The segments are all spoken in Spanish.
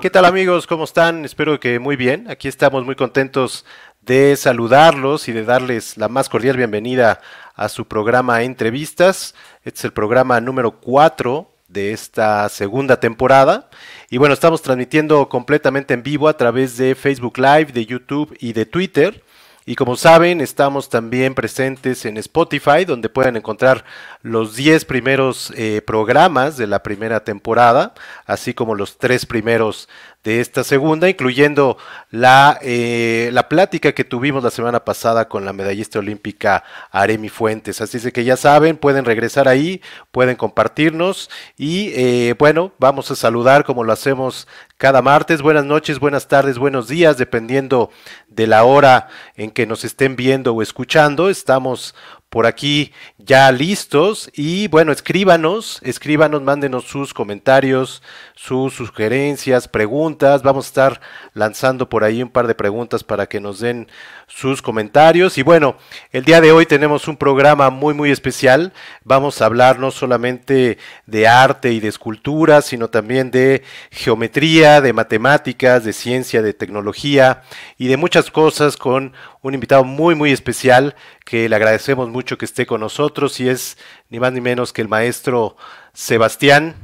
¿Qué tal amigos? ¿Cómo están? Espero que muy bien. Aquí estamos muy contentos de saludarlos y de darles la más cordial bienvenida a su programa Entrevistas. Este es el programa número 4 de esta segunda temporada. Y bueno, estamos transmitiendo completamente en vivo a través de Facebook Live, de YouTube y de Twitter. Y como saben, estamos también presentes en Spotify, donde pueden encontrar los 10 primeros eh, programas de la primera temporada, así como los tres primeros de esta segunda, incluyendo la, eh, la plática que tuvimos la semana pasada con la medallista olímpica Aremi Fuentes. Así es que ya saben, pueden regresar ahí, pueden compartirnos y eh, bueno, vamos a saludar como lo hacemos cada martes. Buenas noches, buenas tardes, buenos días, dependiendo de la hora en que nos estén viendo o escuchando. Estamos por aquí ya listos y bueno, escríbanos, escríbanos, mándenos sus comentarios, sus sugerencias, preguntas. Vamos a estar lanzando por ahí un par de preguntas para que nos den sus comentarios. Y bueno, el día de hoy tenemos un programa muy, muy especial. Vamos a hablar no solamente de arte y de escultura, sino también de geometría, de matemáticas, de ciencia, de tecnología y de muchas cosas con un invitado muy, muy especial que le agradecemos mucho que esté con nosotros y es ni más ni menos que el maestro Sebastián.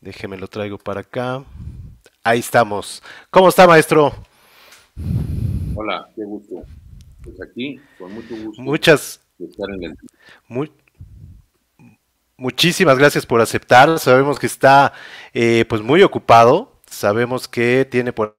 Déjeme lo traigo para acá. Ahí estamos. ¿Cómo está, maestro? Hola, qué gusto. Pues aquí, con mucho gusto. Muchas. Estar en el... muchísimas gracias por aceptar. Sabemos que está eh, pues muy ocupado. Sabemos que tiene por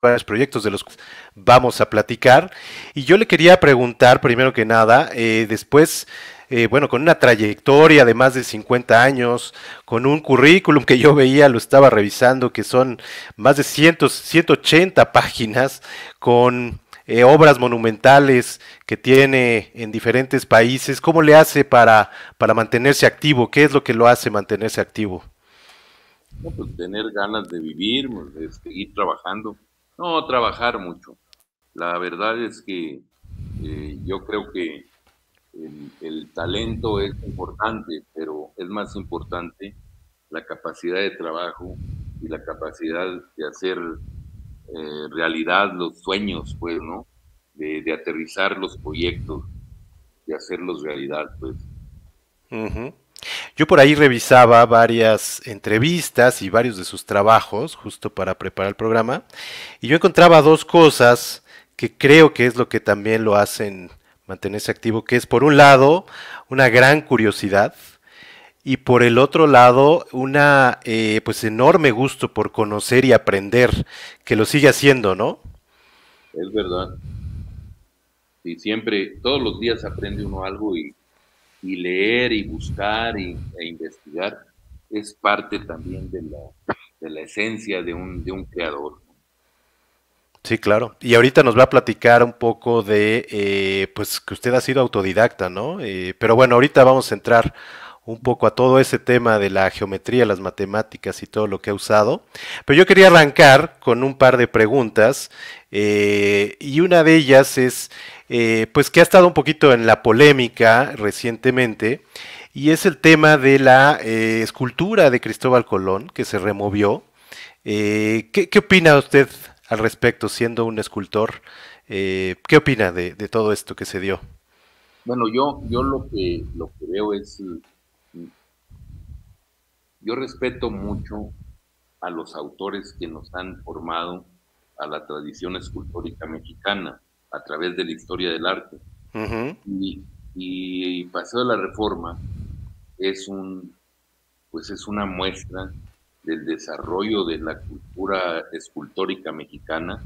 varios proyectos de los que vamos a platicar. Y yo le quería preguntar, primero que nada, eh, después, eh, bueno, con una trayectoria de más de 50 años, con un currículum que yo veía, lo estaba revisando, que son más de 100, 180 páginas, con eh, obras monumentales que tiene en diferentes países, ¿cómo le hace para, para mantenerse activo? ¿Qué es lo que lo hace mantenerse activo? pues tener ganas de vivir, de seguir trabajando no, trabajar mucho. La verdad es que eh, yo creo que el, talento es importante, pero es más importante la capacidad de trabajo y la capacidad de hacer eh, realidad los sueños, pues, ¿no? De, aterrizar los proyectos, de hacerlos realidad, pues. Yo por ahí revisaba varias entrevistas y varios de sus trabajos justo para preparar el programa y yo encontraba dos cosas que creo que es lo que también lo hacen mantenerse activo, que es por un lado una gran curiosidad y por el otro lado una eh, pues enorme gusto por conocer y aprender, que lo sigue haciendo, ¿no? Es verdad. Y siempre, todos los días aprende uno algo y y leer y buscar y, e investigar es parte también de la, de la esencia de un, de un creador. Sí, claro. Y ahorita nos va a platicar un poco de, eh, pues que usted ha sido autodidacta, ¿no? Eh, pero bueno, ahorita vamos a entrar un poco a todo ese tema de la geometría, las matemáticas y todo lo que ha usado. Pero yo quería arrancar con un par de preguntas eh, y una de ellas es, pues que ha estado un poquito en la polémica recientemente y es el tema de la escultura de Cristóbal Colón que se removió. ¿qué, opina usted al respecto siendo un escultor? ¿Qué opina de, de, todo esto que se dio? Bueno, yo, yo lo, que, lo que veo es yo respeto mucho a los autores que nos han formado a la tradición escultórica mexicana a través de la historia del arte. y, y, Paseo de la Reforma es un pues es una muestra del desarrollo de la cultura escultórica mexicana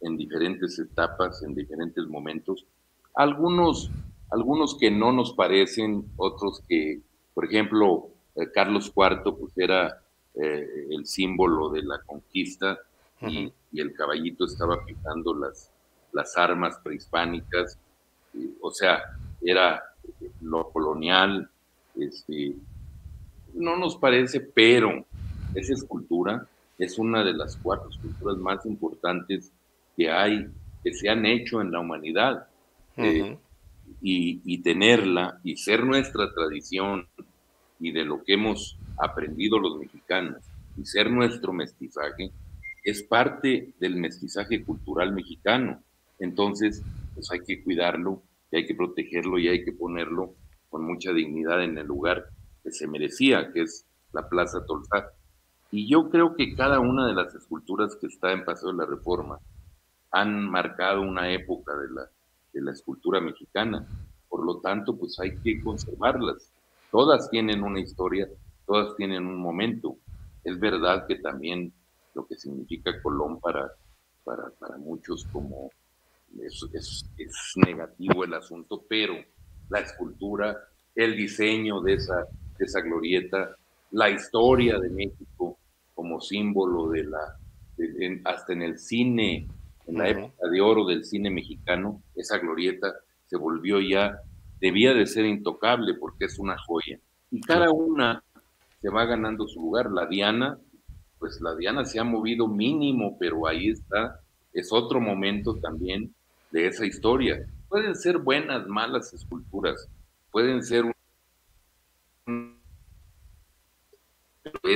en diferentes etapas, en diferentes momentos. Algunos, algunos que no nos parecen, otros que, por ejemplo, eh, Carlos IV pues era eh, el símbolo de la conquista y, el caballito estaba pintando las, las armas prehispánicas, o sea, era lo colonial, este, no nos parece, pero esa escultura es una de las cuatro esculturas más importantes que hay, que se han hecho en la humanidad. Eh, y, y, tenerla y ser nuestra tradición y de lo que hemos aprendido los mexicanos y ser nuestro mestizaje es parte del mestizaje cultural mexicano. Entonces, pues hay que cuidarlo y hay que protegerlo y hay que ponerlo con mucha dignidad en el lugar que se merecía, que es la Plaza Tolzá. Y yo creo que cada una de las esculturas que está en Paseo de la Reforma han marcado una época de la, de la escultura mexicana. Por lo tanto, pues hay que conservarlas. Todas tienen una historia, todas tienen un momento. Es verdad que también lo que significa Colón para, para, para muchos como es, es, es, negativo el asunto, pero la escultura, el diseño de esa, de esa glorieta, la historia de México como símbolo de la, hasta en el cine, en la época de oro del cine mexicano, esa glorieta se volvió ya, debía de ser intocable porque es una joya. Y cada una se va ganando su lugar. La Diana, pues la Diana se ha movido mínimo, pero ahí está, es otro momento también de esa historia. Pueden ser buenas, malas esculturas, pueden ser un...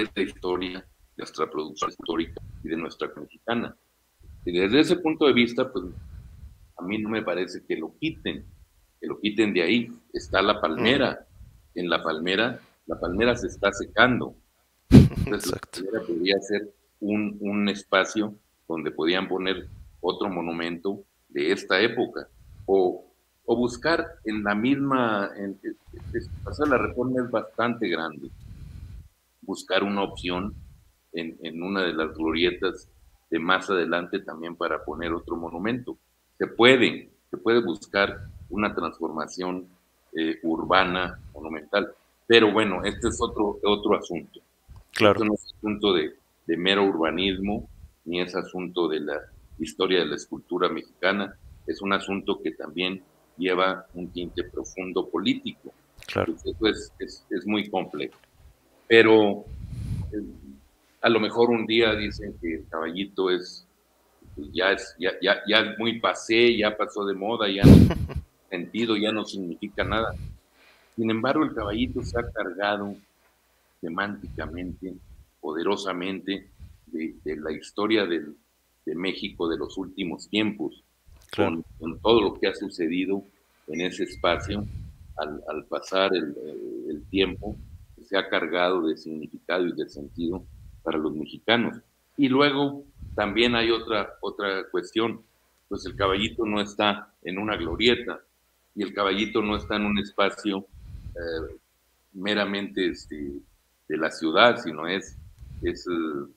es la historia de nuestra producción histórica y de nuestra mexicana. Y desde ese punto de vista, pues a mí no me parece que lo quiten, que lo quiten de ahí. Está la palmera. En la palmera, la palmera se está secando. Entonces, la palmera podría ser un, un espacio donde podían poner otro monumento de esta época, o, o buscar en la misma, en, en, la reforma es bastante grande, buscar una opción en, en, una de las glorietas de más adelante también para poner otro monumento. Se puede, se puede buscar una transformación eh, urbana, monumental, pero bueno, este es otro, otro asunto. Claro. Esto no es asunto de, de mero urbanismo, ni es asunto de la historia de la escultura mexicana, es un asunto que también lleva un tinte profundo político. Claro. Eso es, es, es, muy complejo. Pero eh, a lo mejor un día dicen que el caballito es pues ya es ya, ya, ya muy pasé, ya pasó de moda, ya no sentido, ya no significa nada. Sin embargo, el caballito se ha cargado semánticamente, poderosamente, de, de la historia del, de México de los últimos tiempos, claro. con, con, todo lo que ha sucedido en ese espacio, al, al pasar el, el, tiempo, se ha cargado de significado y de sentido para los mexicanos. Y luego también hay otra, otra cuestión, pues el caballito no está en una glorieta y el caballito no está en un espacio eh, meramente este, de la ciudad, sino es, es uh,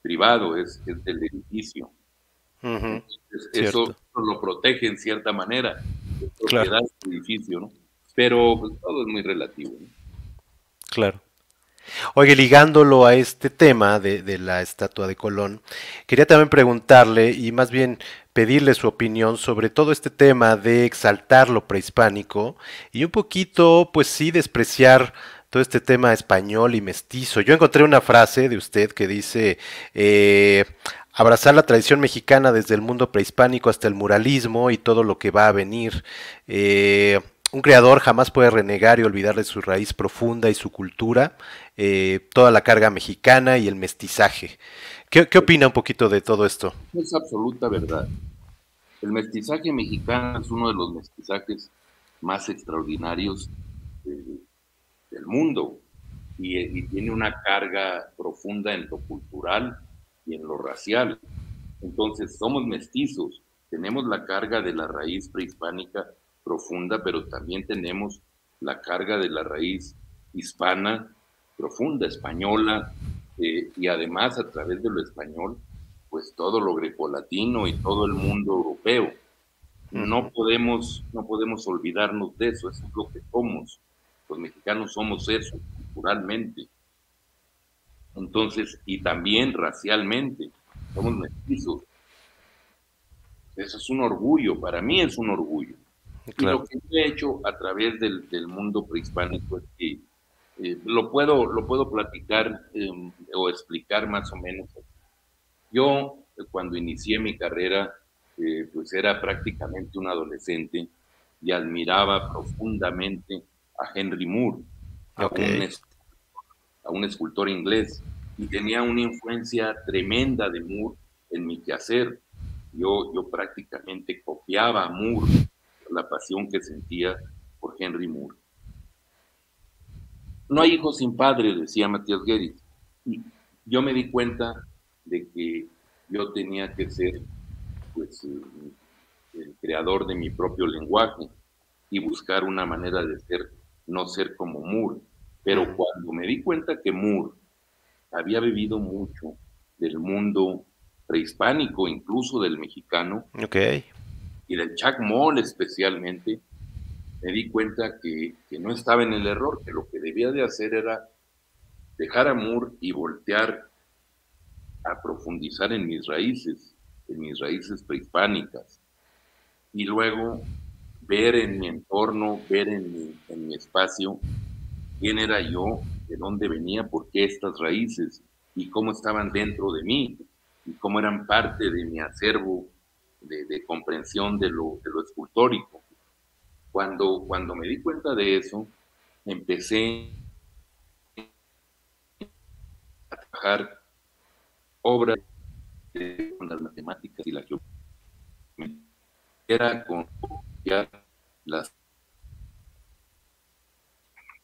privado, es, es del edificio. Uh -huh. eso, lo protege en cierta manera, es propiedad claro. del edificio, ¿no? Pero pues, todo es muy relativo. ¿no? Claro. Oye, ligándolo a este tema de, la estatua de Colón, quería también preguntarle y más bien pedirle su opinión sobre todo este tema de exaltar lo prehispánico y un poquito, pues sí, despreciar todo este tema español y mestizo. Yo encontré una frase de usted que dice, eh, abrazar la tradición mexicana desde el mundo prehispánico hasta el muralismo y todo lo que va a venir. Eh, un creador jamás puede renegar y olvidar de su raíz profunda y su cultura, eh, toda la carga mexicana y el mestizaje. ¿Qué, ¿Qué, opina un poquito de todo esto? Es absoluta verdad. El mestizaje mexicano es uno de los mestizajes más extraordinarios de, del mundo y, y, tiene una carga profunda en lo cultural y en lo racial. Entonces, somos mestizos, tenemos la carga de la raíz prehispánica profunda, pero también tenemos la carga de la raíz hispana profunda, española, eh, y además a través de lo español, pues todo lo grecolatino y todo el mundo europeo. No podemos, no podemos olvidarnos de eso, eso es lo que somos. Los mexicanos somos eso, culturalmente. Entonces, y también racialmente, somos mestizos. Eso es un orgullo, para mí es un orgullo. Claro. Y lo que yo he hecho a través del, del mundo prehispánico es que eh, lo, puedo, lo puedo platicar eh, o explicar más o menos. Yo, cuando inicié mi carrera, eh, pues era prácticamente un adolescente y admiraba profundamente a Henry Moore, a, okay. un, a un escultor inglés. y tenía una influencia tremenda de Moore en mi quehacer. Yo, yo prácticamente copiaba a Moore, la pasión que sentía por Henry Moore. No hay hijos sin padre, decía Matías Geritz. Y yo me di cuenta de que yo tenía que ser pues, el creador de mi propio lenguaje y buscar una manera de ser, no ser como Moore. Pero cuando me di cuenta que Moore había vivido mucho del mundo prehispánico, incluso del mexicano, y del chacmol especialmente, me di cuenta que, que, no estaba en el error, que lo que debía de hacer era dejar a Moore y voltear a profundizar en mis raíces, en mis raíces prehispánicas, y luego ver en mi entorno, ver en mi, en mi espacio quién era yo, de dónde venía, por qué estas raíces y cómo estaban dentro de mí y cómo eran parte de mi acervo de, comprensión de lo, de lo escultórico. Cuando, cuando me di cuenta de eso, empecé a trabajar obras con las matemáticas y la geometría. Era con las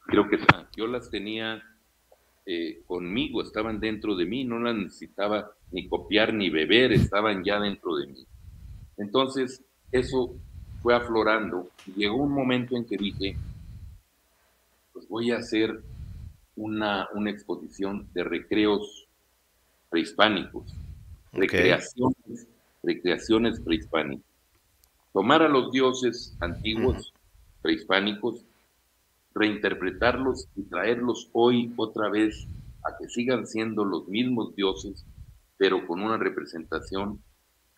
creo que yo las tenía eh, conmigo, estaban dentro de mí, no las necesitaba ni copiar ni beber, estaban ya dentro de mí. Entonces, eso fue aflorando. Y llegó un momento en que dije, pues voy a hacer una, una exposición de recreos prehispánicos, recreaciones, recreaciones prehispánicas. Tomar a los dioses antiguos, prehispánicos, reinterpretarlos y traerlos hoy otra vez a que sigan siendo los mismos dioses, pero con una representación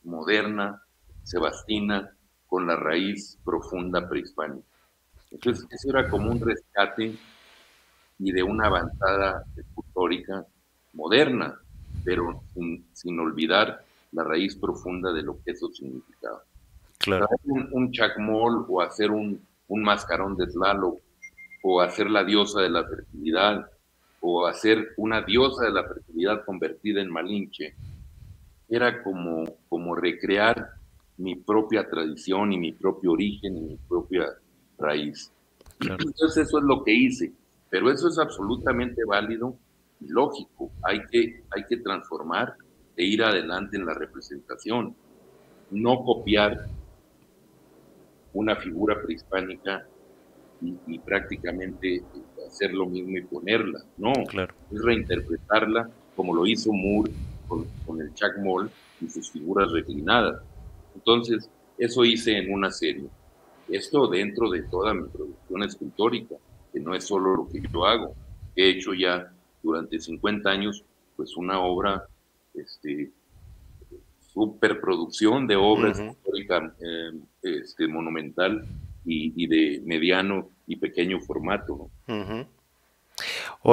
moderna, sebastina, con la raíz profunda prehispánica. Entonces, eso era como un rescate y de una avanzada escultórica moderna, pero sin, olvidar la raíz profunda de lo que eso significaba. Claro. Un, un chacmol o hacer un, un mascarón de slalo o hacer la diosa de la fertilidad, o hacer una diosa de la fertilidad convertida en Malinche, era como, como recrear mi propia tradición y mi propio origen y mi propia raíz. Entonces eso es lo que hice, pero eso es absolutamente válido y lógico. Hay que, hay que transformar e ir adelante en la representación, no copiar una figura prehispánica y, prácticamente hacer lo mismo y ponerla. No, claro. es reinterpretarla como lo hizo Moore con, el Chuck Moll y sus figuras reclinadas. Entonces, eso hice en una serie. Esto dentro de toda mi producción escultórica, que no es solo lo que yo hago. He hecho ya durante 50 años, pues una obra, este, superproducción de obra escultórica eh, este, monumental y, de mediano y pequeño formato.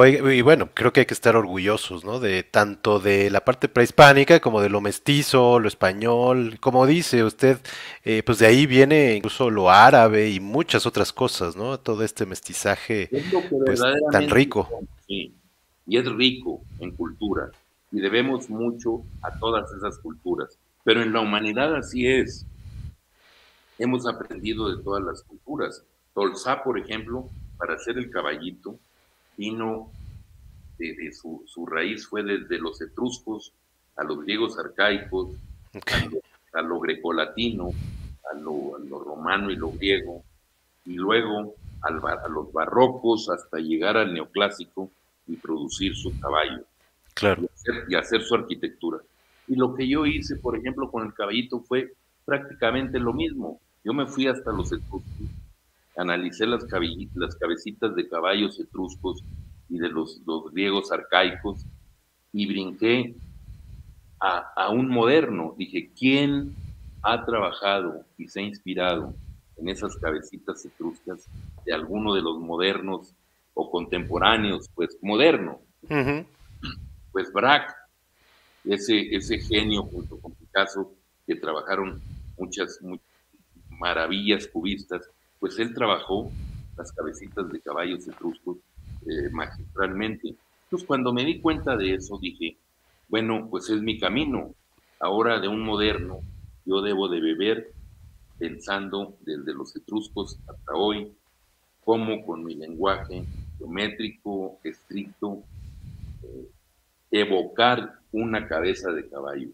Y bueno, creo que hay que estar orgullosos, ¿no? De tanto de la parte prehispánica como de lo mestizo, lo español, como dice usted, eh, pues de ahí viene incluso lo árabe y muchas otras cosas, ¿no? Todo este mestizaje pues, tan rico. Sí, y es rico en cultura y debemos mucho a todas esas culturas, pero en la humanidad así es hemos aprendido de todas las culturas. Tolsá, por ejemplo, para hacer el caballito, vino de, su, raíz fue desde los etruscos a los griegos arcaicos, a, lo, grecolatino, a lo, a lo, romano y lo griego, y luego a los barrocos hasta llegar al neoclásico y producir su caballo. Claro. y hacer su arquitectura. Y lo que yo hice, por ejemplo, con el caballito fue prácticamente lo mismo. Yo me fui hasta los etruscos, analicé las, las cabecitas de caballos etruscos y de los, griegos arcaicos y brinqué a, un moderno. Dije, ¿quién ha trabajado y se ha inspirado en esas cabecitas etruscas de alguno de los modernos o contemporáneos, pues moderno? Pues Braque, ese, ese genio junto con Picasso que trabajaron muchas, muchas maravillas cubistas, pues él trabajó las cabecitas de caballos etruscos eh, magistralmente. Entonces, cuando me di cuenta de eso, dije, bueno, pues es mi camino. Ahora de un moderno, yo debo de beber pensando desde los etruscos hasta hoy, cómo con mi lenguaje geométrico, estricto, eh, evocar una cabeza de caballo,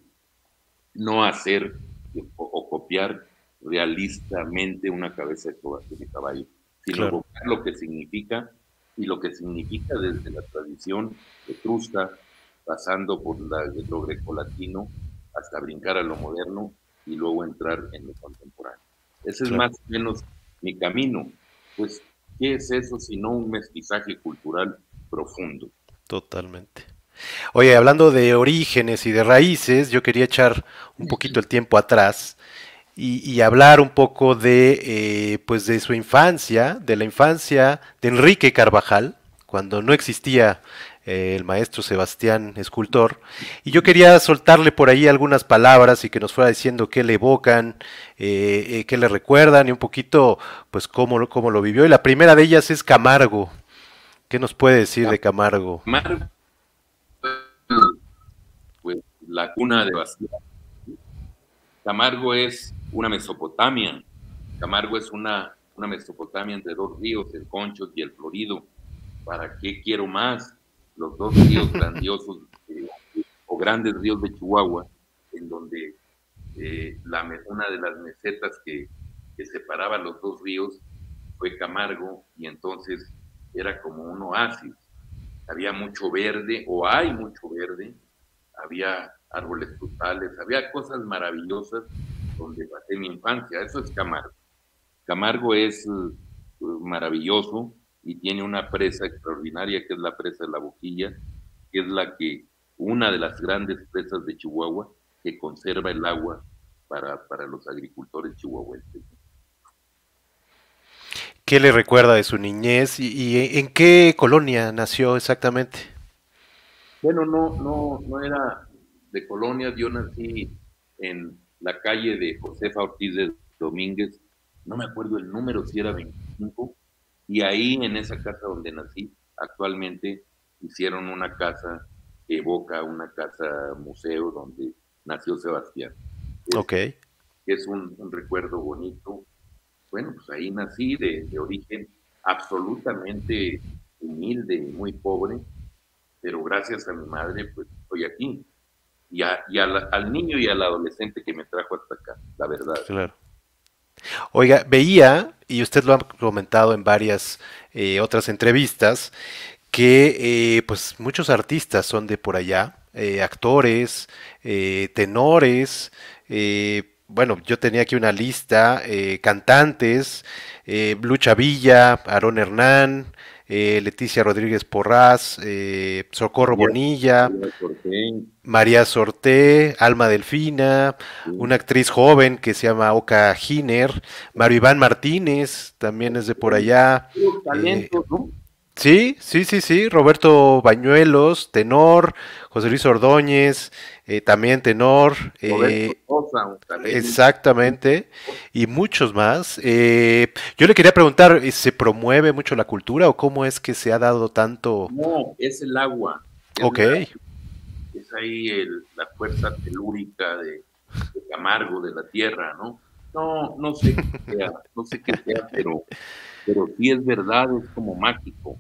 no hacer o, copiar realistamente una cabeza de caballo, sino evocar lo que significa y lo que significa desde la tradición etrusca, pasando por la, lo grecolatino, hasta brincar a lo moderno y luego entrar en lo contemporáneo. Ese es más o menos mi camino. Pues, ¿qué es eso sino un mestizaje cultural profundo? Totalmente. Oye, hablando de orígenes y de raíces, yo quería echar un poquito el tiempo atrás y, hablar un poco de, eh, pues de su infancia, de la infancia de Enrique Carvajal, cuando no existía eh, el maestro Sebastián Escultor. Y yo quería soltarle por ahí algunas palabras y que nos fuera diciendo qué le evocan, eh, qué le recuerdan y un poquito, pues, cómo, cómo lo vivió. Y la primera de ellas es Camargo. ¿Qué nos puede decir de Camargo? Camargo pues, la cuna de Bastián. Camargo es una Mesopotamia. Camargo es una, una Mesopotamia entre dos ríos, el Concho y el Florido. ¿Para qué quiero más? Los dos ríos grandiosos eh, o grandes ríos de Chihuahua, en donde eh, la, una de las mesetas que, que separaba los dos ríos fue Camargo y entonces era como un oasis había mucho verde, o hay mucho verde, había árboles frutales, había cosas maravillosas donde pasé mi infancia. Eso es Camargo. Camargo es uh, maravilloso y tiene una presa extraordinaria que es la presa de la Boquilla, que es la que, una de las grandes presas de Chihuahua, que conserva el agua para, para los agricultores chihuahuenses. ¿Qué le recuerda de su niñez y, en qué colonia nació exactamente? Bueno, no, no, no era de colonia, yo nací en la calle de Josefa Ortiz de Domínguez, no me acuerdo el número, si era 25, y ahí en esa casa donde nací, actualmente hicieron una casa que evoca una casa museo donde nació Sebastián. ok. Es un, un recuerdo bonito bueno, pues ahí nací de, origen absolutamente humilde, muy pobre, pero gracias a mi madre, pues estoy aquí. Y, al niño y al adolescente que me trajo hasta acá, la verdad. Claro. Oiga, veía, y usted lo ha comentado en varias eh, otras entrevistas, que eh, pues muchos artistas son de por allá, eh, actores, tenores, bueno, yo tenía aquí una lista, cantantes, Lucha Villa, Aarón Hernán, eh, Leticia Rodríguez Porraz, eh, Socorro Bonilla, María Sorté, Alma Delfina, una actriz joven que se llama Oka Giner, Mario Iván Martínez, también es de por allá. Sí, sí, sí, sí, Roberto Bañuelos, tenor, José Luis Ordóñez, eh, también tenor, eh, exactamente, y muchos más. Eh, yo le quería preguntar, ¿se promueve mucho la cultura o cómo es que se ha dado tanto? No, es el agua. ok. es ahí la fuerza telúrica de, Camargo, de la tierra, ¿no? No, no sé qué sea, no sé qué sea, pero, pero sí es verdad, es como mágico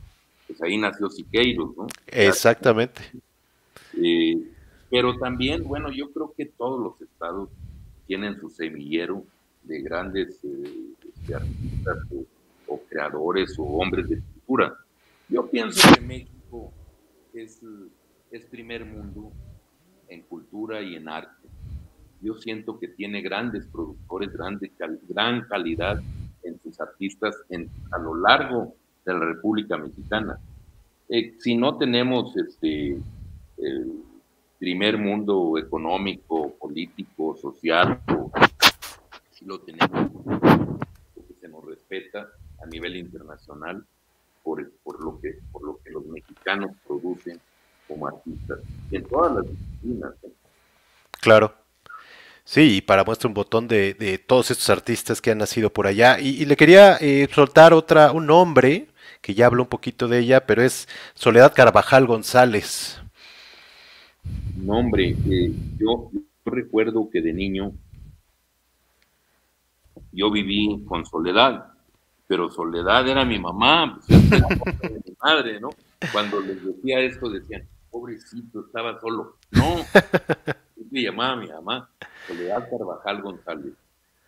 pues ahí nació Siqueiros, ¿no? Exactamente. Eh, pero también, bueno, yo creo que todos los estados tienen su semillero de grandes eh, artistas o, creadores o hombres de cultura. Yo pienso que México es, es primer mundo en cultura y en arte. Yo siento que tiene grandes productores, grande, gran calidad en sus artistas en, a lo largo de la República Mexicana. Eh, si no tenemos este el primer mundo económico, político, social, lo tenemos porque se nos respeta a nivel internacional por, por, lo que, por lo que los mexicanos producen como artistas en todas las disciplinas. ¿eh? Claro. Sí, y para muestra un botón de, de, todos estos artistas que han nacido por allá. Y, le quería eh, soltar otra, un nombre, que ya habló un poquito de ella, pero es Soledad Carvajal González. Nombre, eh, yo, recuerdo que de niño yo viví con Soledad, pero Soledad era mi mamá, pues, mi madre, ¿no? Cuando les decía esto decían, pobrecito, estaba solo. No, me llamaba mi mamá. Soledad Carvajal González.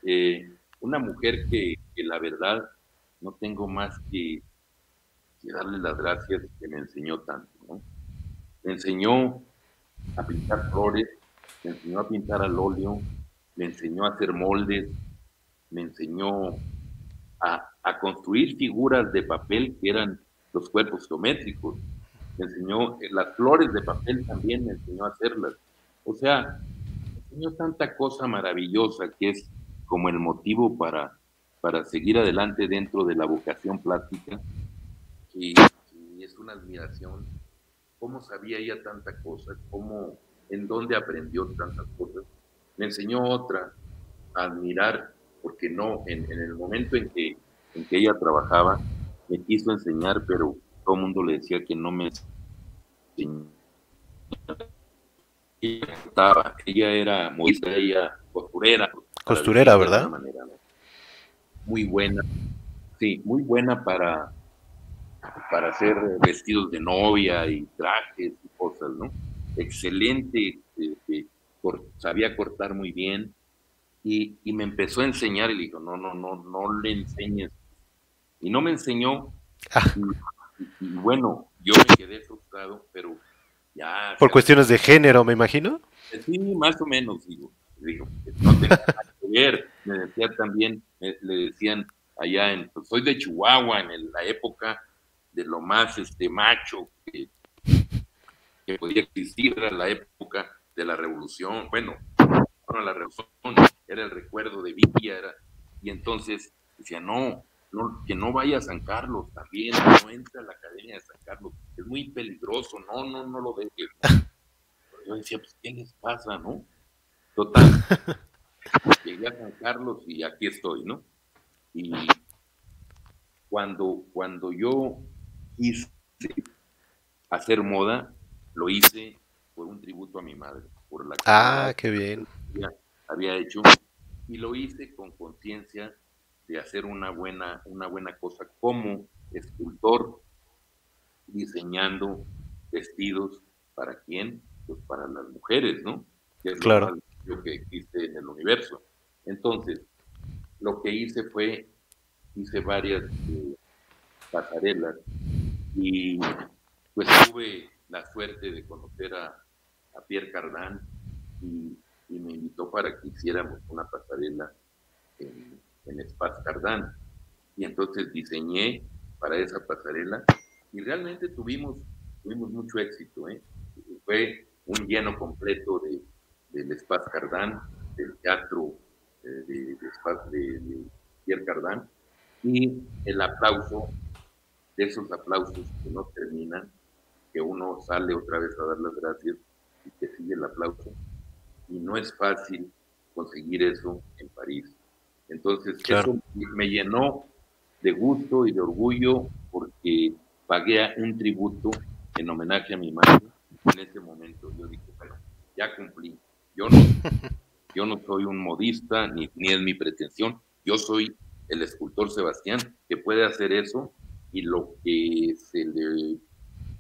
Eh, una mujer que, la verdad no tengo más que, darle las gracias que me enseñó tanto. Me enseñó a pintar flores, me enseñó a pintar al óleo, me enseñó a hacer moldes, me enseñó a, a construir figuras de papel que eran los cuerpos geométricos, me enseñó las flores de papel también, me enseñó a hacerlas. O sea, enseñó tanta cosa maravillosa que es como el motivo para, para seguir adelante dentro de la vocación plástica, y, es una admiración, cómo sabía ella tanta cosa, cómo, en dónde aprendió tantas cosas. Me enseñó otra, a admirar, porque no, en, el momento en que, en que ella trabajaba, me quiso enseñar, pero todo el mundo le decía que no me ella estaba, ella era modista, ella costurera. Costurera, ¿verdad? Muy buena, sí, muy buena para, para hacer vestidos de novia y trajes y cosas, ¿no? Excelente, este, sabía cortar muy bien y, me empezó a enseñar y le dijo, no, no, no, no le enseñes. Y no me enseñó. Ah. Y, y, bueno, yo me quedé frustrado, pero por cuestiones de género, me imagino. Sí, más o menos, digo. digo no tengo nada que ver. Me decía también, le decían allá en, pues, soy de Chihuahua, en la época de lo más este macho que, podía existir, era la época de la revolución, bueno, no la revolución, era el recuerdo de Villa, era, y entonces decía, no, que no vaya a San Carlos también, no entra a la Academia de San Carlos, es muy peligroso, no, no, no lo dejes. yo decía, pues, ¿qué les pasa, no? Total, llegué a San Carlos y aquí estoy, ¿no? Y cuando, cuando yo quise hacer moda, lo hice por un tributo a mi madre, por la ah, qué bien. había hecho, y lo hice con conciencia de hacer una buena, una buena cosa como escultor, diseñando vestidos para quién, pues para las mujeres, ¿no? Que es claro. lo que existe en el universo. Entonces, lo que hice fue, hice varias eh, pasarelas y pues tuve la suerte de conocer a, a Pierre Cardin y, y, me invitó para que hiciéramos una pasarela en, en Spaz Cardán. Y entonces diseñé para esa pasarela y realmente tuvimos, tuvimos mucho éxito. ¿eh? Fue un lleno completo de, del Spaz Cardán, del teatro eh, de, de, Pierre Cardán y el aplauso, de esos aplausos que no terminan, que uno sale otra vez a dar las gracias y que sigue el aplauso. Y no es fácil conseguir eso en París. Entonces, eso me llenó de gusto y de orgullo porque pagué un tributo en homenaje a mi madre en ese momento. Yo dije, bueno, ya cumplí. Yo no, yo no soy un modista, ni, ni es mi pretensión. Yo soy el escultor Sebastián que puede hacer eso y lo que se le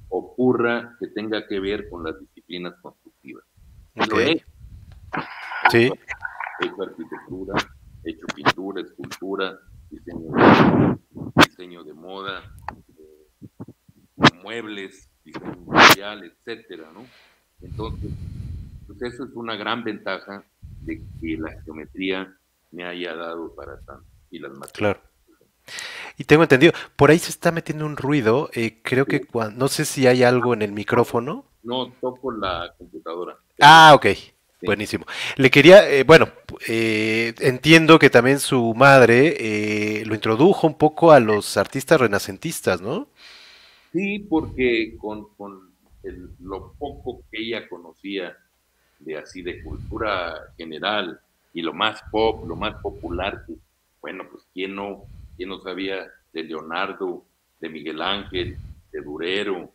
ocurra que tenga que ver con las disciplinas constructivas. Okay. Sí. He hecho arquitectura, he hecho pintura, escultura, diseño de, diseño de moda, muebles, diseño industrial, etcétera, ¿no? Entonces, pues eso es una gran ventaja de que la geometría me haya dado para tanto y las materias. Claro. Y tengo entendido, por ahí se está metiendo un ruido, eh, creo que cuando, no sé si hay algo en el micrófono. No, toco la computadora. Ah, ok. Buenísimo. Le quería, eh, bueno, eh, entiendo que también su madre eh, lo introdujo un poco a los artistas renacentistas, ¿no? Sí, porque con, lo poco que ella conocía de así de cultura general y lo más pop, lo más popular, que, bueno, pues quién no, quién no sabía de Leonardo, de Miguel Ángel, de Durero,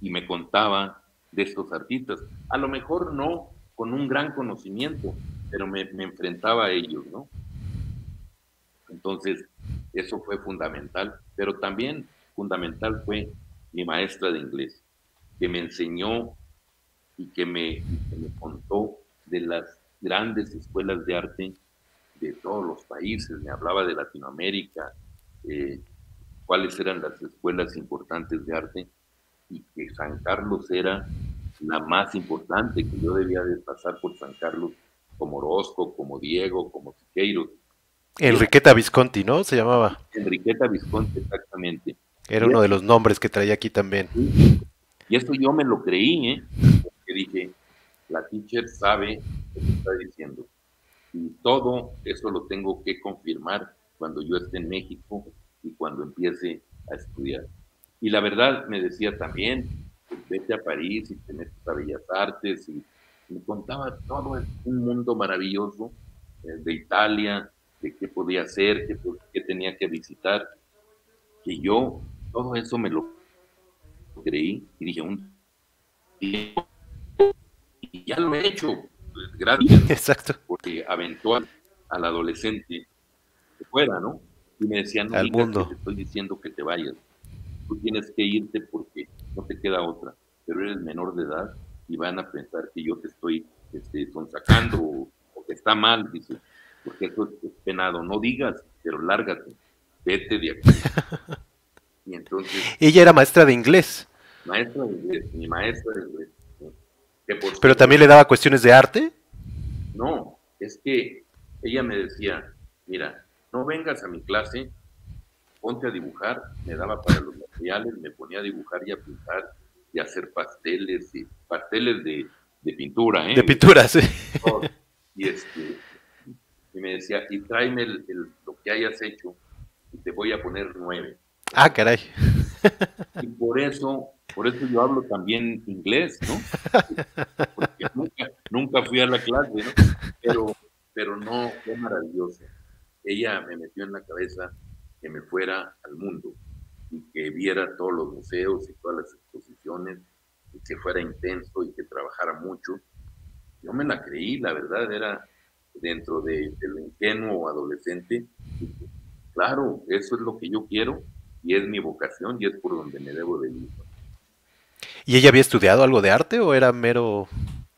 y me contaba de estos artistas. A lo mejor no con un gran conocimiento, pero me, me enfrentaba a ellos, ¿no? Entonces, eso fue fundamental, pero también fundamental fue mi maestra de inglés, que me enseñó y que me, contó de las grandes escuelas de arte de todos los países, me hablaba de Latinoamérica, eh, cuáles eran las escuelas importantes de arte y que San Carlos era la más importante, que yo debía de pasar por San Carlos como Orozco, como Diego, como Siqueiros. Enriqueta Visconti, ¿no? Se llamaba. Enriqueta Visconti, exactamente. Era uno de los nombres que traía aquí también. Y esto yo me lo creí, ¿eh? Porque dije, la teacher sabe lo que está diciendo. Y todo eso lo tengo que confirmar cuando yo esté en México y cuando empiece a estudiar. Y la verdad me decía también, vete a París y te metes a Bellas Artes y me contaba todo un mundo maravilloso eh, de Italia, de qué podía hacer, qué, qué tenía que visitar, que yo todo eso me lo creí y dije, un y ya lo he hecho, gracias. Exacto. Porque aventó al, adolescente que fuera, ¿no? Y me decían, no al mundo. te estoy diciendo que te vayas. Tú tienes que irte porque no te queda otra. Pero eres menor de edad y van a pensar que yo te estoy este, sacando o, o, que está mal, dice. Porque eso es penado. No digas, pero lárgate. Vete de aquí. Y entonces... Ella era maestra de inglés. Maestra de inglés, mi maestra de inglés. ¿Pero también le daba cuestiones de arte? No, es que ella me decía, mira, no vengas a mi clase, ponte a dibujar, me daba para los materiales, me ponía a dibujar y a pintar y a hacer pasteles, y pasteles de, de pintura, ¿eh? De pintura, sí. Y, este, y me decía, y tráeme el, lo que hayas hecho y te voy a poner nueve. Ah, caray. Y por eso, por eso yo hablo también inglés, ¿no? Porque nunca, fui a la clase, ¿no? Pero, pero no, fue maravilloso. Ella me metió en la cabeza que me fuera al mundo y que viera todos los museos y todas las exposiciones y que fuera intenso y que trabajara mucho. Yo me la creí, la verdad, era dentro de, de ingenuo adolescente. Claro, eso es lo que yo quiero y es mi vocación y es por donde me debo de ir. ¿Y ella había estudiado algo de arte o era mero...?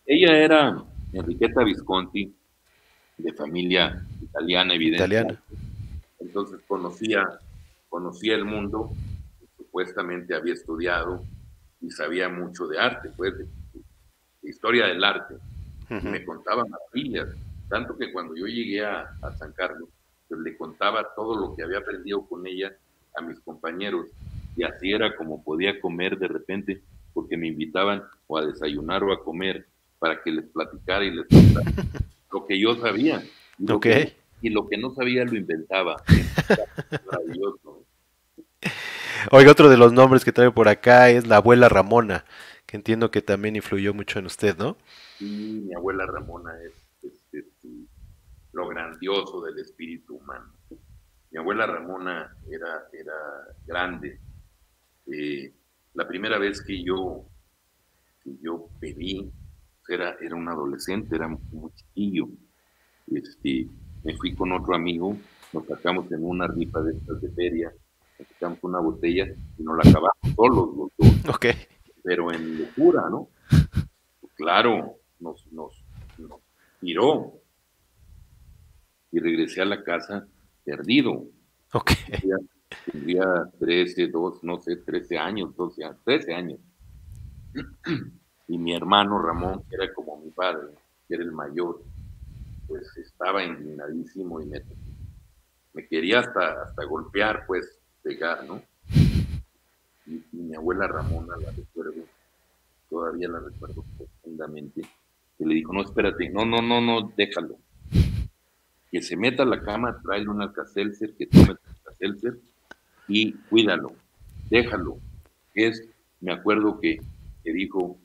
Ella era Enriqueta Visconti, de familia italiana, evidentemente. Entonces conocía, conocía el mundo, supuestamente había estudiado y sabía mucho de arte, pues, de, historia del arte. Me contaba maravillas, tanto que cuando yo llegué a, a San Carlos, pues le contaba todo lo que había aprendido con ella a mis compañeros y así era como podía comer de repente porque me invitaban o a desayunar o a comer para que les platicara y les contara lo que yo sabía. Y lo, que, y lo que no sabía lo inventaba. Maravilloso. Oiga, otro de los nombres que trae por acá es la abuela Ramona, que entiendo que también influyó mucho en usted, ¿no? Sí, mi abuela Ramona es, lo grandioso del espíritu humano. Mi abuela Ramona era, era grande. Eh, la primera vez que yo, que yo bebí, era, era un adolescente, era muy chiquillo. Este, me fui con otro amigo, nos sacamos en una rifa de estas de feria, nos sacamos una botella y nos la acabamos solos los dos. Ok. Pero en locura, ¿no? Claro, nos, nos, nos tiró. Y regresé a la casa perdido. Ok. Tendría, 13, 2, no sé, 13 años, 12 años, 13 años. Y mi hermano Ramón, que era como mi padre, que era el mayor, pues estaba indignadísimo y me, me quería hasta, hasta golpear, pues, pegar, ¿no? Y, y, mi abuela Ramona, la recuerdo, todavía la recuerdo profundamente, que le dijo, no, espérate, no, no, no, no, déjalo, que se meta a la cama, tráele un alcacelser, que tome alcacelser y cuídalo, déjalo. Es, me acuerdo que, que dijo,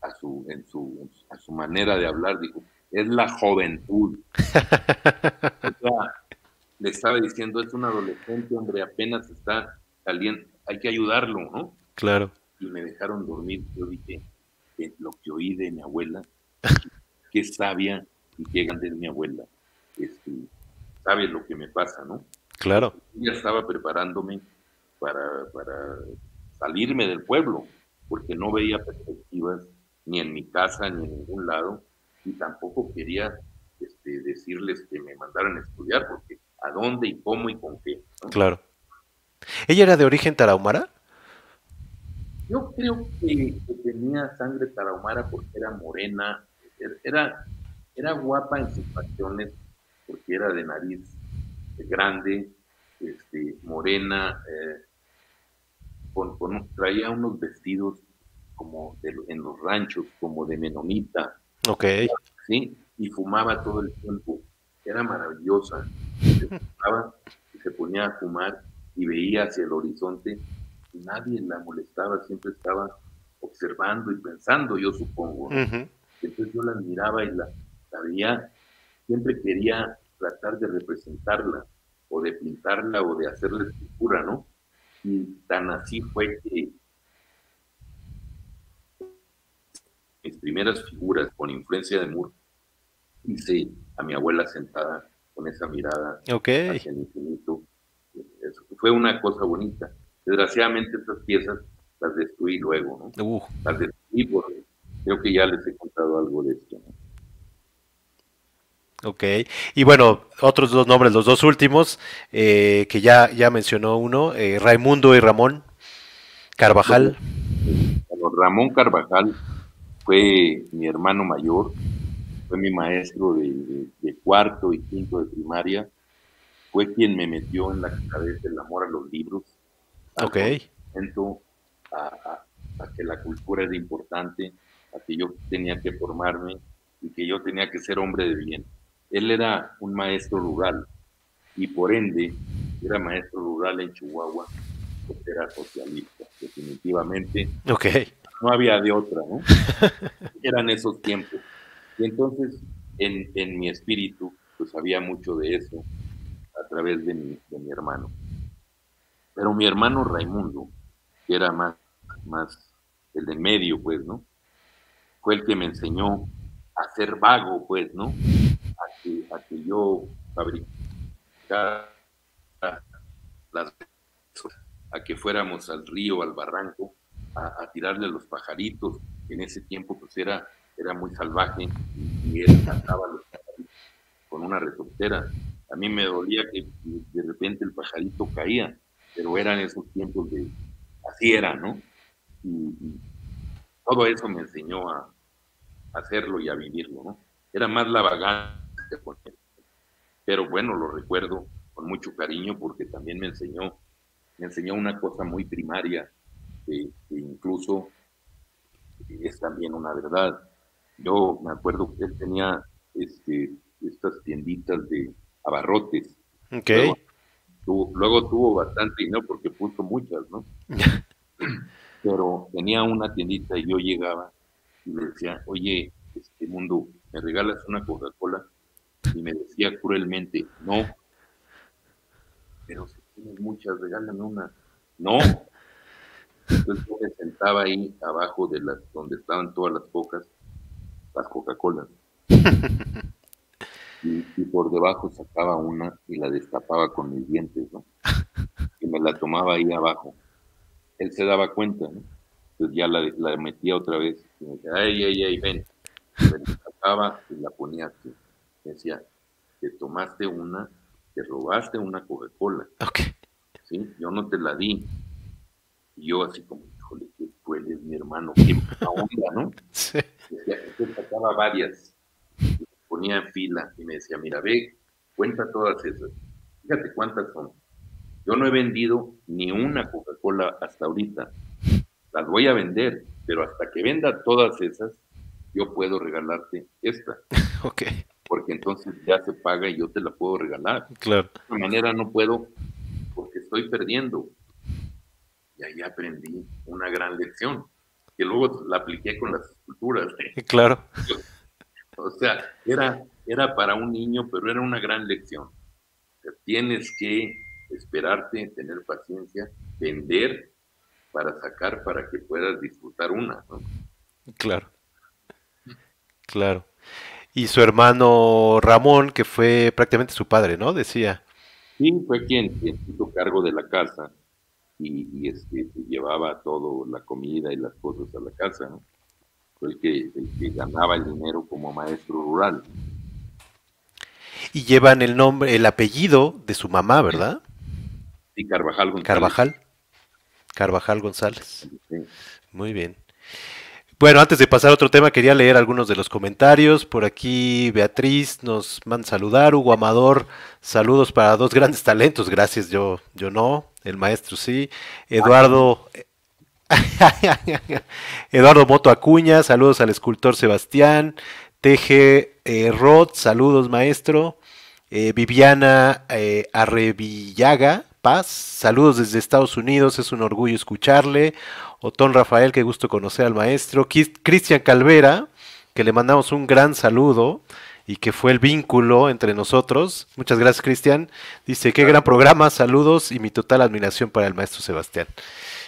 a, su, en su, a su manera de hablar, dijo, es la juventud. le estaba diciendo, es un adolescente, hombre, apenas está saliendo, hay que ayudarlo, ¿no? Claro. Y me dejaron dormir. Yo dije, lo que oí de mi abuela, qué sabia y grande es mi abuela. Este, sabe lo que me pasa, ¿no? Claro. Ya estaba preparándome para, para salirme del pueblo, porque no veía perspectivas ni en mi casa ni en ningún lado, y tampoco quería este, decirles que me mandaran a estudiar, porque a dónde y cómo y con qué. Claro. ¿Ella era de origen tarahumara? Yo creo que, tenía sangre tarahumara porque era morena, era, era guapa en sus facciones, porque era de nariz grande, este, morena, eh, con, traía unos vestidos como en los ranchos, como de menonita. Ok. Sí, y fumaba todo el tiempo. Era maravillosa. Se, fumaba, se ponía a fumar y veía hacia el horizonte. Nadie la molestaba, siempre estaba observando y pensando, yo supongo. Entonces yo la admiraba y la, la veía, siempre quería tratar de representarla, o de pintarla, o de hacerle escultura, ¿no? Y tan así fue que mis primeras figuras con influencia de Moore, hice a mi abuela sentada con esa mirada hacia el infinito. fue una cosa bonita. Desgraciadamente esas piezas las destruí luego, ¿no? Uh. Las destruí porque creo que ya les he contado algo de esto, ¿no? Ok, y bueno, otros dos nombres, los dos últimos, eh, que ya, ya mencionó uno, eh, Raimundo y Ramón Carvajal. Ramón Carvajal fue mi hermano mayor, fue mi maestro de, cuarto y quinto de primaria, fue quien me metió en la cabeza el amor a los libros. Ok. A, a que la cultura era importante, a que yo tenía que formarme y que yo tenía que ser hombre de bien. Él era un maestro rural y por ende era maestro rural en Chihuahua, porque era socialista, definitivamente. Ok. No había de otra, ¿no? Eran esos tiempos. Y entonces, en, en, mi espíritu, pues había mucho de eso a través de mi, de mi hermano. Pero mi hermano Raimundo, que era más, más el de medio, pues, ¿no? Fue el que me enseñó a ser vago, pues, ¿no? A que yo fabricara las a que fuéramos al río, al barranco, a, tirarle a los pajaritos. En ese tiempo pues era, era muy salvaje y, él cantaba los pajaritos con una retortera. A mí me dolía que de repente el pajarito caía, pero eran esos tiempos de, así era, ¿no? Y, todo eso me enseñó a, a hacerlo y a vivirlo, ¿no? Era más la vagancia pero bueno, lo recuerdo con mucho cariño porque también me enseñó, me enseñó una cosa muy primaria, que, incluso es también una verdad. Yo me acuerdo que él tenía este, estas tienditas de abarrotes. Okay. Luego, tuvo, bastante dinero porque puso muchas, ¿no? Pero tenía una tiendita y yo llegaba y le decía, oye, este mundo, ¿me regalas una Coca-Cola? Y me decía cruelmente, no, pero si tienes muchas, regálame una. No. Entonces yo me sentaba ahí abajo de las, donde estaban todas las cocas, las Coca-Colas. Y, por debajo sacaba una y la destapaba con mis dientes, ¿no? Y me la tomaba ahí abajo. Él se daba cuenta, ¿no? Entonces ya la, metía otra vez y me decía, ay, ay, ay, ven. Me la sacaba y la ponía aquí decía, te tomaste una, te robaste una Coca-Cola. ¿Sí? Yo no te la di. Y yo así como, híjole, qué cruel es mi hermano, qué onda, ¿no? Sí. Decía, sacaba varias, y ponía en fila y me decía, mira, ve, cuenta todas esas. Fíjate cuántas son. Yo no he vendido ni una Coca-Cola hasta ahorita. Las voy a vender, pero hasta que venda todas esas, yo puedo regalarte esta. Ok porque entonces ya se paga y yo te la puedo regalar. Claro. De esta manera no puedo porque estoy perdiendo. Y ahí aprendí una gran lección. que luego la apliqué con las esculturas. Claro. O sea, era, era para un niño, pero era una gran lección. tienes que esperarte, tener paciencia, vender para sacar para que puedas disfrutar una. Claro. Claro. Y su hermano Ramón, que fue prácticamente su padre, ¿no? Decía. Sí, fue quien, quien hizo cargo de la casa y, este, llevaba todo, la comida y las cosas a la casa, ¿no? Fue el que, el que ganaba el dinero como maestro rural. Y llevan el nombre, el apellido de su mamá, ¿verdad? Sí, Carvajal González. Carvajal. Carvajal González. Muy bien. Bueno, antes de pasar a otro tema, quería leer algunos de los comentarios. Por aquí Beatriz nos manda saludar. Hugo Amador, saludos para dos grandes talentos. Gracias, yo, yo no, el maestro sí. Eduardo, Eduardo Moto Acuña, saludos al escultor Sebastián. Teje eh, saludos maestro. Eh, Viviana eh, Arrevillaga, Paz, saludos desde Estados Unidos, es un orgullo escucharle. Otón Rafael, qué gusto conocer al maestro. Cristian Calvera, que le mandamos un gran saludo y que fue el vínculo entre nosotros. Muchas gracias, Cristian. Dice, qué gran programa, saludos y mi total admiración para el maestro Sebastián.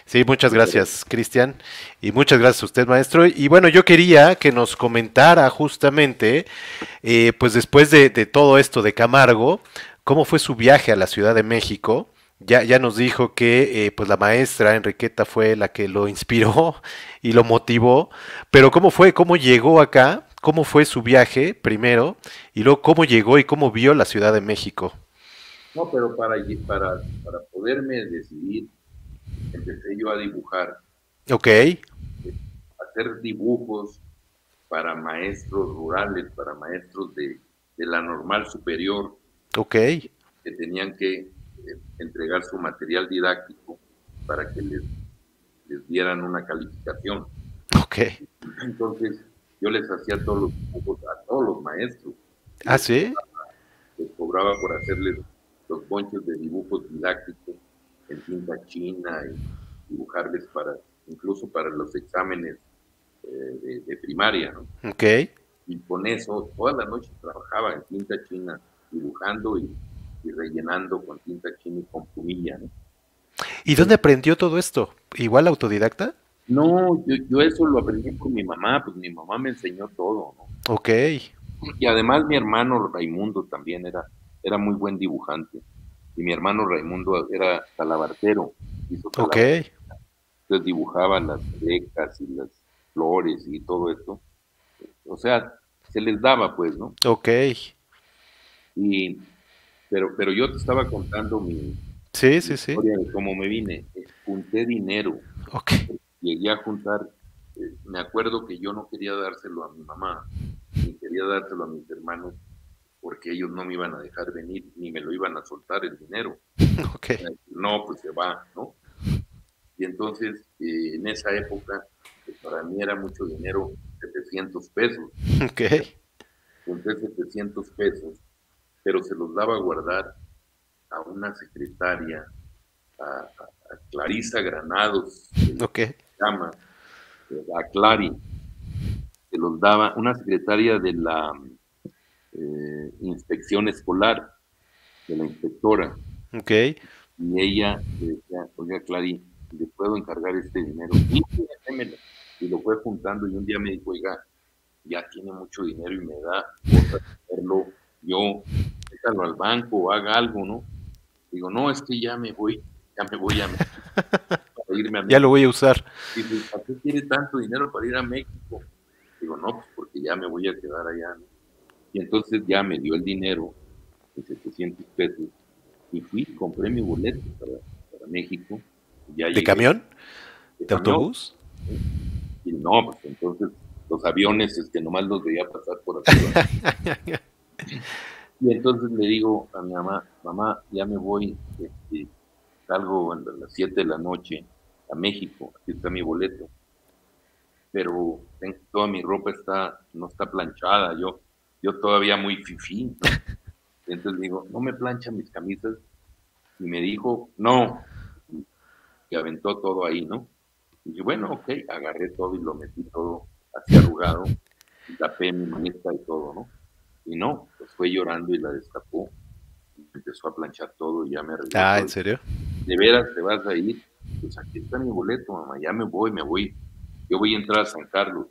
Sí, muchas gracias, Cristian. Y muchas gracias a usted, maestro. Y bueno, yo quería que nos comentara justamente, eh, pues después de, de, todo esto de Camargo, cómo fue su viaje a la Ciudad de México ya, ya nos dijo que eh, pues la maestra Enriqueta fue la que lo inspiró y lo motivó, pero ¿cómo fue? ¿Cómo llegó acá? ¿Cómo fue su viaje primero? Y luego, ¿cómo llegó y cómo vio la Ciudad de México? No, pero para, para, para poderme decidir, empecé yo a dibujar. Ok. Hacer dibujos para maestros rurales, para maestros de, de la normal superior. Ok. Que tenían que entregar su material didáctico para que les, les dieran una calificación. Ok. Entonces, yo les hacía todos los dibujos a todos los maestros. ¿Ah, sí? Les cobraba por hacerles los bonches de dibujos didácticos en tinta china y dibujarles para, incluso para los exámenes eh, de, primaria, ¿no? Ok. Y con eso, toda la noche trabajaba en tinta china, dibujando y y rellenando con tinta china y con plumilla. ¿Y dónde aprendió todo esto? ¿Igual autodidacta? No, yo, eso lo aprendí por mi mamá, pues mi mamá me enseñó todo, ¿no? Ok. Y además mi hermano Raimundo también era, era muy buen dibujante. Y mi hermano Raimundo era talabartero. Hizo ok. Entonces dibujaba las becas y las flores y todo esto. O sea, se les daba, pues, ¿no? Ok. Y pero, pero yo te estaba contando mi, sí, sí, sí. historia de cómo me vine. Junté dinero. Ok. Llegué a juntar. Eh, me acuerdo que yo no quería dárselo a mi mamá, ni quería dárselo a mis hermanos, porque ellos no me iban a dejar venir, ni me lo iban a soltar el dinero. Ok. No, pues se va, ¿no? Y entonces, eh, en esa época, pues para mí era mucho dinero, 700 pesos. Ok. Junté 700 pesos pero se los daba a guardar a una secretaria, a, Clarisa Granados, okay. llama, a Clary, se los daba una secretaria de la eh, inspección escolar, de la inspectora. Okay. Y ella decía, oiga, Clary, ¿le puedo encargar este dinero? Y lo fue juntando y un día me dijo, oiga, ya tiene mucho dinero y me da cosa hacerlo yo al banco o haga algo, ¿no? Digo, no, es que ya me voy, ya me voy a, irme a México. Ya lo voy a usar. Digo, ¿para qué quiere tanto dinero para ir a México? Digo, no, pues porque ya me voy a quedar allá, ¿no? Y entonces ya me dio el dinero, de 700 pesos, y fui, compré mi boleto para, para México. ¿De camión? ¿De, autobús? Y no, pues entonces los aviones, es que nomás los veía pasar por aquí. Y entonces le digo a mi mamá, mamá, ya me voy, este, salgo a las 7 de la noche a México, aquí está mi boleto. Pero toda mi ropa está, no está planchada, yo, yo todavía muy fifí. Entonces le digo, no me planchan mis camisas. Y me dijo, no, que aventó todo ahí, ¿no? Y bueno, ok, agarré todo y lo metí todo así arrugado, y tapé mi manita y todo, ¿no? Y no, pues fue llorando y la destapó, empezó a planchar todo y ya me regresó. Ah, ¿en serio? De veras te vas a ir, pues aquí está mi boleto, mamá, ya me voy, me voy, yo voy a entrar a San Carlos.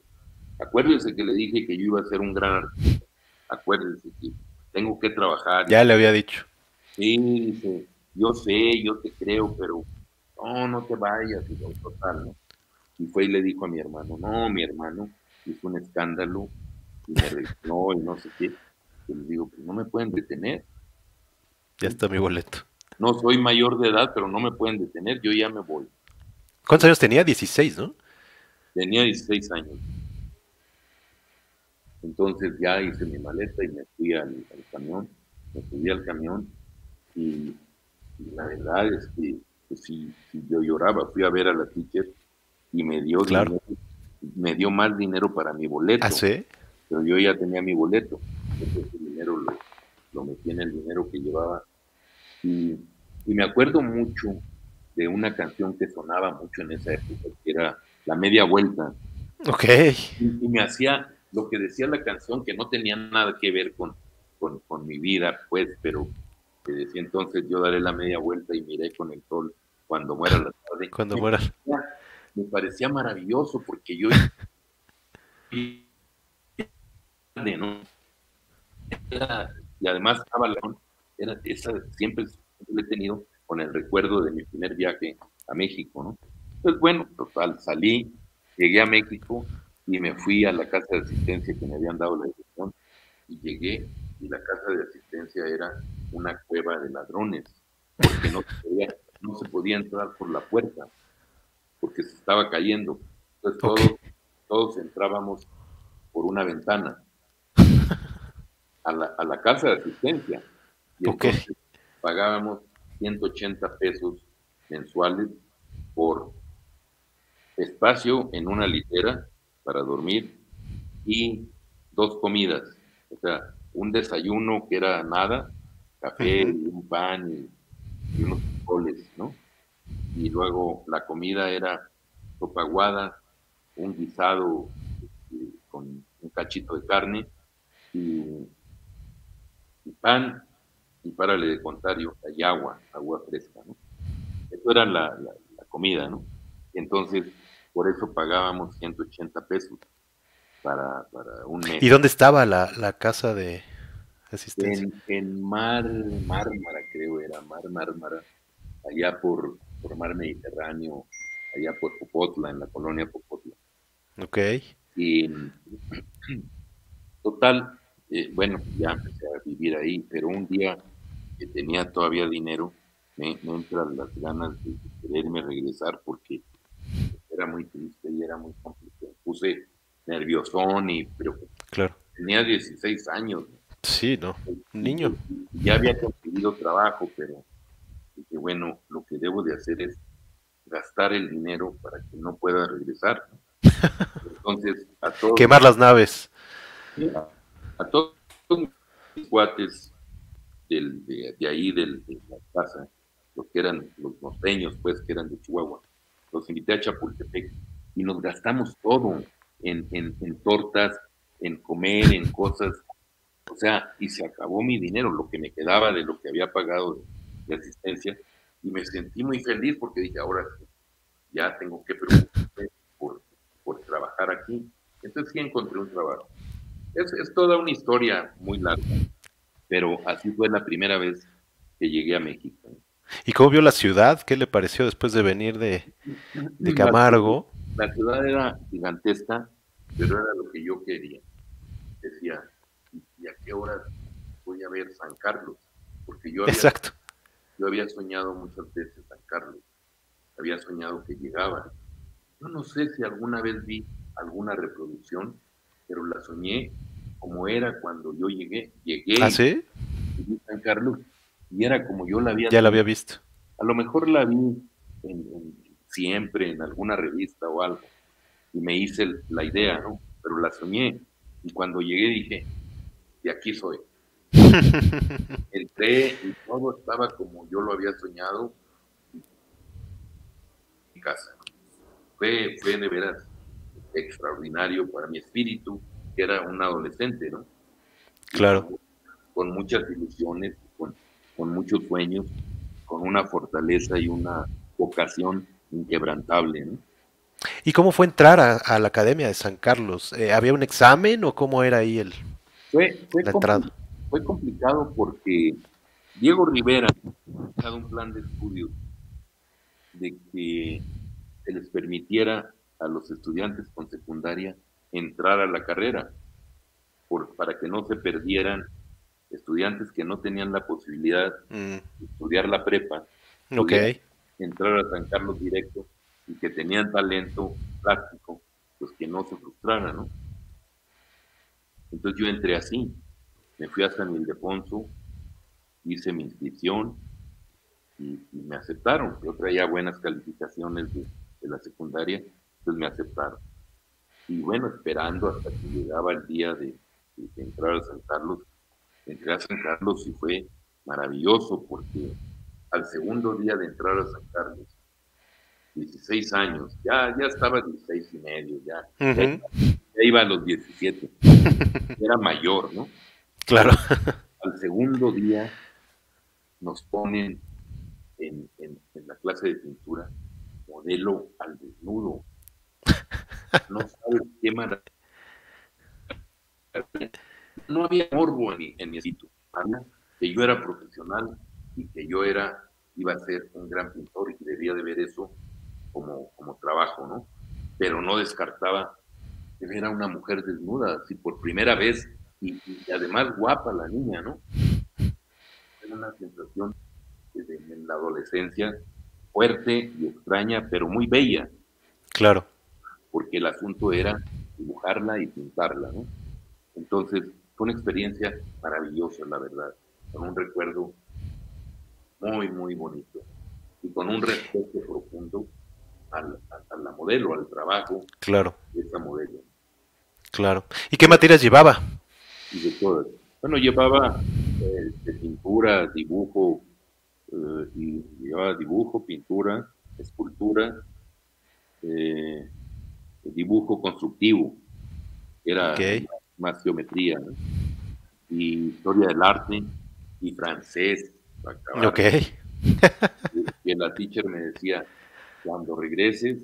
Acuérdense que le dije que yo iba a ser un gran artista, acuérdense que tengo que trabajar. Ya le había dicho. Sí, dice, yo sé, yo te creo, pero no, no te vayas, y total, ¿no? Y fue y le dijo a mi hermano, no, mi hermano hizo un escándalo y me registró y no sé qué. Y le digo, pues no me pueden detener. Ya está mi boleto. No soy mayor de edad, pero no me pueden detener, yo ya me voy. ¿Cuántos años tenía? 16, ¿no? Tenía 16 años. Entonces ya hice mi maleta y me fui al, camión, me subí al camión y, la verdad es que pues, sí, yo lloraba, fui a ver a la teacher y me dio claro. me dio más dinero para mi boleto. ¿Ah, sí? Pero yo ya tenía mi boleto, el dinero lo, lo metí en el dinero que llevaba. Y, me acuerdo mucho de una canción que sonaba mucho en esa época, que era La Media Vuelta. Ok. Y, me hacía lo que decía la canción, que no tenía nada que ver con, con, con mi vida, pues, pero que decía entonces yo daré la media vuelta y miré con el sol cuando muera la tarde. Cuando muera me parecía maravilloso porque yo y además estaba era esa siempre lo he tenido con el recuerdo de mi primer viaje a México, ¿no? Entonces, bueno, total, salí, llegué a México y me fui a la casa de asistencia que me habían dado la dirección y llegué y la casa de asistencia era una cueva de ladrones porque no no se podía entrar por la puerta porque se estaba cayendo. Entonces todos, todos entrábamos por una ventana a la, a la casa de asistencia. Y entonces pagábamos 180 pesos mensuales por espacio en una litera para dormir y dos comidas. O sea, un desayuno que era nada, café, y un pan y, y unos frijoles, ¿no? y luego la comida era sopa aguada, un guisado este, con un cachito de carne y, pan y párale de contrario, hay agua, agua fresca, ¿no? Eso era la, comida, ¿no? Entonces, por eso pagábamos 180 pesos para, un mes. ¿Y dónde estaba la, casa de asistencia? En, en Mar Mármara, creo era, Mar Mármara, allá por, por mar Mediterráneo, allá por Popotla, en la colonia Popotla. Ok. Y total, eh, bueno, ya empecé a vivir ahí, pero un día que tenía todavía dinero, me, entran las ganas de quererme regresar porque era muy triste y era muy complicado. Puse nerviosón y pero claro. tenía 16 años. Sí, no, un niño. Ya había conseguido trabajo, pero que bueno, lo que debo de hacer es gastar el dinero para que no pueda regresar. Entonces, a todos... Quemar las naves. A, todos los cuates del, de, ahí, del, de la casa, los que eran los norteños, pues, que eran de Chihuahua, los invité a Chapultepec y nos gastamos todo en, en, en tortas, en comer, en cosas. O sea, y se acabó mi dinero, lo que me quedaba de lo que había pagado de asistencia y me sentí muy feliz porque dije, ahora ya tengo que preocuparme por, por trabajar aquí. Entonces sí encontré un trabajo. Es, es, toda una historia muy larga, pero así fue la primera vez que llegué a México. ¿Y cómo vio la ciudad? ¿Qué le pareció después de venir de, de Camargo? La, ciudad era gigantesca, pero era lo que yo quería. Decía, ¿y a qué hora voy a ver San Carlos? Porque yo Exacto. Yo había soñado muchas veces San Carlos, había soñado que llegaba. Yo no sé si alguna vez vi alguna reproducción, pero la soñé como era cuando yo llegué. Llegué ¿Ah, sí? San Carlos y era como yo la había. Ya la había visto. A lo mejor la vi siempre en alguna revista o algo y me hice la idea, ¿no? Pero la soñé y cuando llegué dije, de aquí soy. Entré y todo estaba como yo lo había soñado. Mi casa. fue, fue de veras extraordinario para mi espíritu, que era un adolescente, ¿no? Claro. Con, muchas ilusiones, con, con muchos sueños, con una fortaleza y una vocación inquebrantable, ¿no? ¿Y cómo fue entrar a, la Academia de San Carlos? Eh, ¿Había un examen o cómo era ahí el, fue, fue la entrada? Fue complicado porque Diego Rivera ha dado un plan de estudio de que se les permitiera a los estudiantes con secundaria entrar a la carrera, por, para que no se perdieran estudiantes que no tenían la posibilidad mm. de estudiar la prepa, entrar a San Carlos directo y que tenían talento práctico, pues que no se frustraran, ¿no? Entonces yo entré así, me fui a San Ildefonso, hice mi inscripción y, me aceptaron. Yo traía buenas calificaciones de, la secundaria, entonces me aceptaron. Y bueno, esperando hasta que llegaba el día de, de entrar a San Carlos, entré a San Carlos y fue maravilloso porque al segundo día de entrar a San Carlos, 16 años, ya, ya estaba 16 y medio, ya, ya, iba a los 17, era mayor, ¿no? Claro. Al segundo día nos ponen en, la clase de pintura modelo al desnudo. No sabes qué maravilla. No había morbo en, en mi sitio. Que yo era profesional y que yo era, iba a ser un gran pintor y debía de ver eso como, como trabajo, ¿no? Pero no descartaba que ver a una mujer desnuda, así por primera vez, y, además guapa la niña, ¿no? Era una sensación en la adolescencia fuerte y extraña, pero muy bella. Claro. Porque el asunto era dibujarla y pintarla, ¿no? Entonces, fue una experiencia maravillosa, la verdad, con un recuerdo muy, muy bonito y con un respeto profundo al, a, la modelo, al trabajo claro. de esa modelo. Claro. ¿Y qué materias llevaba? Y de todas. Bueno, llevaba eh, pintura, dibujo, eh, y llevaba dibujo, pintura, escultura, eh, dibujo constructivo, era más, geometría, y historia del arte y francés. Ok. y la teacher me decía, cuando regreses,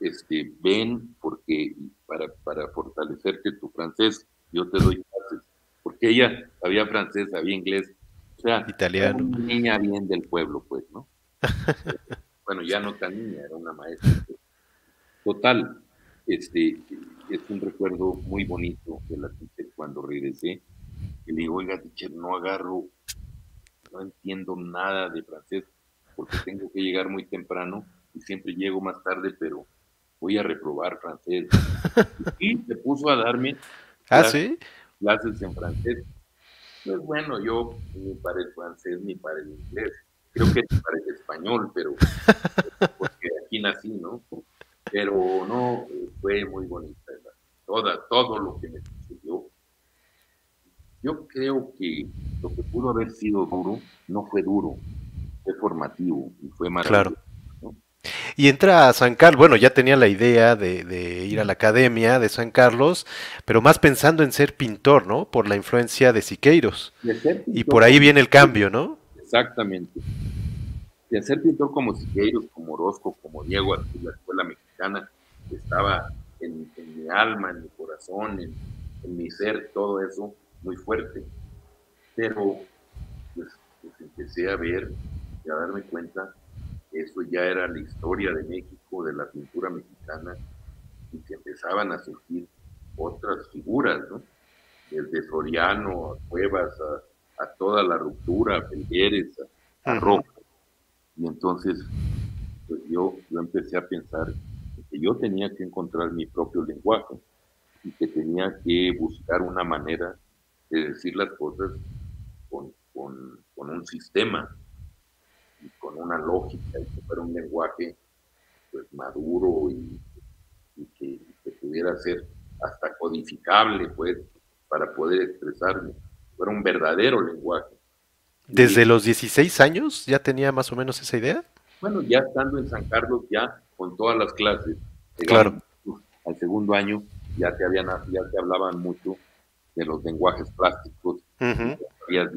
este, ven porque para, para fortalecerte tu francés, yo te doy clases, porque ella sabía francés, sabía inglés, o sea, italiano. una niña bien del pueblo, pues, ¿no? bueno, ya no tan niña, era una maestra. Total, este, es un recuerdo muy bonito de la teacher cuando regresé, y le digo, oiga, teacher, no agarro, no entiendo nada de francés, porque tengo que llegar muy temprano y siempre llego más tarde, pero voy a reprobar francés. Y se puso a darme ¿Ah, clases, en francés. Pues bueno, yo ni para el francés ni para el inglés. Creo que para el español, pero porque aquí nací, ¿no? Pero no, fue muy bonita. Toda, todo lo que me sucedió. Yo creo que lo que pudo haber sido duro no fue duro, fue formativo y fue maravilloso. Claro. Y entra a San Carlos, bueno, ya tenía la idea de, ir a la academia de San Carlos, pero más pensando en ser pintor, ¿no? Por la influencia de Siqueiros. y por ahí viene el cambio, ¿no? Exactamente. De ser pintor como Siqueiros, como Orozco, como Diego, la escuela mexicana, estaba en, mi alma, en mi corazón, en, mi ser, todo eso muy fuerte. Pero pues, pues empecé a ver y a darme cuenta eso ya era la historia de México, de la pintura mexicana, y que empezaban a surgir otras figuras, ¿no? Desde Soriano a Cuevas, a, toda la ruptura, a Pelleres, a, a Y entonces pues yo, yo empecé a pensar que yo tenía que encontrar mi propio lenguaje y que tenía que buscar una manera de decir las cosas con, con un sistema y con una lógica y que fuera un lenguaje pues maduro y, que, pudiera ser hasta codificable pues para poder expresarme. Fuera un verdadero lenguaje. Desde los 16 años ya tenía más o menos esa idea bueno ya estando en San Carlos ya con todas las clases Claro. Al segundo año ya te, habían, ya te hablaban mucho de los lenguajes plásticos, ya,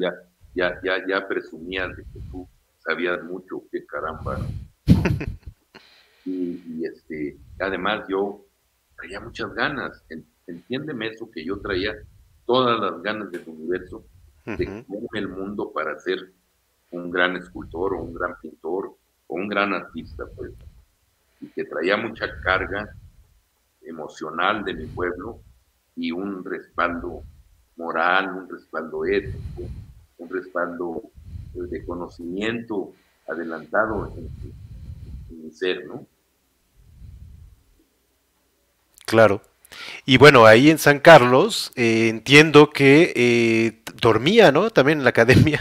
ya, ya, ya presumían de que tú sabías mucho, qué caramba. y, este, además yo traía muchas ganas, entiéndeme eso que yo traía todas las ganas del universo de crearme el mundo para ser un gran escultor o un gran pintor o un gran artista, pues, y que traía mucha carga emocional de mi pueblo y un respaldo moral, un respaldo ético, un respaldo de conocimiento adelantado en, mi ser, ¿no? Claro. Y bueno, ahí en San Carlos eh, entiendo que eh, dormía, ¿no? También en la academia.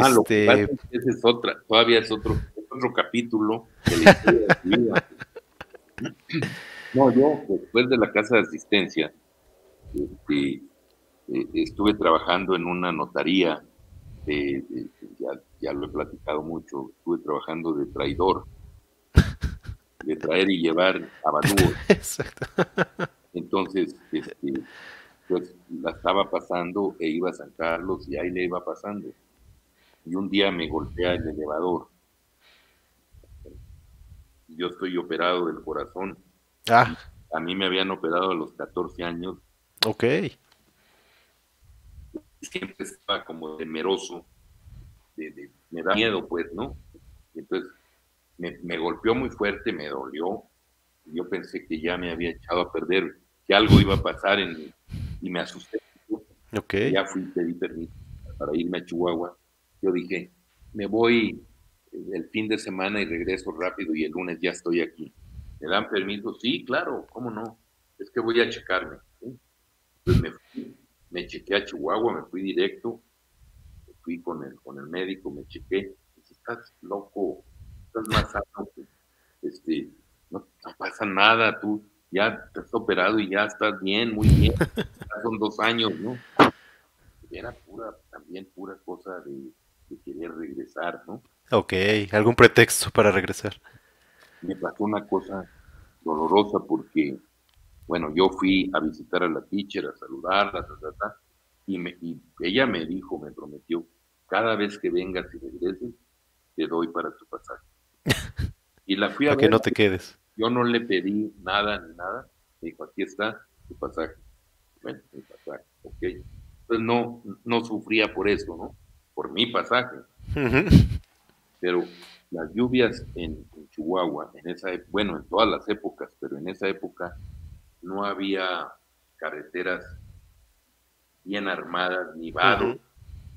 Ah, este... es otra, todavía es otro, otro capítulo de la historia de vida. No, yo después de la casa de asistencia, este, eh, estuve trabajando en una notaría, ya, lo he platicado mucho, estuve trabajando de traidor, de traer y llevar avalúos. Exacto. Entonces, este, pues la estaba pasando e iba a San Carlos y ahí le iba pasando. Y un día me golpea el elevador. Yo estoy operado del corazón. Ah. A mí me habían operado a los 14 años. Ok siempre estaba como temeroso, me da miedo, pues, ¿no? Entonces, me, golpeó muy fuerte, me dolió. Yo pensé que ya me había echado a perder, que algo iba a pasar en mí, y me asusté. Okay. Ya fui, pedí permiso para irme a Chihuahua. Yo dije, me voy el fin de semana y regreso rápido y el lunes ya estoy aquí. ¿Me dan permiso? Sí, claro, ¿cómo no? Es que voy a checarme. Entonces me fui me chequé a Chihuahua, me fui directo, fui con el, con el médico, me chequé, si estás loco, estás más sano, este, no, pasa nada, tú ya te has operado y ya estás bien, muy bien, son dos años, ¿no? Era pura, también pura cosa de querer regresar, ¿no? Ok, algún pretexto para regresar. Me pasó una cosa dolorosa porque bueno, yo fui a visitar a la teacher, a saludarla, y, me, y ella me dijo, me prometió, cada vez que vengas y regreses, te doy para tu pasaje. Y la fui a para que no te quedes. Yo no le pedí nada ni nada. Me dijo, aquí está tu pasaje. Bueno, mi pasaje, ok. Entonces no, no sufría por eso, ¿no? Por mi pasaje. Pero las lluvias en, en, Chihuahua, en esa, bueno, en todas las épocas, pero en esa época no había carreteras bien armadas, ni varos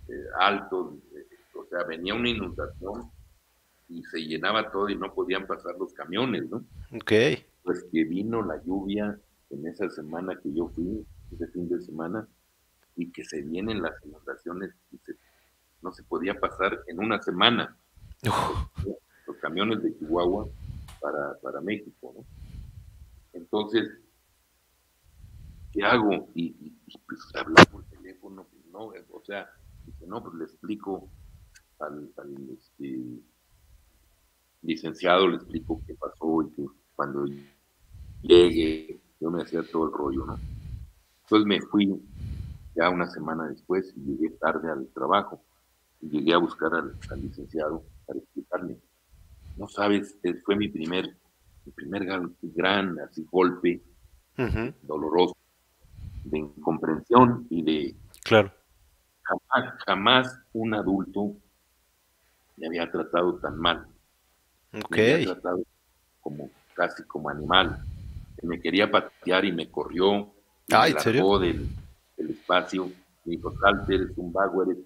eh, altos, eh, o sea, venía una inundación y se llenaba todo y no podían pasar los camiones, ¿no? Ok. Pues que vino la lluvia en esa semana que yo fui, ese fin de semana, y que se vienen las inundaciones y no se podía pasar en una semana los, camiones de Chihuahua para, para México, ¿no? Entonces, ¿qué hago? Y, pues hablar por teléfono, pues, no, o sea, dice, no, pues le explico al, este, licenciado, le explico qué pasó y que cuando llegue, yo me hacía todo el rollo, ¿no? Entonces me fui ya una semana después y llegué tarde al trabajo y llegué a buscar al, licenciado para explicarle. No sabes, fue mi primer, mi primer gran, así golpe doloroso de incomprensión y de... Claro. Jamás, jamás un adulto me había tratado tan mal. Ok. Me había tratado como, casi como animal. Me quería patear y me corrió. Y ah, me Del, espacio. Me dijo, salte, eres un vago, eres...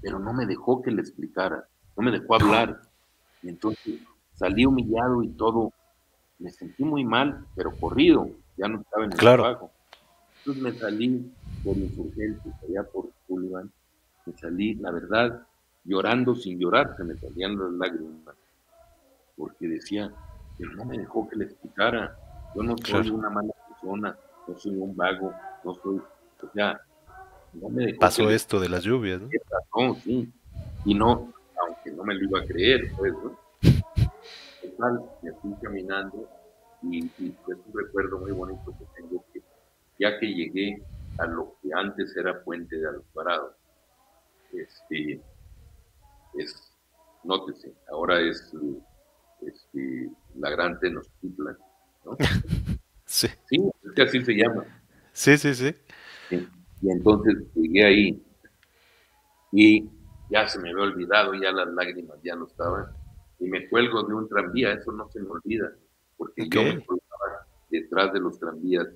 Pero no me dejó que le explicara. No me dejó hablar. Y entonces salí humillado y todo. Me sentí muy mal, pero corrido. Ya no estaba en el trabajo me salí por insurgentes, allá por Sullivan, me salí, la verdad, llorando sin llorar, se me salían las lágrimas, porque decía, pero no me dejó que le explicara, yo no soy una mala persona, no soy un vago, no soy, o sea, no me dejó Pasó esto de las lluvias, ¿no? Pasó, sí, y no, no me lo iba a creer, pues, ¿no? Total, me fui caminando y y, es un recuerdo muy bonito que tengo que ya que llegué a lo que antes era Puente de Alvarado, este, es, nótese, ahora es este, la Gran Tenochtitlan, ¿no? sí. Sí, es que así se llama. Sí, sí, sí. Y entonces llegué ahí y ya se me había olvidado, ya las lágrimas ya no estaban, y me cuelgo de un tranvía, eso no se me olvida, porque yo me colgaba detrás de los tranvías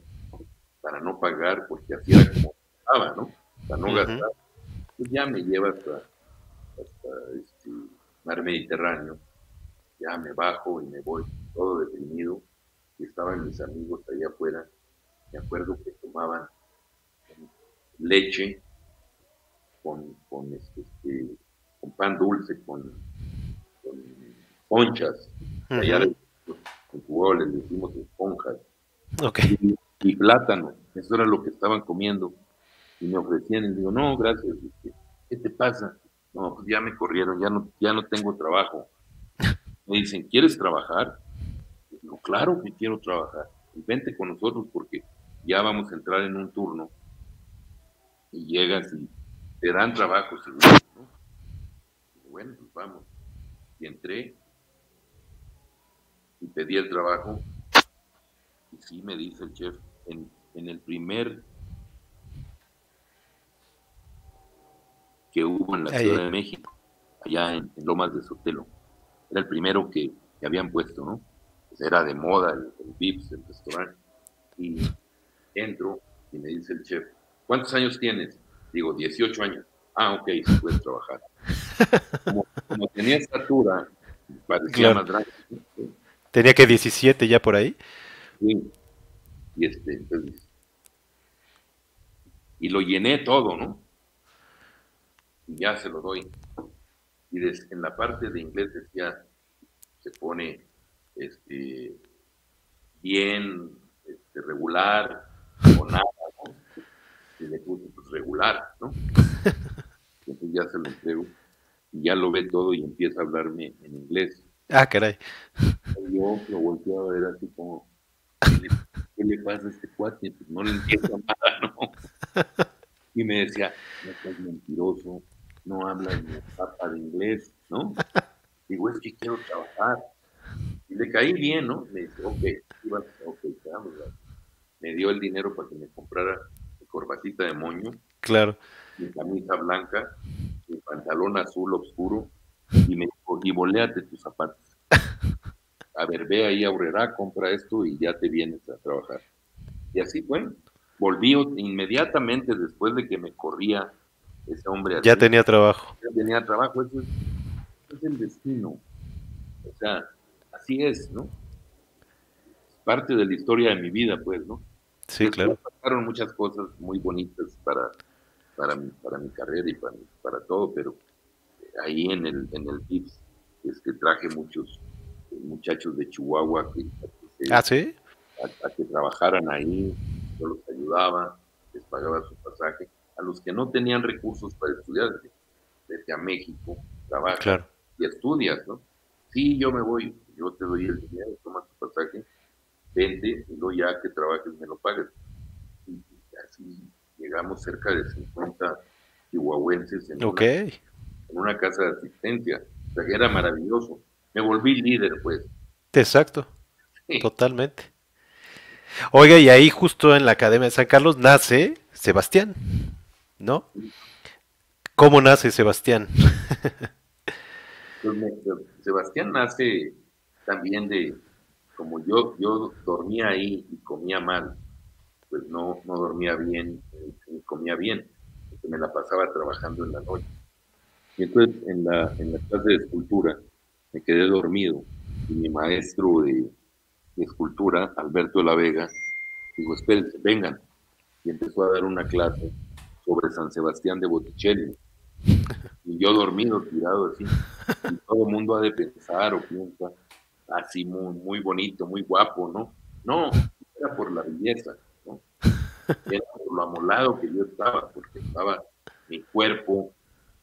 para no pagar, porque así era como estaba, ¿no? Para no gastar. Pues ya me lleva hasta, hasta este mar Mediterráneo, ya me bajo y me voy todo deprimido, y estaban mis amigos allá afuera, me acuerdo que tomaban leche con, con, este, este con pan dulce, con, con conchas, allá en les decimos esponjas, y, y, plátano, eso era lo que estaban comiendo, y me ofrecían, y digo, no, gracias, este, ¿qué te pasa? No, pues ya me corrieron, ya no, ya no tengo trabajo. Me dicen, ¿quieres trabajar? No, claro que quiero trabajar. vente con nosotros porque ya vamos a entrar en un turno. Y llegas y te dan trabajo seguro, ¿no? bueno, pues vamos. Y entré y pedí el trabajo. Y sí, me dice el chef, en, el primer que hubo en la Ciudad de México, allá en, Lomas de Sotelo. Era el primero que, habían puesto, ¿no? Pues era de moda el, el Vips, el restaurante. Y entro y me dice el chef, ¿cuántos años tienes? Digo, 18 años. Ah, ok, se puede trabajar. Como, tenía estatura, parecía más grande. Tenía que 17 ya por ahí. Sí. Y este, entonces. Y lo llené todo, ¿no? Y ya se lo doy. Y en la parte de inglés decía, se pone este, bien, este, regular, o nada, y le puse pues, regular, ¿no? Entonces ya se lo entrego y ya lo ve todo y empieza a hablarme en inglés. Ah, caray. yo lo volteaba a ver así como, ¿qué le, pasa a este cuate? Pues no le entiendo nada, ¿no? Y me decía, no estás mentiroso, no hablas ni papa de inglés, ¿no? Digo, es que quiero trabajar. Y le caí bien, ¿no? Me dice, ok, ok, Me dio el dinero para que me comprara corbatita de moño. Claro. Mi camisa blanca, mi pantalón azul oscuro, y me dijo, y boleate tus zapatos. A ver, ve ahí a Urrera, compra esto y ya te vienes a trabajar. Y así fue. Volví inmediatamente después de que me corría ese hombre. ya tenía trabajo. Ya tenía trabajo, eso es, es el destino. O sea, así es, ¿no? Parte de la historia de mi vida, pues, ¿no? Sí, claro. Pasaron muchas cosas muy bonitas para, para, mi, para mi carrera y para, para todo, pero ahí en el, en el TIPS este, traje muchos muchachos de Chihuahua que, ¿Ah, sí? a, que trabajaran ahí, yo los ayudaba, les pagaba su pasaje. A los que no tenían recursos para estudiar, desde a México, trabaja y estudias, ¿no? Sí, yo me voy, yo te doy el dinero, toma tu pasaje, vende y luego ya que trabajes me lo pagues. Y así llegamos cerca de 50 chihuahuenses en, una, en una casa de asistencia. O sea, que era maravilloso. Me volví líder, pues. Exacto. Totalmente. Oiga, y ahí justo en la Academia de San Carlos nace Sebastián, ¿no? ¿Cómo nace Sebastián? Pues Sebastián nace también de, como yo, yo dormía ahí y comía mal, pues no, no dormía bien ni comía bien, porque me la pasaba trabajando en la noche. Y entonces en la, en la clase de escultura me quedé dormido y mi maestro de, escultura, Alberto de la Vega, dijo, espérense, vengan. Y empezó a dar una clase sobre San Sebastián de Botticelli. Y yo dormido, tirado así. Y todo el mundo ha de pensar o piensa, así muy, muy bonito, muy guapo, ¿no? No, era por la belleza, ¿no? Era por lo amolado que yo estaba, porque estaba mi cuerpo,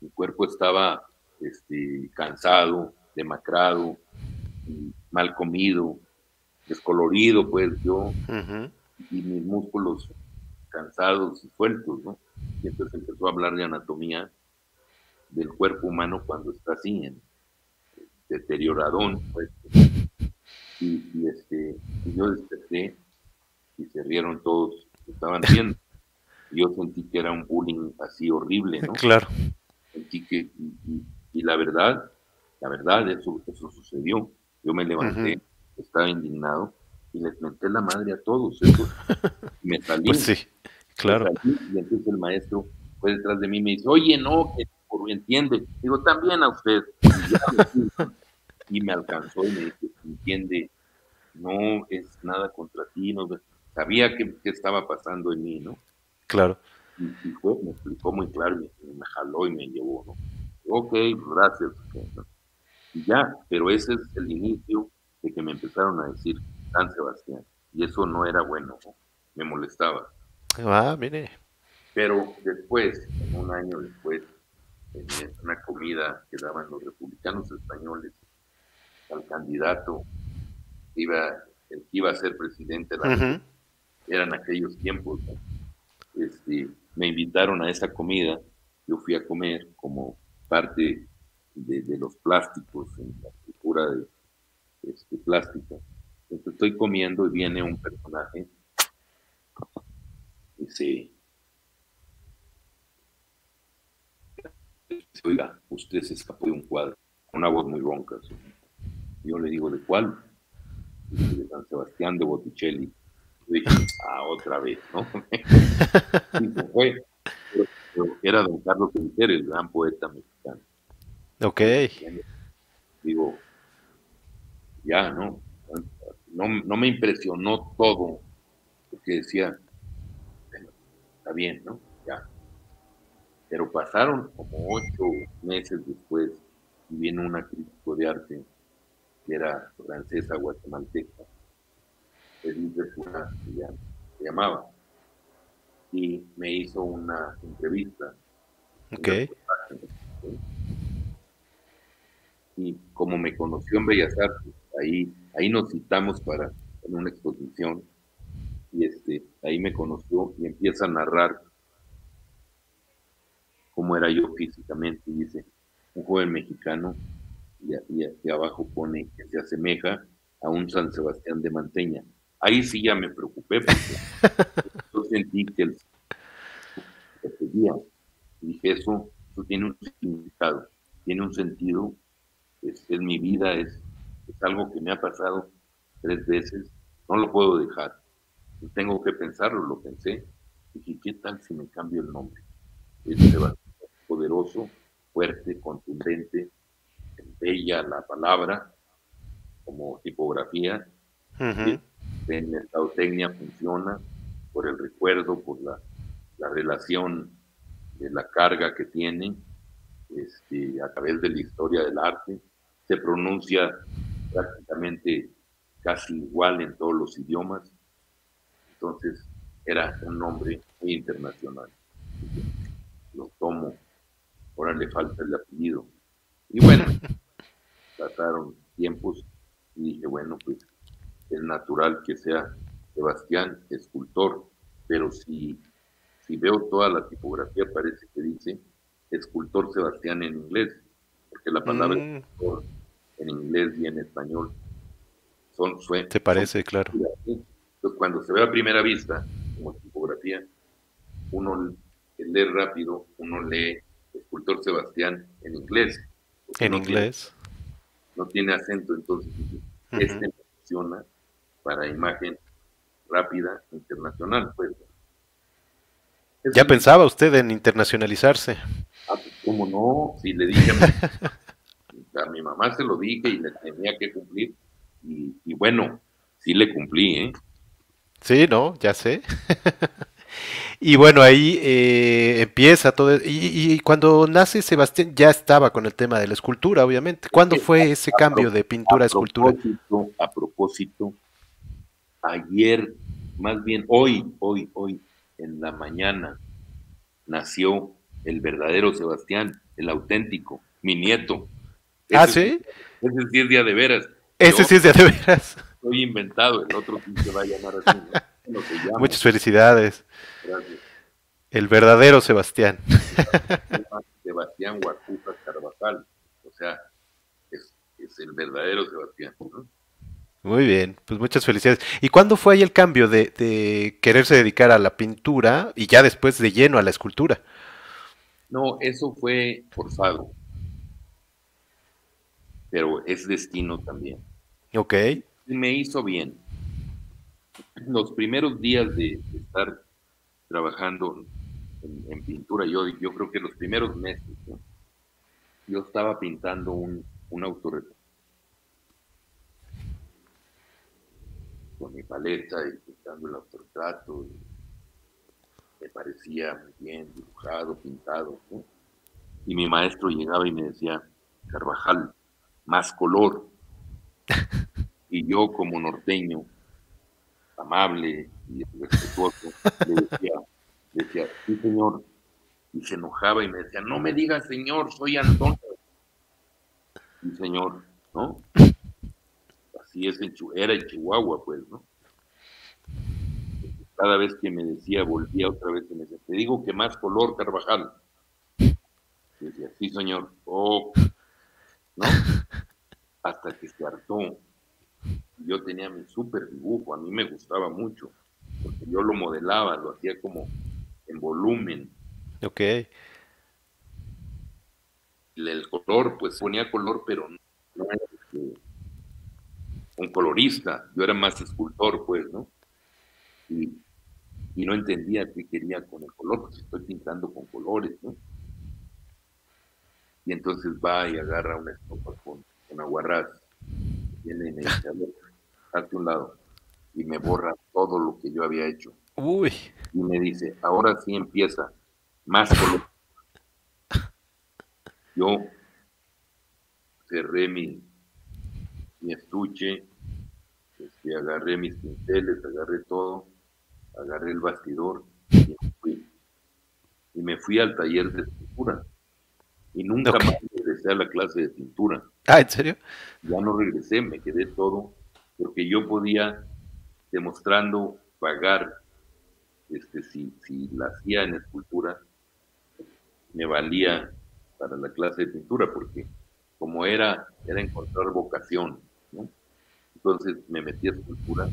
mi cuerpo estaba este, cansado, demacrado, mal comido, descolorido, pues yo, y mis músculos cansados y sueltos, ¿no? Y entonces empezó a hablar de anatomía del cuerpo humano cuando está así, en deterioradón, pues. Y, este, y yo desperté y se rieron todos, estaban viendo. Yo sentí que era un bullying así horrible, ¿no? Claro. Sentí que, y, la verdad, la verdad, eso, eso sucedió. Yo me levanté, estaba indignado y les menté la madre a todos. Eso, me salí. Pues sí, claro. y entonces el maestro fue detrás de mí y me dice, oye, no, que por entiende. Digo, también a usted. Y, me alcanzó y me dice, entiende, no es nada contra ti, no, sabía qué estaba pasando en mí, ¿no? Claro. Y, fue, me explicó muy claro, me, me, jaló y me llevó, ¿no? Ok, gracias. Y ya, pero ese es el inicio de que me empezaron a decir San Sebastián. Y eso no era bueno, me molestaba. Ah, mire. Pero después, un año después, en una comida que daban los republicanos españoles al candidato iba, el que iba a ser presidente, eran aquellos tiempos. Este, me invitaron a esa comida, yo fui a comer como parte de, los plásticos en la estructura de este, plástica. Entonces estoy comiendo y viene un personaje y dice, oiga, usted se escapó de un cuadro, una voz muy ronca. Yo le digo, ¿de cuál? de San Sebastián de Botticelli. Yo dije, ah, otra vez, ¿no? y fue. era don Carlos Quintero, el gran poeta mexicano. Ok. Digo, ya, ¿no? No, no me impresionó todo, porque decía, bueno, está bien, ¿no? Ya. Pero pasaron como ocho meses después y viene una crítico de arte que era francesa guatemalteca, Edith de Pura, se llamaba, y me hizo una entrevista. Ok. Y como me conoció en Bellas Artes, ahí, ahí nos citamos para en una exposición, y este, ahí me conoció y empieza a narrar cómo era yo físicamente. Y dice, un joven mexicano, y, aquí abajo pone que se asemeja a un San Sebastián de Manteña. Ahí sí ya me preocupé porque yo sentí que el día dije eso, eso tiene un significado, tiene un sentido, es, mi vida, es, es algo que me ha pasado tres veces, no lo puedo dejar, tengo que pensarlo, lo pensé, dije, ¿qué tal si me cambio el nombre? Es poderoso, fuerte, contundente, bella la palabra como tipografía. En En mercadotecnia funciona por el recuerdo, por la, relación de la carga que tiene este, a través de la historia del arte. Se pronuncia prácticamente casi igual en todos los idiomas. Entonces era un nombre muy internacional. Lo tomo. Ahora le falta el apellido. Y bueno, pasaron tiempos y dije, bueno, pues es natural que sea Sebastián escultor, pero si, si veo toda la tipografía parece que dice escultor Sebastián en inglés, porque la palabra mm. escultor en inglés y en español son sueños. Te parece, claro. Entonces, cuando se ve a primera vista, como tipografía, uno lee rápido, uno lee escultor Sebastián en inglés. En inglés no tiene acento, entonces este funciona para imagen rápida internacional. Pues. ¿Ya pensaba usted en internacionalizarse? Ah, pues, ¿Cómo no? Si le dije a mi, mamá se lo dije y le tenía que cumplir. Y, y bueno, sí le cumplí, ¿eh? Sí, no, ya sé. Y bueno, ahí eh, empieza todo. Y, cuando nace Sebastián ya estaba con el tema de la escultura, obviamente. ¿Cuándo fue ese cambio de pintura a escultura? A propósito, ayer, más bien hoy, hoy, hoy, en la mañana, nació el verdadero Sebastián, el auténtico, mi nieto. ¿Ah, sí? ese sí es día de veras. Ese sí es día de veras. estoy inventado, el otro sí se va a llamar así. Muchas felicidades. Gracias. El verdadero Sebastián. Sebastián Guacuta Carvajal. O sea, es, el verdadero Sebastián. Muy bien, pues muchas felicidades. ¿Y cuándo fue ahí el cambio de, de, quererse dedicar a la pintura y ya después de lleno a la escultura? No, eso fue forzado. Pero es destino también. Ok. Me hizo bien. Los primeros días de estar trabajando en, pintura. Yo, yo creo que los primeros meses, yo estaba pintando un, un autorretrato. Con mi paleta y pintando el autorretrato. me parecía muy bien dibujado, pintado. Y mi maestro llegaba y me decía, Carvajal, más color. y yo como norteño, amable y respetuoso, le decía, decía, sí, señor. Y se enojaba y me decía, no me digas, señor, soy Antonio. Sí, señor, ¿no? Así es, en, era en Chihuahua, pues, ¿no? Cada vez que me decía, volvía otra vez y me decía, te digo que más color, Carvajal. Y decía, sí, señor. Oh, ¿no? Hasta que se hartó. Yo tenía mi súper dibujo, a mí me gustaba mucho, porque yo lo modelaba, lo hacía como en volumen. Ok. El color, pues ponía color, pero no era este, un colorista, yo era más escultor, pues, ¿no? Y, no entendía qué quería con el color, pues estoy pintando con colores, ¿no? Y entonces va y agarra una estopa con, con aguarrás, viene y me dice, hazte un lado, y me borra todo lo que yo había hecho. Uy. Y me dice, ahora sí empieza, más color. Yo cerré mi, mi estuche, este, agarré mis pinceles, agarré todo, agarré el bastidor y me fui. Y me fui al taller de pintura. Y nunca más regresé a la clase de pintura. Ah, ¿en serio? Ya no regresé, me quedé todo, porque yo podía, demostrando pagar este, si, si la hacía en escultura, me valía para la clase de pintura, porque como era, era encontrar vocación, Entonces me metí a escultura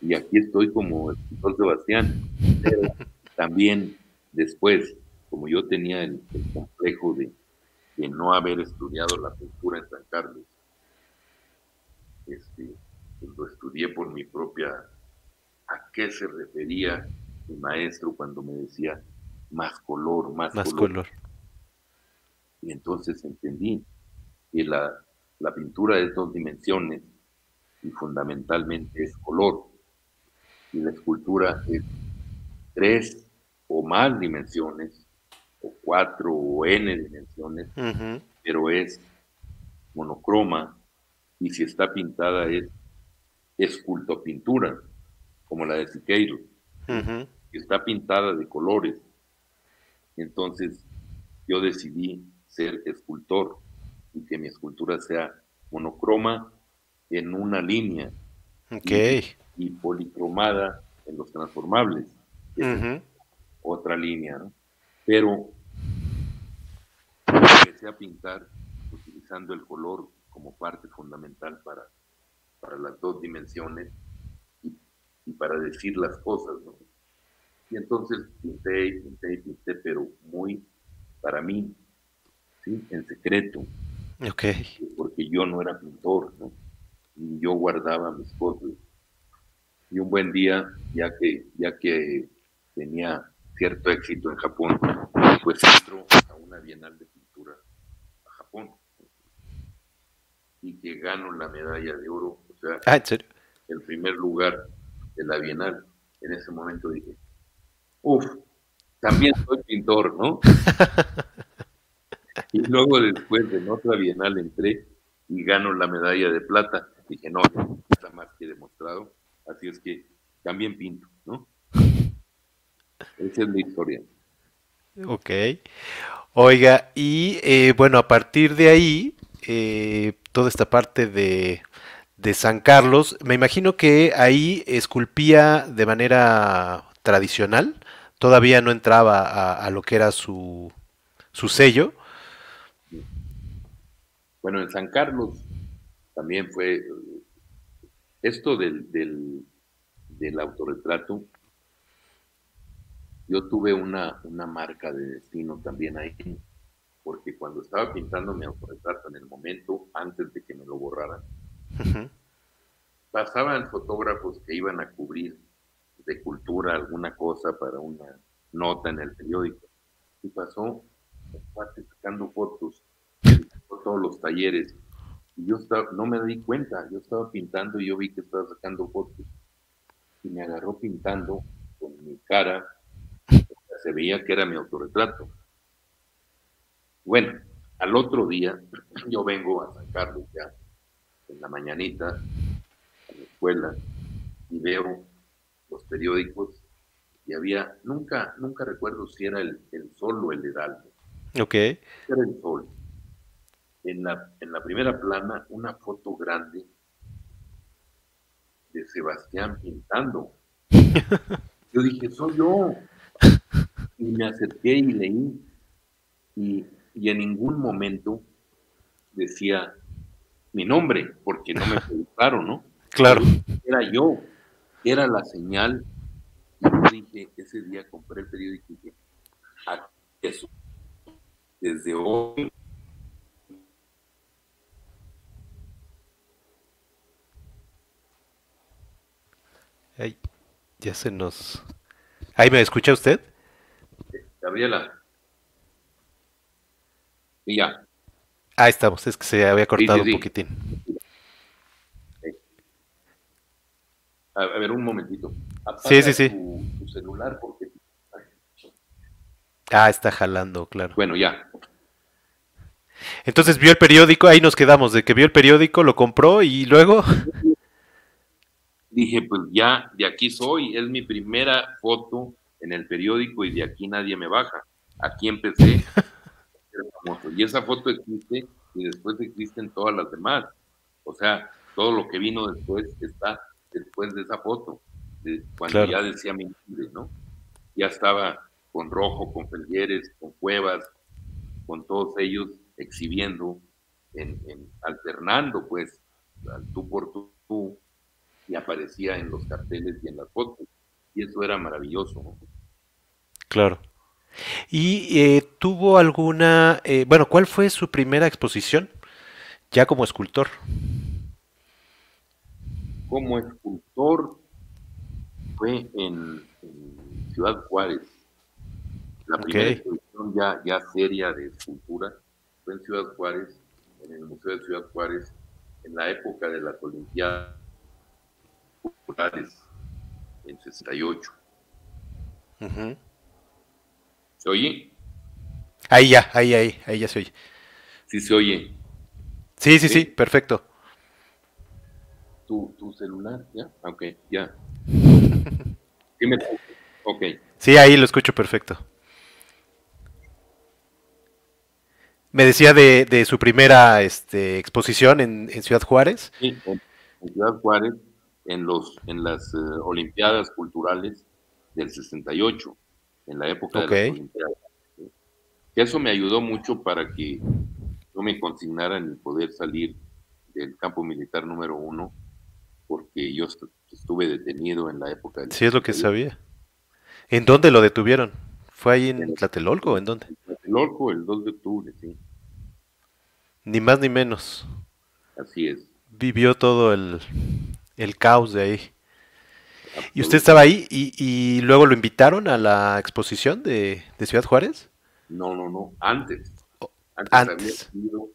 y aquí estoy como escultor Sebastián, también después, como yo tenía el, complejo de, de, no haber estudiado la pintura en San Carlos, este, lo estudié por mi propia, a qué se refería mi maestro cuando me decía más color, más, color. Y entonces entendí que la, la pintura es dos dimensiones y fundamentalmente es color. Y la escultura es tres o más dimensiones, o cuatro o n dimensiones, pero es monocroma y si está pintada es escultopintura, como la de Siqueiro está pintada de colores. Entonces yo decidí ser escultor y que mi escultura sea monocroma en una línea y, policromada en los transformables. Otra línea, Pero empecé a pintar utilizando el color como parte fundamental para, para las dos dimensiones y para decir las cosas, ¿no? Y entonces pinté y pinté y pinté, pero muy para mí, ¿sí? En secreto. Ok. Porque yo no era pintor, ¿no? Y yo guardaba mis cosas. Y un buen día, ya que, ya que tenía cierto éxito en Japón, pues entro a una bienal de pintura a Japón. Y que gano la medalla de oro, ah, ¿en serio? el primer lugar de la Bienal. En ese momento dije, uff, también soy pintor, ¿no? y luego después en otra Bienal entré y gano la medalla de plata. Dije, no, está más que demostrado. Así es que también pinto, ¿no? Esa es la historia. Ok. Oiga, y eh, bueno, a partir de ahí, eh, toda esta parte de de San Carlos. Me imagino que ahí esculpía de manera tradicional, todavía no entraba a, lo que era su, su sello. Bueno, en San Carlos también fue esto del, del, del autorretrato. Yo tuve una, una marca de destino también ahí, porque cuando estaba pintando mi autorretrato en el momento antes de que me lo borraran, pasaban fotógrafos que iban a cubrir de cultura alguna cosa para una nota en el periódico. Y pasó sacando fotos todos los talleres. Y yo estaba, no me di cuenta, yo estaba pintando y yo vi que estaba sacando fotos. Y me agarró pintando con mi cara. Se veía que era mi autorretrato. Bueno, al otro día yo vengo a sacarlo ya en la mañanita a la escuela y veo los periódicos y había, nunca, nunca recuerdo si era el, sol o el heraldo. Ok. Era el sol. En la, en la primera plana, una foto grande de Sebastián pintando. Yo dije, soy yo. Y me acerqué y leí. Y, y en ningún momento decía mi nombre, porque no me preguntaron, ¿no? Claro. Era yo, era la señal. Yo dije, ese día compré el periódico y dije, ah, eso, desde hoy. Ay, ya se nos... ¿Ahí me escucha usted? Gabriela. Y ya. Ahí estamos, es que se había cortado un poquitín. A, ver, un momentito. sí, sí, sí. Tu, celular porque... Ah, está jalando, claro. Bueno, ya. Entonces vio el periódico, ahí nos quedamos, de que vio el periódico, lo compró y luego... Dije, pues ya, de aquí soy, es mi primera foto en el periódico y de aquí nadie me baja. Aquí empecé Y esa foto existe y después existen todas las demás. O sea, todo lo que vino después está después de esa foto, cuando ya decía mi nombre, ¿no? Ya estaba con Rojo, con Felgueres, con Cuevas, con todos ellos exhibiendo, en, alternando, pues, al tú por tú, y aparecía en los carteles y en las fotos. Y eso era maravilloso. Claro. ¿Y eh, tuvo alguna, eh, bueno, cuál fue su primera exposición ya como escultor? Como escultor fue en, Ciudad Juárez. La primera exposición ya, ya seria de escultura fue en Ciudad Juárez, en el Museo de Ciudad Juárez, en la época de las Olimpiadas Populares, en 68. ¿Se oye? Ahí ya, ahí, ahí, ahí ya se oye. Sí se oye. Sí, sí, sí, perfecto. ¿Tu, ¿Tu, celular? ¿Ya? Ok, ya. ¿Qué me Ok. Sí, ahí lo escucho perfecto. Me decía de, de su primera este, exposición en, en, Ciudad Juárez. Sí, en, Ciudad Juárez, en, los, en las eh, Olimpiadas Culturales del 68 en la época de las Olimpiadas. Eso me ayudó mucho para que no me consignaran el poder salir del campo militar número uno, porque yo estuve detenido en la época del... Sí, es lo que sabía. ¿En dónde lo detuvieron? ¿Fue ahí en, Tlatelolco o en dónde? En Tlatelolco, el 2 de octubre, sí. Ni más ni menos. Así es. Vivió todo el, el caos de ahí. ¿Y usted estaba ahí y, luego lo invitaron a la exposición de, Ciudad Juárez? No, no, no, antes. Oh, antes, había sido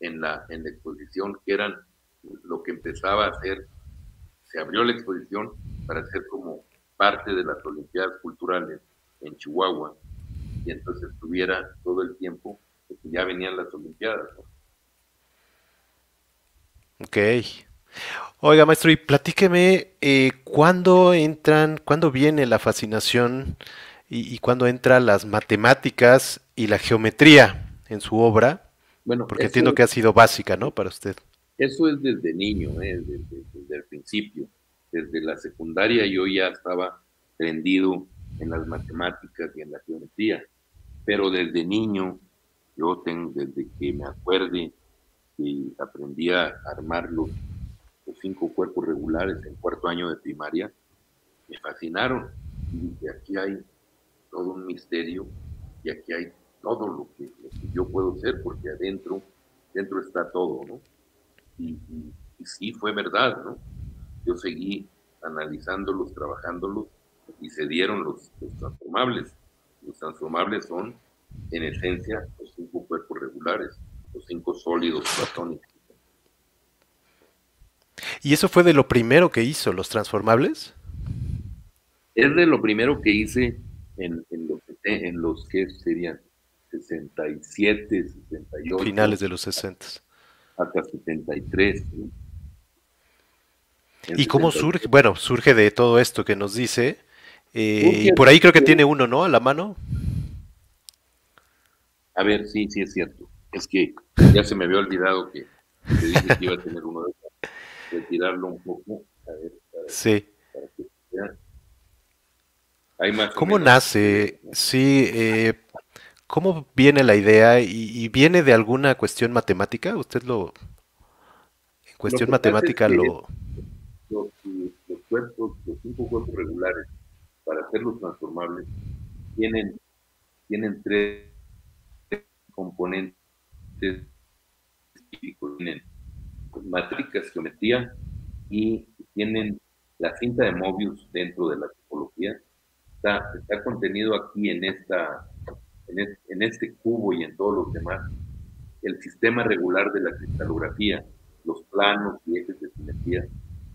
en la, en la exposición que eran lo que empezaba a hacer. Se abrió la exposición para ser como parte de las Olimpiadas Culturales en Chihuahua y entonces estuviera todo el tiempo, porque ya venían las Olimpiadas. Ok. Oiga, maestro, y platíqueme, eh, ¿cuándo entran, cuándo viene la fascinación y, cuándo entran las matemáticas y la geometría en su obra? Bueno, porque entiendo que ha sido básica, ¿no? Para usted. Eso es desde niño, ¿eh? desde, el principio. Desde la secundaria yo ya estaba prendido en las matemáticas y en la geometría, pero desde niño, yo tengo, desde que me acuerde, y aprendí a armar los, cinco cuerpos regulares en cuarto año de primaria, me fascinaron. Y dije, aquí hay todo un misterio y aquí hay todo lo que, yo puedo ser, porque adentro, dentro está todo, ¿no? Y, sí, fue verdad, ¿no? Yo seguí analizándolos, trabajándolos, y se dieron los, transformables. Los transformables son, en esencia, los cinco cuerpos regulares, los cinco sólidos platónicos. ¿Y eso fue de lo primero que hizo, los transformables? Es de lo primero que hice en, en, los, en los que serían 67, 68. Finales de los 60. Hasta 73. ¿Y cómo surge? Bueno, surge de todo esto que nos dice. Eh, y por ahí creo que tiene uno, ¿no? A la mano. A ver, sí, sí es cierto. Es que ya se me había olvidado que, que dije que iba a tener uno de esos. Retirarlo un poco. A ver, sí. Hay más ¿Cómo nace? Sí, eh, ¿Cómo viene la idea y, viene de alguna cuestión matemática? ¿Usted lo... En cuestión matemática lo... Los, cuerpos, los cinco cuerpos regulares, para hacerlos transformables, tienen, tienen tres componentes tienen matricas, geometría y tienen la cinta de Mobius dentro de la topología. Está, está contenido aquí en esta en, este cubo y en todos los demás, el sistema regular de la cristalografía, los planos y ejes de simetría.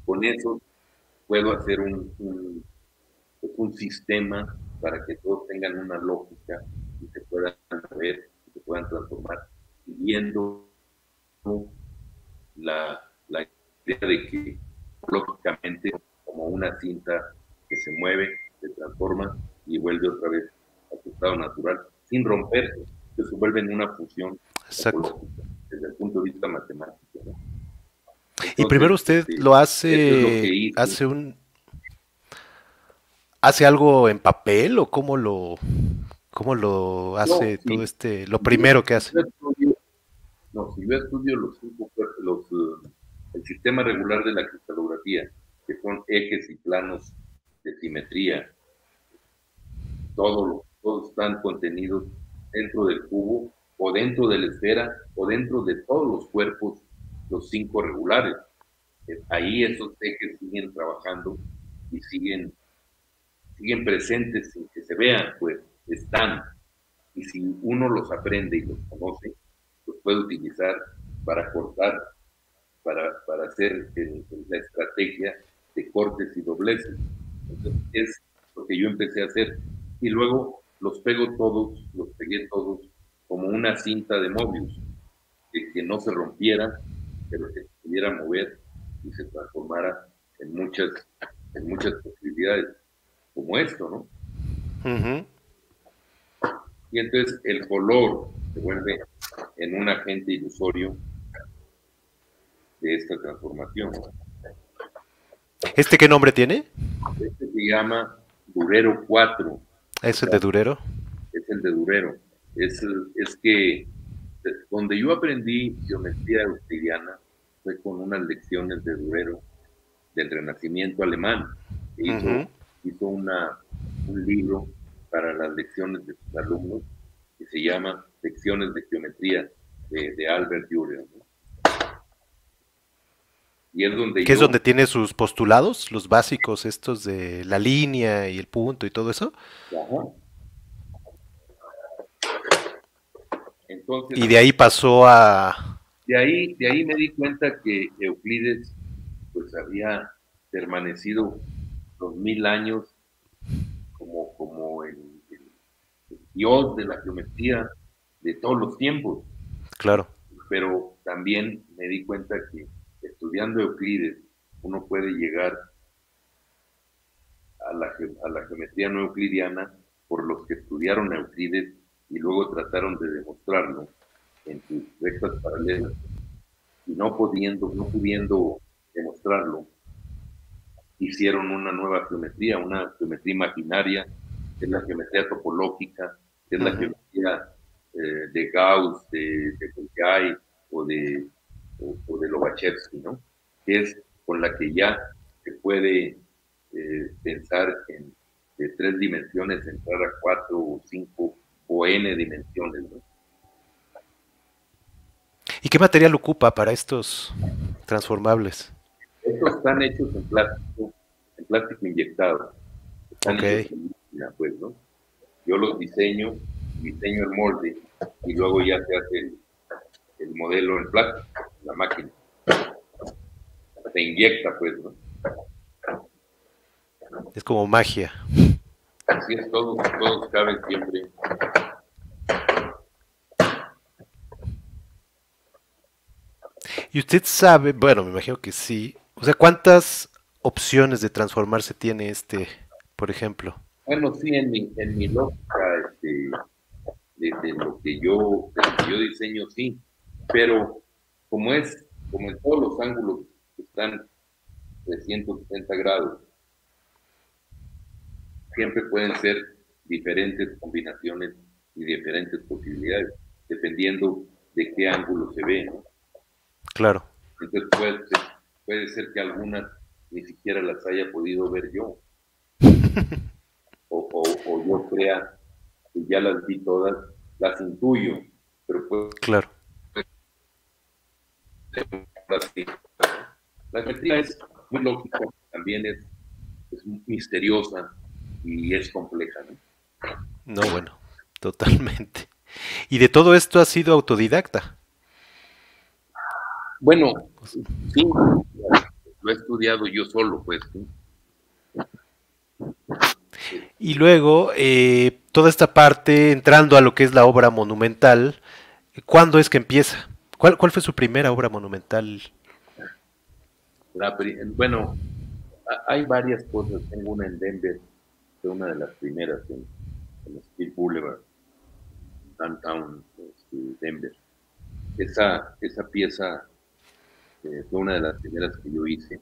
Con eso puedo hacer un, un, pues, un sistema para que todos tengan una lógica y se puedan ver, y se puedan transformar, siguiendo la, la idea de que lógicamente como una cinta que se mueve, se transforma y vuelve otra vez a su estado natural sin romperse, que se vuelven una fusión Exacto. desde el punto de vista matemático. y primero usted lo hace, hace un, hace algo en papel o cómo lo, cómo lo hace todo este, lo primero que hace. no, si yo estudio los cinco, eh, el sistema regular de la cristalografía, que son ejes y planos de simetría, todo todos están contenidos dentro del cubo o dentro de la esfera o dentro de todos los cuerpos, los cinco regulares. Ahí esos ejes siguen trabajando y siguen, siguen presentes sin que se vean, pues están. Y si uno los aprende y los conoce, los puede utilizar para cortar, para, para hacer la estrategia de cortes y dobleces. Entonces, es lo que yo empecé a hacer. Y luego los pego todos, los pegué todos como una cinta de Mobius, que, no se rompiera, pero que se pudiera mover y se transformara en muchas, en muchas posibilidades, como esto, ¿no? Y entonces el color se vuelve en un agente ilusorio de esta transformación. ¿Este qué nombre tiene? Este se llama Durero 4 ¿Es el de Durero? Es el de Durero. Es, es que donde yo aprendí geometría euclidiana fue con unas lecciones de Durero del Renacimiento alemán. hizo, hizo una, un libro para las lecciones de sus alumnos que se llama Lecciones de Geometría de, Albert Dürer. Y es donde ¿Qué es donde tiene sus postulados, los básicos estos de la línea y el punto y todo eso? y de ahí pasó a... De ahí, de ahí me di cuenta que Euclides pues había permanecido dos mil años como, como el, dios de la geometría de todos los tiempos. Claro. Pero también me di cuenta que estudiando Euclides uno puede llegar a la, a la geometría no euclidiana por los que estudiaron Euclides y luego trataron de demostrarlo en sus rectas paralelas. y no pudiendo, no pudiendo demostrarlo, hicieron una nueva geometría, una geometría imaginaria, que es la geometría topológica, que es la geometría eh, de Gauss, de, de o de, o, de Lobachevsky, ¿no? Que es con la que ya se puede eh, pensar en de tres dimensiones entrar a cuatro o cinco o n dimensiones, ¿no? ¿Y qué material ocupa para estos transformables? Estos están hechos en plástico, en plástico inyectado. Están pues, ¿no? Yo los diseño, diseño el molde y luego ya se hace el, modelo en plástico, la máquina. Se inyecta, pues, ¿no? Es como magia. Así es, todos, todos caben siempre. Y usted sabe, bueno, me imagino que sí. O sea, ¿cuántas opciones de transformarse tiene este, por ejemplo? Bueno, sí, en mi, en mi lógica, este, de, lo que yo, yo diseño, sí. Pero como es, como en todos los ángulos están 360 grados, siempre pueden ser diferentes combinaciones y diferentes posibilidades, dependiendo de qué ángulo se ve. ¿no? Claro. Entonces puede, puede ser que algunas ni siquiera las haya podido ver yo. o, o, yo crea que ya las vi todas, las intuyo, pero pues... Claro. La geometría es muy lógica, también es, es misteriosa y es compleja. ¿no? no, bueno, totalmente. ¿Y de todo esto ha sido autodidacta? Bueno, sí, lo he estudiado yo solo, pues. Y luego, eh, toda esta parte, entrando a lo que es la obra monumental, ¿cuándo es que empieza? ¿Cuál, cuál fue su primera obra monumental? bueno, hay varias cosas. Tengo una en Denver, fue una de las primeras en, en Steel Boulevard, downtown este, Denver. Esa, esa pieza eh, fue una de las primeras que yo hice,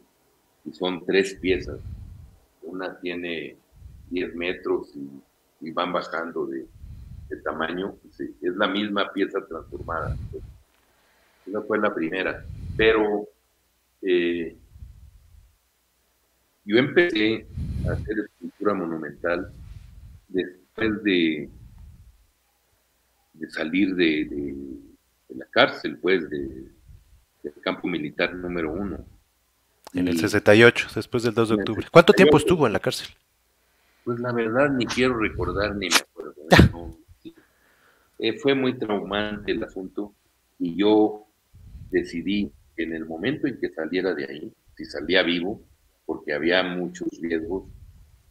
y son tres piezas. Una tiene 10 metros y, van bajando de, tamaño. es la misma pieza transformada. Esa fue la primera. Pero eh, yo empecé a hacer escultura monumental después de, de salir de, de la cárcel, pues, de, el campo militar número uno. En el 68, después del 2 de octubre. ¿Cuánto tiempo estuvo en la cárcel? Pues la verdad ni quiero recordar ni me acuerdo. Eh, fue muy traumante el asunto y yo decidí en el momento en que saliera de ahí, si salía vivo, porque había muchos riesgos,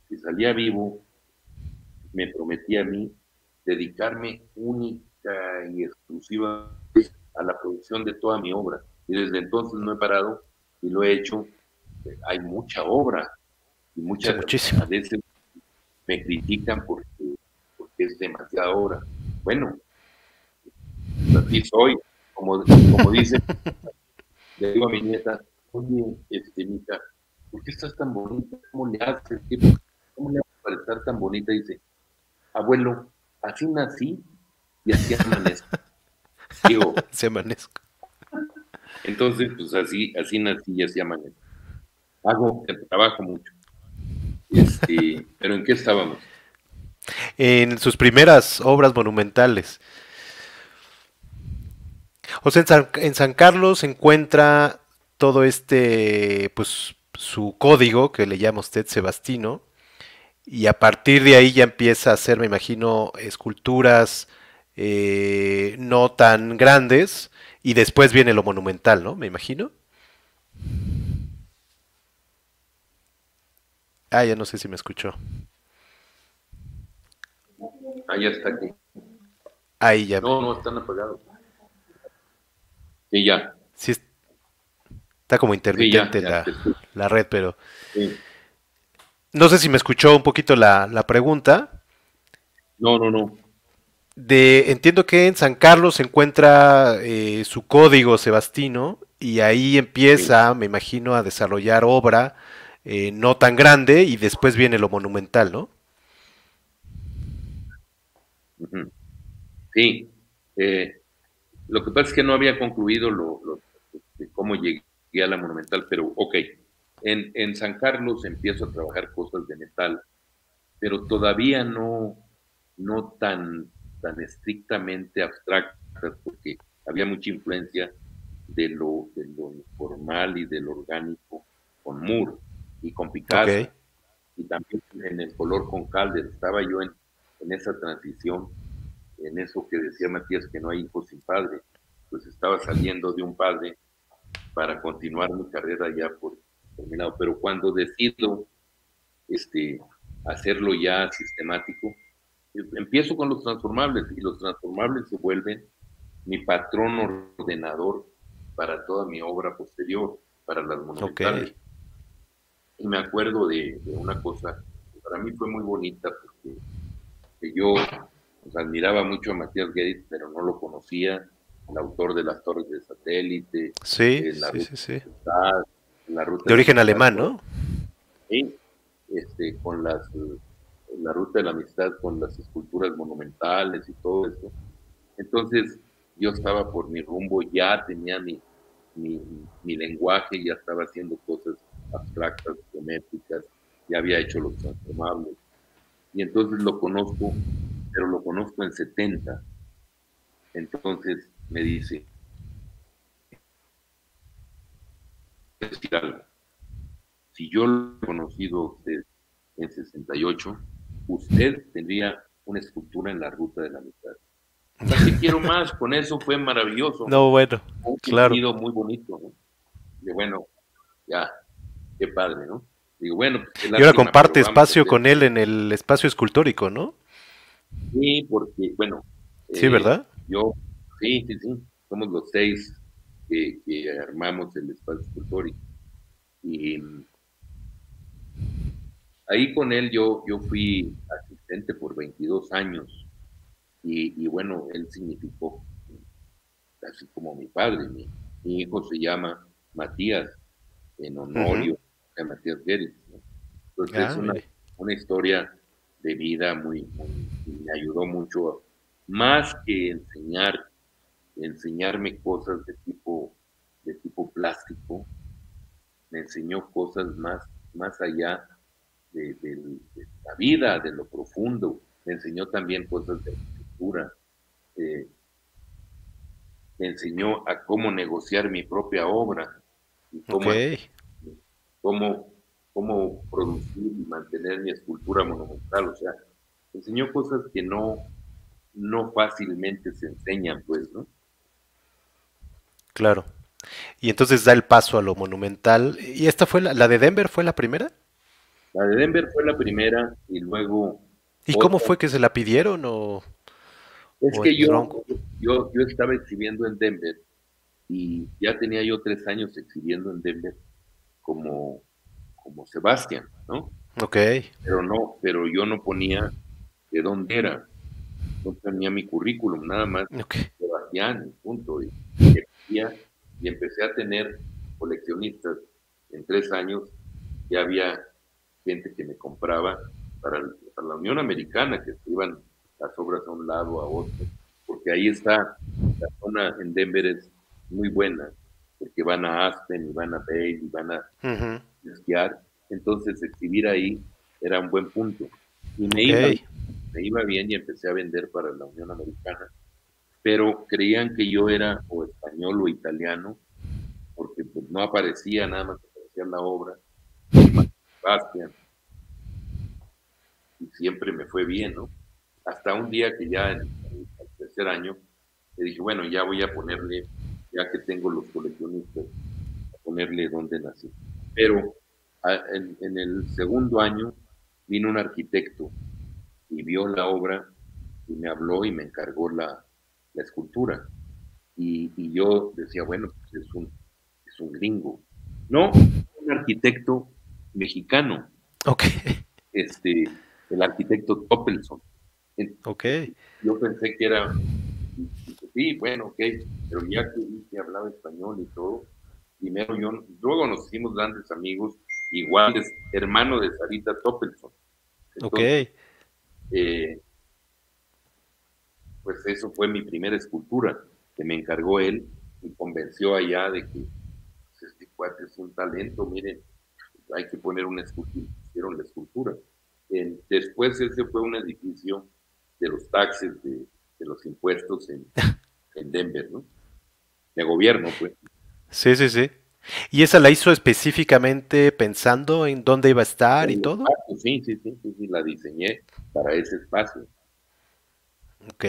si salía vivo, me prometí a mí dedicarme única y exclusiva a la producción de toda mi obra y desde entonces no he parado y lo he hecho. Hay mucha obra y muchas veces me critican porque, porque es demasiada obra. Bueno, así soy, como, como dice, le digo a mi nieta, oye, este, Mica, ¿por qué estás tan bonita? ¿Cómo le haces? ¿Cómo le haces para estar tan bonita? dice, abuelo, así nací y así amanezco. Digo, se amanezco. Entonces, pues así, así nací y así Hago, trabajo mucho. Este, pero ¿en qué estábamos? En sus primeras obras monumentales. O sea, en San, Carlos se encuentra todo este, pues su código que le llama usted Sebastino, y a partir de ahí ya empieza a hacer, me imagino, esculturas eh, no tan grandes, y después viene lo monumental, ¿no? Me imagino. Ah, ya no sé si me escuchó. Ah, ya está aquí. Ahí ya. No, no, están apagados. Ya. Sí, está como intermitente la, red, pero... No sé si me escuchó un poquito la, la pregunta. No, no, no entiendo que en San Carlos se encuentra eh, su código sebastino y ahí empieza, me imagino, a desarrollar obra eh, no tan grande y después viene lo monumental, ¿no? Sí, eh, lo que pasa es que no había concluido lo, de cómo llegué a la monumental, pero ok, en, en San Carlos empiezo a trabajar cosas de metal, pero todavía no, no tan, tan estrictamente abstractas, porque había mucha influencia de lo, de lo informal y de lo orgánico con Moore y con Picasso. Y también en el color con Calder. Estaba yo en, en esa transición, en eso que decía Matías, que no hay hijos sin padre. Pues estaba saliendo de un padre para continuar mi carrera ya por terminado. Pero cuando decido este, hacerlo ya sistemático, empiezo con los transformables y los transformables se vuelven mi patrón ordenador para toda mi obra posterior, para las monumentales. Y me acuerdo de, una cosa que para mí fue muy bonita, porque yo admiraba mucho a Matías Guedes, pero no lo conocía, el autor de las torres de satélite. Sí, eh, sí, sí, de origen alemán, ¿no? Sí, este, con las, la ruta de la amistad, con las esculturas monumentales y todo eso. Entonces, yo estaba por mi rumbo, ya tenía mi, mi, lenguaje, ya estaba haciendo cosas abstractas, geométricas, ya había hecho los transformables. Y entonces lo conozco, pero lo conozco en 70. Entonces me dice, si yo lo he conocido a usted en 68, usted tendría una escultura en la ruta de la mitad. Quiero más, con eso fue maravilloso. No, bueno, Un claro. muy bonito, ¿no? Y bueno, ya, qué padre, ¿no? Digo, bueno. Pues, y ahora comparte espacio con él en el espacio escultórico, ¿no? Sí, porque, bueno. Sí, ¿verdad? Eh, yo, sí, sí, sí. Somos los seis que, que armamos el espacio escultórico. Y ahí con él yo, yo fui asistente por 22 años y, bueno, él significó casi como mi padre. Mi, hijo se llama Matías, en honor a Matías Guedes. Entonces es una, una, historia de vida muy, me ayudó mucho, más que enseñar, enseñarme cosas de tipo, de tipo plástico, me enseñó cosas más, más allá de, de la vida, de lo profundo, me enseñó también cosas de eh, me enseñó a cómo negociar mi propia obra y cómo, cómo, cómo producir y mantener mi escultura monumental. O sea, enseñó cosas que no, no fácilmente se enseñan, pues, ¿no? Claro. Y entonces da el paso a lo monumental. ¿Y esta fue la, la de Denver fue la primera? La de Denver fue la primera y luego... ¿Y cómo fue que se la pidieron o...? Es que yo, yo, yo estaba exhibiendo en Denver y ya tenía yo tres años exhibiendo en Denver como, como Sebastián, ¿no? Ok. Pero no, pero yo no ponía de dónde era, no tenía mi currículum, nada más Sebastián, punto. Y, y, empecé a tener coleccionistas en tres años, ya había gente que me compraba para, para la Unión Americana, que se iban las obras a un lado, a otro, porque ahí está, la zona en Denver es muy buena, porque van a Aspen y van a Bale y van a esquiar, entonces exhibir ahí era un buen punto. Y me, iba, me iba bien y empecé a vender para la Unión Americana, pero creían que yo era o español o italiano, porque pues, no aparecía, nada más aparecía la obra, Sebastián, y siempre me fue bien, ¿no? hasta un día que ya en, el tercer año, le dije, bueno, ya voy a ponerle, ya que tengo los coleccionistas, a ponerle dónde nací. Pero en, el segundo año vino un arquitecto y vio la obra y me habló y me encargó la, escultura. Y, yo decía, bueno, pues es un, es un gringo. No, un arquitecto mexicano. Ok. Este, el arquitecto Toppelson. Ok. Yo pensé que era, sí, bueno, ok, pero ya que, que hablaba español y todo, primero yo, luego nos hicimos grandes amigos, igual es hermano de Sarita Toppelson. ok. Eh, pues eso fue mi primera escultura que me encargó él y convenció allá de que pues, este cuate es un talento, miren, hay que poner una escultura, hicieron la escultura. después ese fue un edificio de los taxes de, los impuestos en, en Denver, ¿no? De gobierno, pues. Sí, sí, sí. ¿Y esa la hizo específicamente pensando en dónde iba a estar y todo? Sí, sí, sí, sí, la diseñé para ese espacio. Ok.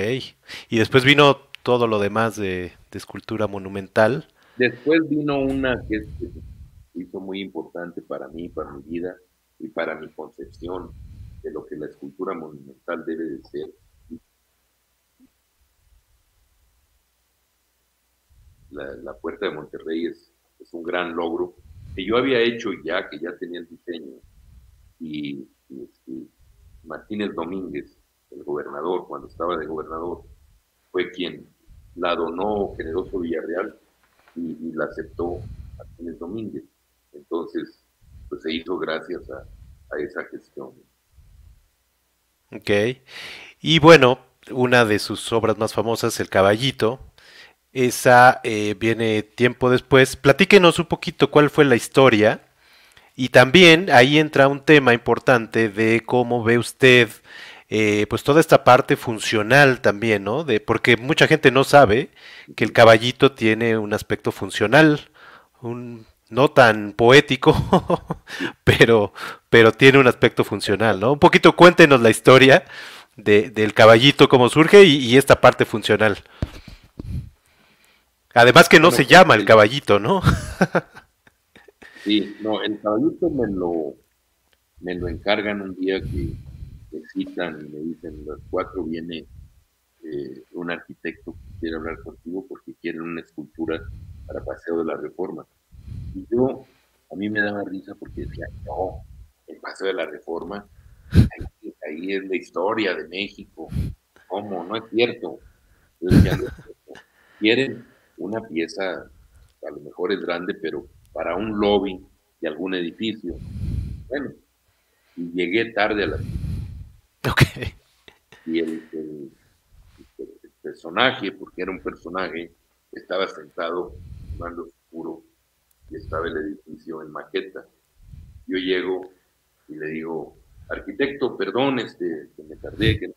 Y después vino todo lo demás de, escultura monumental. Después vino una que, hizo muy importante para mí, para mi vida y para mi concepción de lo que la escultura monumental debe de ser. La, Puerta de Monterrey es, es, un gran logro que yo había hecho ya, que ya tenía el diseño. Y, este, Martínez Domínguez, el gobernador, cuando estaba de gobernador, fue quien la donó Generoso Villarreal y, la aceptó Martínez Domínguez. Entonces, pues se hizo gracias a, esa gestión. Ok. Y bueno, una de sus obras más famosas, El Caballito, esa eh, viene tiempo después. Platíquenos un poquito cuál fue la historia. Y también ahí entra un tema importante de cómo ve usted eh, pues toda esta parte funcional también, ¿no? De, porque mucha gente no sabe que el caballito tiene un aspecto funcional, un no tan poético, pero, pero tiene un aspecto funcional, ¿no? Un poquito cuéntenos la historia de, del caballito, cómo surge y, esta parte funcional. Además que no se llama el caballito, ¿no? sí, no, el caballito me lo, me lo encargan un día que me citan y me dicen, los cuatro viene eh, un arquitecto que quiere hablar contigo porque quiere una escultura para Paseo de la Reforma. Y yo, a mí me daba risa porque decía, no, el Paseo de la Reforma, ahí, es la historia de México. ¿Cómo? No es cierto. quieren una pieza, a lo mejor es grande, pero para un lobby de algún edificio. Bueno, y llegué tarde a la y el, personaje, porque era un personaje, estaba sentado en mando oscuro y estaba el edificio en maqueta. Yo llego y le digo, arquitecto, perdón, este, que me tardé, que,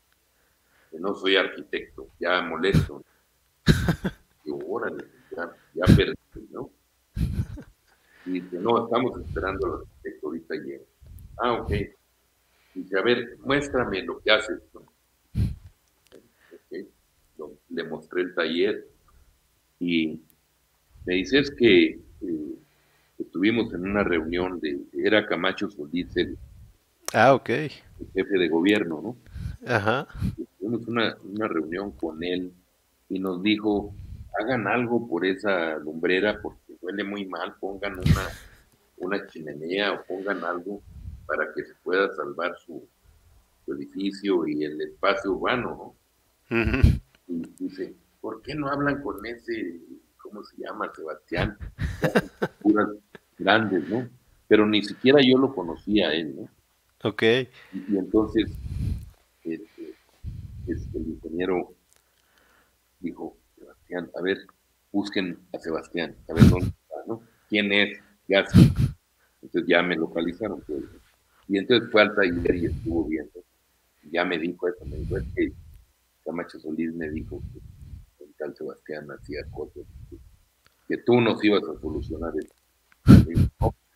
no soy arquitecto, ya molesto. Órale, ya, ya perdí, ¿no? Y dice, no, estamos esperando al arquitecto, ahorita llega. Ah, ok. Dice, a ver, muéstrame lo que haces. le mostré el taller y me dice, es que eh, estuvimos en una reunión de, era Camacho Solís, el, ah, ok. jefe de gobierno, ¿no? Ajá. tuvimos una, una reunión con él y nos dijo, hagan algo por esa lumbrera porque huele muy mal, pongan una, una chimenea o pongan algo para que se pueda salvar su, edificio y el espacio urbano, ¿no? Y dice, ¿por qué no hablan con ese, ¿cómo se llama? Sebastián, puras grandes, ¿no? Pero ni siquiera yo lo conocía a él, ¿no? Ok. Y, entonces, este, este, el ingeniero dijo, A ver, busquen a Sebastián, a ver dónde está, ¿no? ¿Quién es? ¿Qué hace? Entonces ya me localizaron. Pues, y entonces fue al taller y estuvo viendo. ya me dijo eso, me dijo, que Camacho Solís me dijo que el tal Sebastián hacía cosas que, tú nos ibas a solucionar.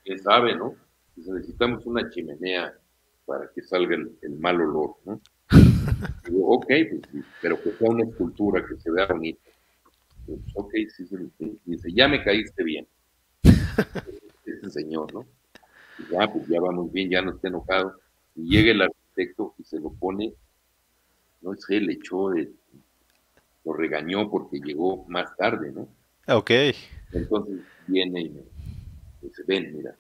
quién sabe, ¿no? necesitamos una chimenea para que salga el, mal olor, ¿no? digo, ok, pues, pero que sea una escultura que se vea bonita. Pues, ok, sí, sí. Dice, ya me caíste bien. Ese señor, ¿no? ya, pues ya vamos bien, ya no está enojado. Y llega el arquitecto y se lo pone, no sé, le echó, lo regañó porque llegó más tarde, ¿no? Ok. Entonces viene y me dice, ven, mira,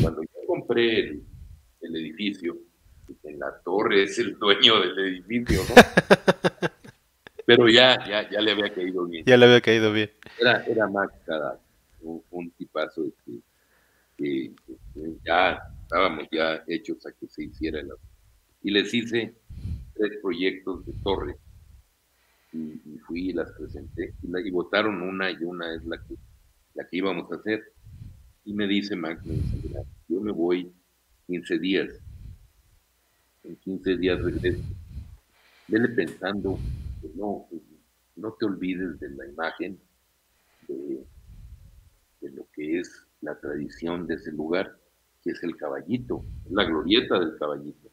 cuando yo compré el, edificio, en la torre es el dueño del edificio, ¿no? Pero ya, ya, ya le había caído bien. Ya le había caído bien. Era, era Max un, un ya estábamos ya hechos a que se hiciera el Y les hice tres proyectos de torre y, fui y las presenté y, la, y, votaron una y una es la que, la que íbamos a hacer. Y me dice Max, me dice, yo me voy 15 días. En 15 días regreso. Vele pensando que no, no te olvides de la imagen de, de lo que es la tradición de ese lugar, que es el caballito, la glorieta del caballito.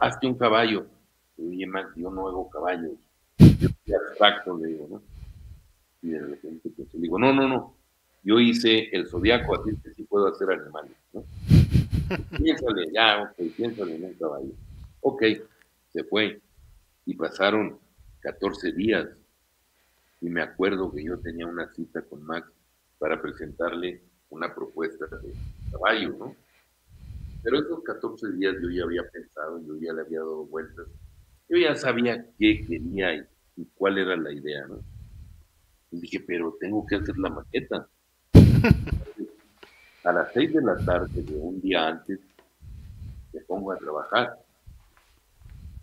Hazte un caballo. Oye, Max, yo no hago caballos. Yo soy abstracto, le digo, ¿no? Y de repente pues, le digo, no, no, no. Yo hice el zodiaco, así que sí puedo hacer animales, ¿no? piénsale, ya, ok, piénsale en un caballo. Ok, se fue. Y pasaron 14 días. Y me acuerdo que yo tenía una cita con Max para presentarle una propuesta de caballo, ¿no? Pero esos 14 días yo ya había pensado, yo ya le había dado vueltas. Yo ya sabía qué quería y, cuál era la idea, ¿no? Y dije, pero tengo que hacer la maqueta. a las 6 de la tarde de un día antes, me pongo a trabajar.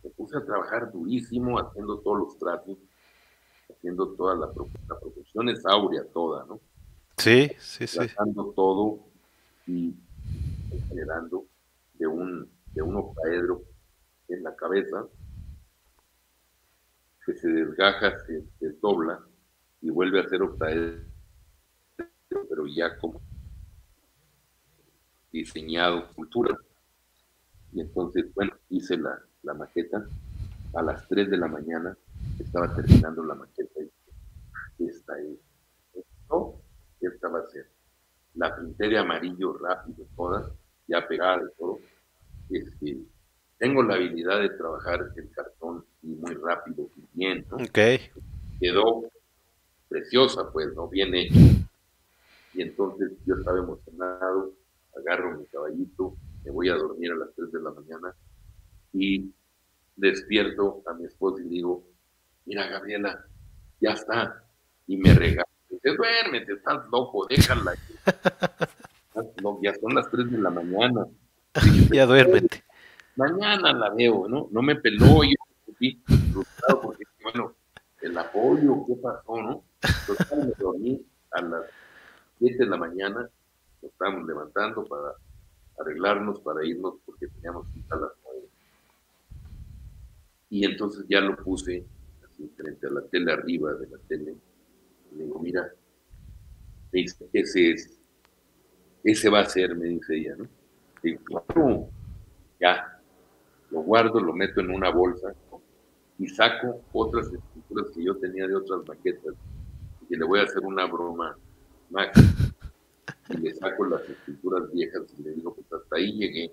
Me puse a trabajar durísimo, haciendo todos los tratos, haciendo toda la, la producción es áurea toda, ¿no? Sí, sí, sí. Tratando todo y generando de un, de un octaedro en la cabeza que se desgaja, se, se dobla y vuelve a ser octaedro, pero ya como diseñado cultura. Y entonces, bueno, hice la, la maqueta. A las 3 de la mañana estaba terminando la maqueta y esta es, esto, esta va a ser. La pinté de amarillo rápido, toda, ya pegada y todo. Este, tengo la habilidad de trabajar el cartón y muy rápido y bien, ¿no? Quedó preciosa, pues, ¿no? Bien hecho. Y entonces yo estaba emocionado, agarro mi caballito, me voy a dormir a las 3 de la mañana y despierto a mi esposa y digo, mira Gabriela, ya está. Y me regala. Dice, duérmete, estás loco, déjala. ya son las 3 de la mañana. ya duérmete. Mañana la veo, ¿no? No me peló, yo me frustrado porque, bueno, el apoyo, ¿qué pasó, no? Entonces me dormí a las 7 de la mañana nos estábamos levantando para arreglarnos, para irnos, porque teníamos cita a las. Y entonces ya lo puse así frente a la tele arriba de la tele. Y le digo, mira, ese es, ese va a ser, me dice ella, ¿no? Y digo, claro, ya, lo guardo, lo meto en una bolsa y saco otras estructuras que yo tenía de otras maquetas y le voy a hacer una broma, Max y le saco las escrituras viejas y le digo, pues hasta ahí llegué.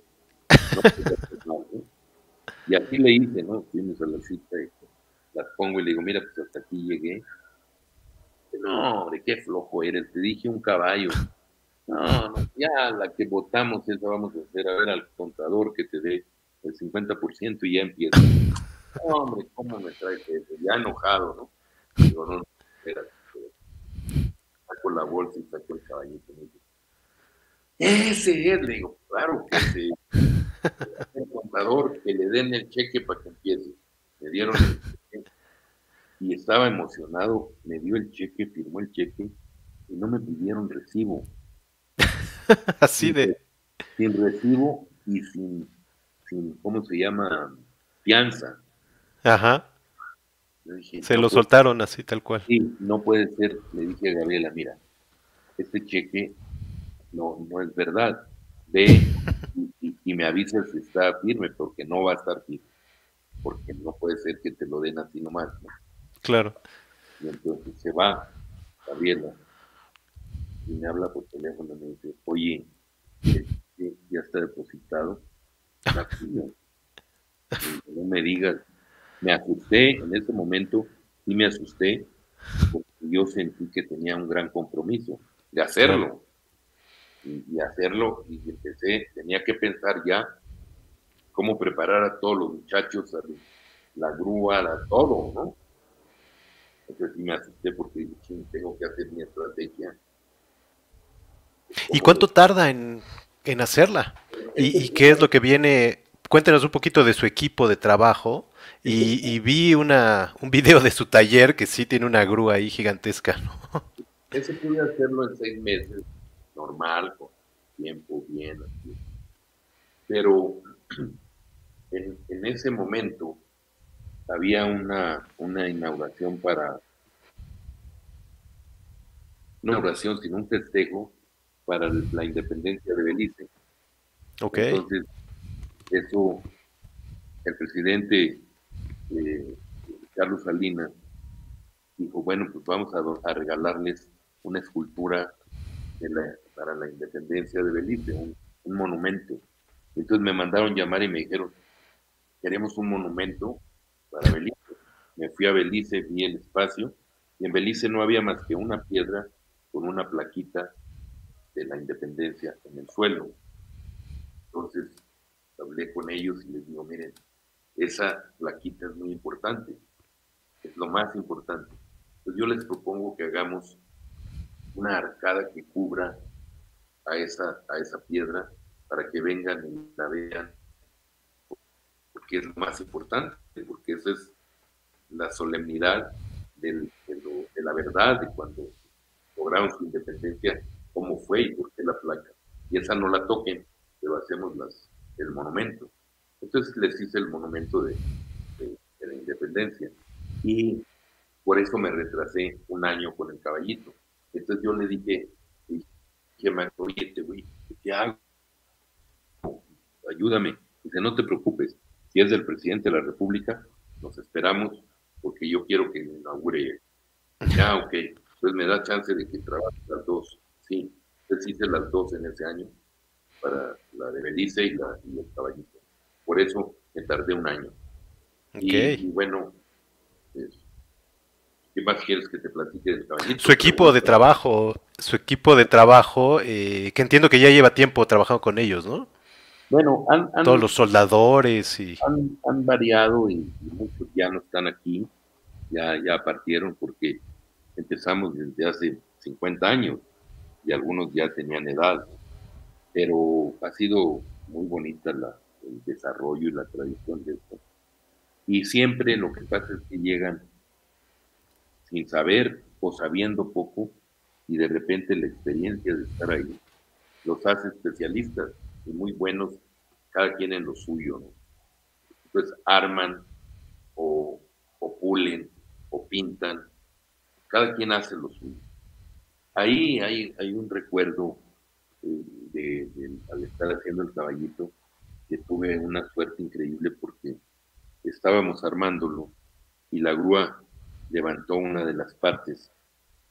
Y así le hice, ¿no? Fuimos a la cita y las pongo y le digo, mira, pues hasta aquí llegué. No, hombre, qué flojo eres, te dije un caballo. No, no, ya la que votamos, esa vamos a hacer, a ver al contador que te dé el 50% y ya empieza. No, hombre, ¿cómo me traes eso? Ya enojado, ¿no? Digo, no, no, espérate, Saco la bolsa y saco el caballito. Ese es, le digo, claro que sí. El contador, que le den el cheque para que empiece. Me dieron el cheque y estaba emocionado, me dio el cheque, firmó el cheque y no me pidieron recibo. Así de... Sin recibo y sin, sin, ¿cómo se llama? Fianza. Ajá. se lo soltaron así, tal cual. Sí, no puede ser, le dije a Gabriela, mira, este cheque no, no es verdad. Ve y, me avisas si está firme, porque no va a estar firme. Porque no puede ser que te lo den así nomás. Claro. Y entonces se va, Gabriela, y me habla por teléfono y me dice, oye, ya está depositado. no me digas. Me asusté en ese momento, y me asusté, porque yo sentí que tenía un gran compromiso de hacerlo y, hacerlo y empecé, tenía que pensar ya cómo preparar a todos los muchachos, a la grúa, a todo, ¿no? Entonces sí me asusté porque dije, tengo que hacer mi estrategia. ¿Y cuánto tarda en En hacerla. ¿Y, qué es lo que viene? Cuéntenos un poquito de su equipo de trabajo. Y, vi una, un video de su taller que sí tiene una grúa ahí gigantesca. ¿no? Ese pude hacerlo en seis meses, normal, con tiempo bien. Pero en, en, ese momento había una, una inauguración para una oración, sino un festejo para la independencia de Belice. Okay. Entonces, eso, el presidente eh, Carlos Salinas dijo, bueno, pues vamos a, regalarles una escultura para la independencia de Belice, un, monumento. Entonces me mandaron llamar y me dijeron, queremos un monumento para Belice. Me fui a Belice, vi el espacio, y en Belice no había más que una piedra con una plaquita de la independencia en el suelo. Entonces hablé con ellos y les digo, miren, esa plaquita es muy importante, es lo más importante. Pues yo les propongo que hagamos una arcada que cubra a esa, a esa piedra para que vengan y la vean, porque es lo más importante, porque esa es la solemnidad de, la verdad de cuando lograron su independencia, cómo fue y por qué la placa. Y esa no la toquen, pero hacemos las, el monumento. Entonces les hice el monumento de, la independencia. Y por eso me retrasé un año con el caballito. Entonces yo le dije, dije, oye, güey, ¿qué hago? Ayúdame. Dice, no te preocupes, si es del presidente de la República, nos esperamos porque yo quiero que inaugure. Ya, ok. Entonces me da chance de que trabaje las dos. Sí, entonces hice las dos en ese año, para la de Belice y, la, y el caballito. Por eso me tardé un año. Y, bueno, pues, ¿qué más quieres que te platique del caballito? Su equipo de trabajo, su equipo de trabajo, eh, que entiendo que ya lleva tiempo trabajando con ellos, ¿no? Bueno, han, todos los soldadores y han, variado y, muchos ya no están aquí, ya, ya partieron porque empezamos desde hace 50 años y algunos ya tenían edad, pero ha sido muy bonita la, el desarrollo y la tradición de esto. Y siempre lo que pasa es que llegan sin saber o sabiendo poco y de repente la experiencia de estar ahí los hace especialistas y muy buenos, cada quien en lo suyo. ¿no? Entonces arman o, pulen o pintan, cada quien hace lo suyo. Ahí hay, hay un recuerdo eh, de, al estar haciendo el caballito, que tuve una suerte increíble porque estábamos armándolo y la grúa levantó una de las partes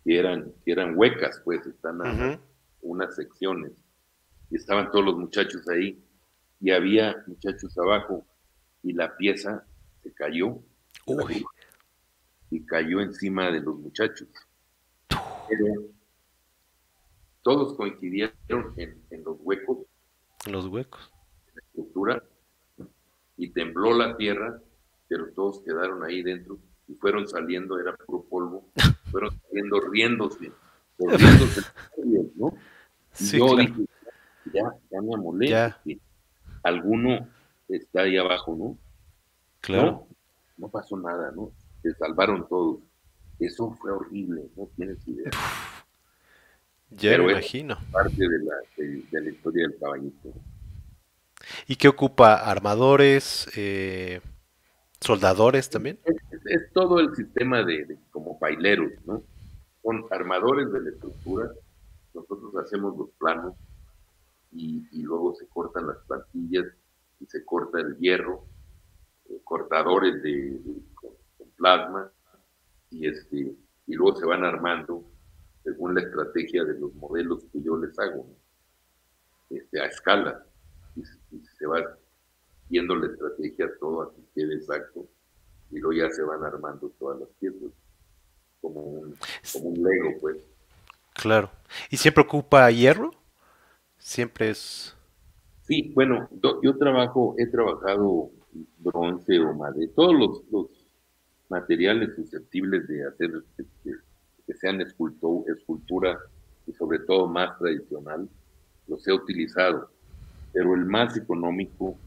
que eran, que eran huecas, pues están unas secciones y estaban todos los muchachos ahí y había muchachos abajo y la pieza se cayó. Y cayó encima de los muchachos. todos coincidieron en, en los huecos. En los huecos. Estructura y tembló la tierra, pero todos quedaron ahí dentro y fueron saliendo, era puro polvo, fueron saliendo riéndose, riéndose, ¿no? Y yo dije, ya, ya me amolé, alguno está ahí abajo, ¿no? Claro. No, pasó nada, ¿no? Se salvaron todos. Eso fue horrible, no tienes idea. Ya me imagino. Parte de la, de la historia del caballito. ¿Y qué ocupa? ¿Armadores? Eh, ¿Soldadores también? Es, todo el sistema de, como baileros, ¿no? Con armadores de la estructura, nosotros hacemos los planos y, luego se cortan las plantillas y se corta el hierro, eh, cortadores de, con, plasma y este y luego se van armando según la estrategia de los modelos que yo les hago, este, a escala y, se va viendo la estrategia todo a que quede exacto y luego ya se van armando todas las piezas como un, como un Lego pues. Claro. Y siempre ocupa hierro siempre es sí bueno yo, trabajo he trabajado bronce o madera todos los, los materiales susceptibles de hacer que, que sean escultura y sobre todo más tradicional los he utilizado. Pero el más económico,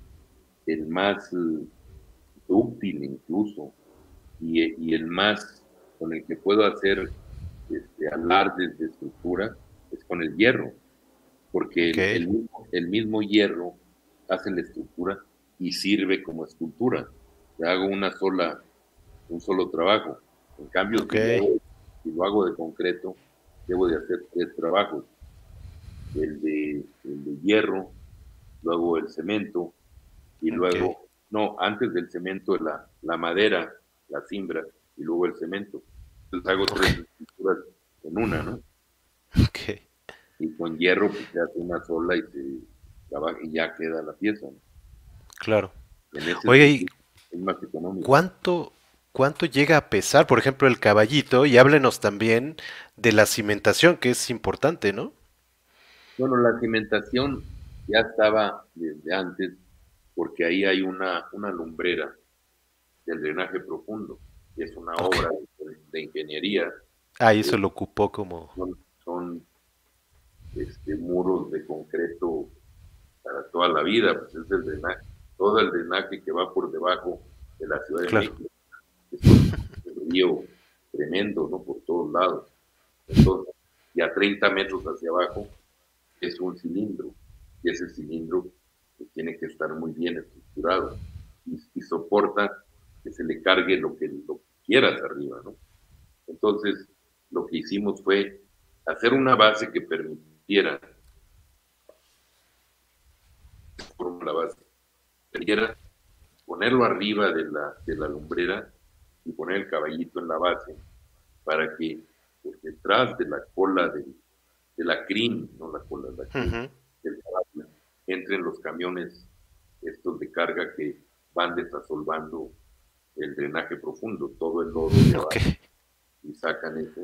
el más útil incluso, y, el más con el que puedo hacer este, alardes de estructura es con el hierro, porque el, mismo, hierro hace la estructura y sirve como escultura. hago una sola, un solo trabajo. En cambio, si, lo hago de concreto, debo de hacer tres trabajos. El de, el de hierro, luego el cemento y luego, no, antes del cemento la, la madera, la cimbra y luego el cemento. Entonces hago tres estructuras en una, ¿no? Ok. Y con hierro pues, se hace una sola y, se, y ya queda la pieza. ¿no? Claro. Oye, ¿y ¿cuánto, ¿cuánto llega a pesar, por ejemplo, el caballito? Y háblenos también de la cimentación, que es importante, ¿no? Bueno, la cimentación ya estaba desde antes, porque ahí hay una, una lumbrera del drenaje profundo, que es una obra de, ingeniería. Ahí se lo ocupó como... Son, este, muros de concreto para toda la vida, pues es el drenaje, todo el drenaje que va por debajo de la Ciudad de México. Es un río tremendo, ¿no? Por todos lados. Entonces, y a 30 metros hacia abajo es un cilindro y ese cilindro pues, tiene que estar muy bien estructurado y, soporta que se le cargue lo que, lo quieras arriba, ¿no? Entonces, lo que hicimos fue hacer una base que permitiera base, ponerlo arriba de la, de la lumbrera y poner el caballito en la base para que pues, detrás de la cola de, de la crin, no la cola, de la crin, entren los camiones estos de carga que van desasolvando el drenaje profundo, todo el lodo y sacan eso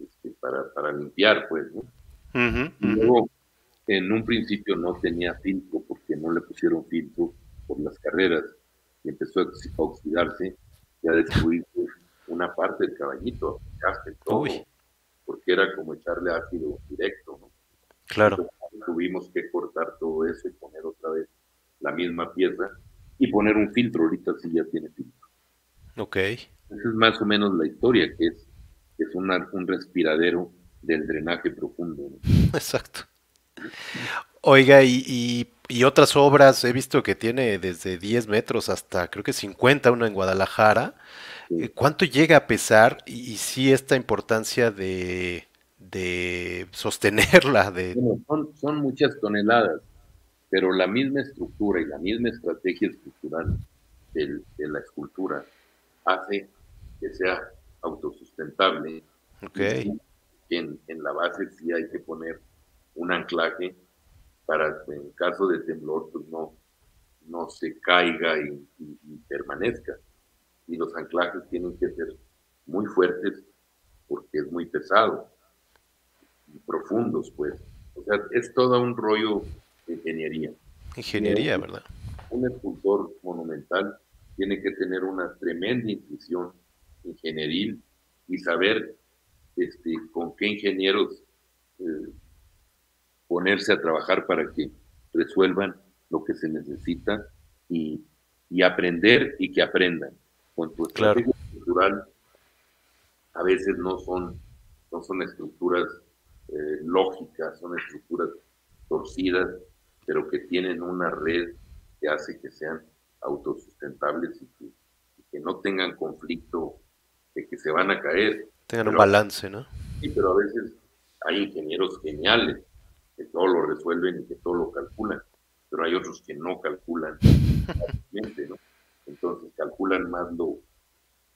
este, para, para, limpiar, pues, ¿no? luego, en un principio no tenía filtro porque no le pusieron filtro por las carreras y empezó a oxidarse y a destruir una parte del caballito, todo, porque era como echarle ácido directo, ¿no? Claro tuvimos que cortar todo eso y poner otra vez la misma pieza y poner un filtro. Ahorita sí ya tiene filtro. Ok. Esa es más o menos la historia, que es, es un respiradero del drenaje profundo. Exacto. Oiga, y, y, otras obras, he visto que tiene desde 10 metros hasta creo que 50, una en Guadalajara. ¿Cuánto llega a pesar? Y, y sí esta importancia de, de sostenerla. De... son, son muchas toneladas, pero la misma estructura y la misma estrategia estructural de la escultura hace que sea autosustentable. Okay. En, en, la base sí hay que poner un anclaje para que en caso de temblor pues no, no se caiga y, y permanezca. Y los anclajes tienen que ser muy fuertes porque es muy pesado profundos, pues. O sea, es todo un rollo de ingeniería. Ingeniería, ¿verdad? Un escultor monumental tiene que tener una tremenda intuición ingenieril y saber este, con qué ingenieros eh, ponerse a trabajar para que resuelvan lo que se necesita y, aprender y que aprendan. Con tu cultural a veces no son, no son estructuras eh, lógicas, son estructuras torcidas, pero que tienen una red que hace que sean autosustentables y que, no tengan conflicto de que se van a caer. Tengan un balance, ¿no? Sí, pero a veces hay ingenieros geniales que todo lo resuelven y que todo lo calculan, pero hay otros que no calculan, ¿no? Entonces calculan más lo,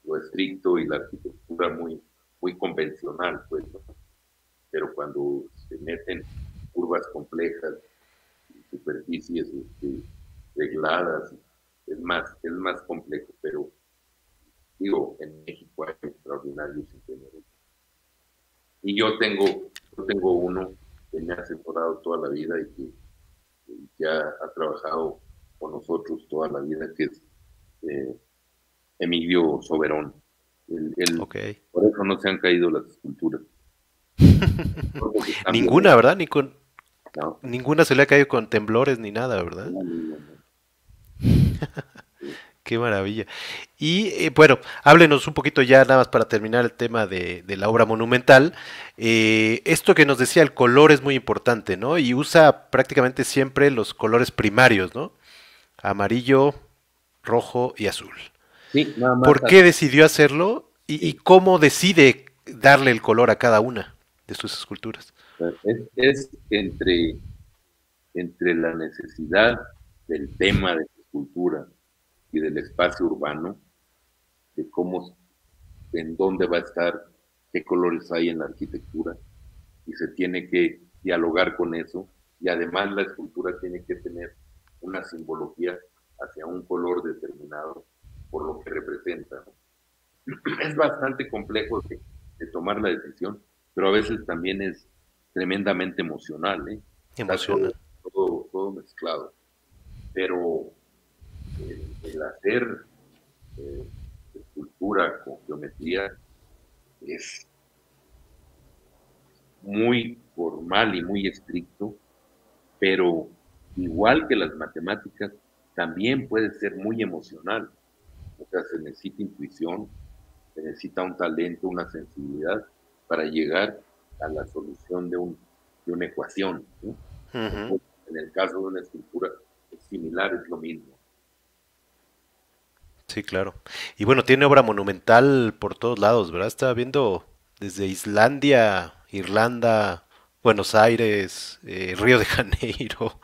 lo estricto y la arquitectura muy, muy convencional, pues, ¿no? Pero cuando se meten curvas complejas, superficies este, regladas, es más, es más complejo, pero digo, en México hay extraordinarios ingenieros. Y yo tengo, yo tengo uno que me ha asesorado toda la vida y que, ya ha trabajado con nosotros toda la vida, que es eh, Emilio Soberón. Por eso no se han caído las esculturas. Ninguna, ¿verdad? Ni con, Ninguna se le ha caído con temblores ni nada, ¿verdad? Qué maravilla. Y eh, bueno, háblenos un poquito ya nada más para terminar el tema de, la obra monumental. Eh, esto que nos decía, el color es muy importante, ¿no? Y usa prácticamente siempre los colores primarios, ¿no? Amarillo, rojo y azul. Sí, nada más. ¿Por qué decidió hacerlo y, cómo decide darle el color a cada una de sus esculturas? Es, entre, entre la necesidad del tema de su escultura y del espacio urbano, de cómo, en dónde va a estar, qué colores hay en la arquitectura, y se tiene que dialogar con eso, y además la escultura tiene que tener una simbología hacia un color determinado por lo que representa. Es bastante complejo de, tomar la decisión, pero a veces también es tremendamente emocional, ¿eh? Emocional. Todo, mezclado. Pero el, hacer eh, escultura con geometría es muy formal y muy estricto, pero igual que las matemáticas, también puede ser muy emocional. O sea, se necesita intuición, se necesita un talento, una sensibilidad para llegar a la solución de, un, de una ecuación. En el caso de una escultura es similar, es lo mismo. Sí, claro. Y bueno, tiene obra monumental por todos lados, ¿verdad? Estaba viendo desde Islandia, Irlanda, Buenos Aires, eh, Río de Janeiro,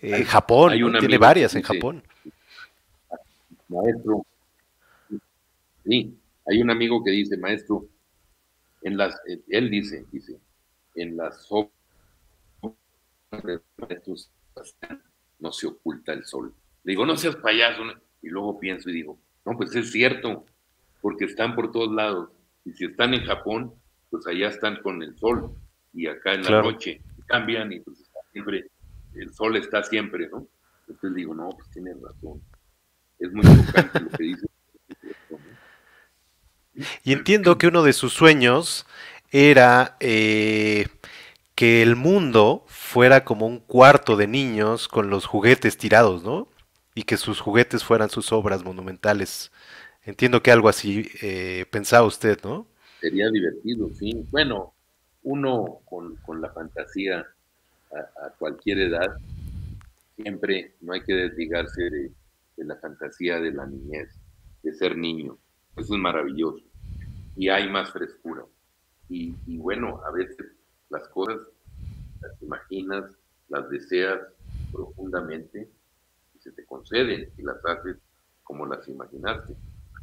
eh, Japón, tiene varias en Japón. Maestro, sí, hay un amigo que dice, maestro, en las, eh, él dice, dice, en las obras no se oculta el sol. Le digo, no seas payaso. Y luego pienso y digo, no, pues es cierto, porque están por todos lados. Y si están en Japón, pues allá están con el sol. Y acá en la noche cambian y pues siempre, el sol está siempre, ¿no? Entonces digo, no, pues tiene razón. Es muy importante lo que dice. Y entiendo que uno de sus sueños era eh, que el mundo fuera como un cuarto de niños con los juguetes tirados, ¿no? y que sus juguetes fueran sus obras monumentales. Entiendo que algo así eh, pensaba usted, ¿no? Sería divertido, sí. Bueno, uno con, la fantasía a, cualquier edad, siempre no hay que desligarse de, la fantasía de la niñez, de ser niño. Eso es maravilloso. Y hay más frescura. Y, y bueno, a veces las cosas las imaginas, las deseas profundamente se te conceden y las haces como las imaginaste.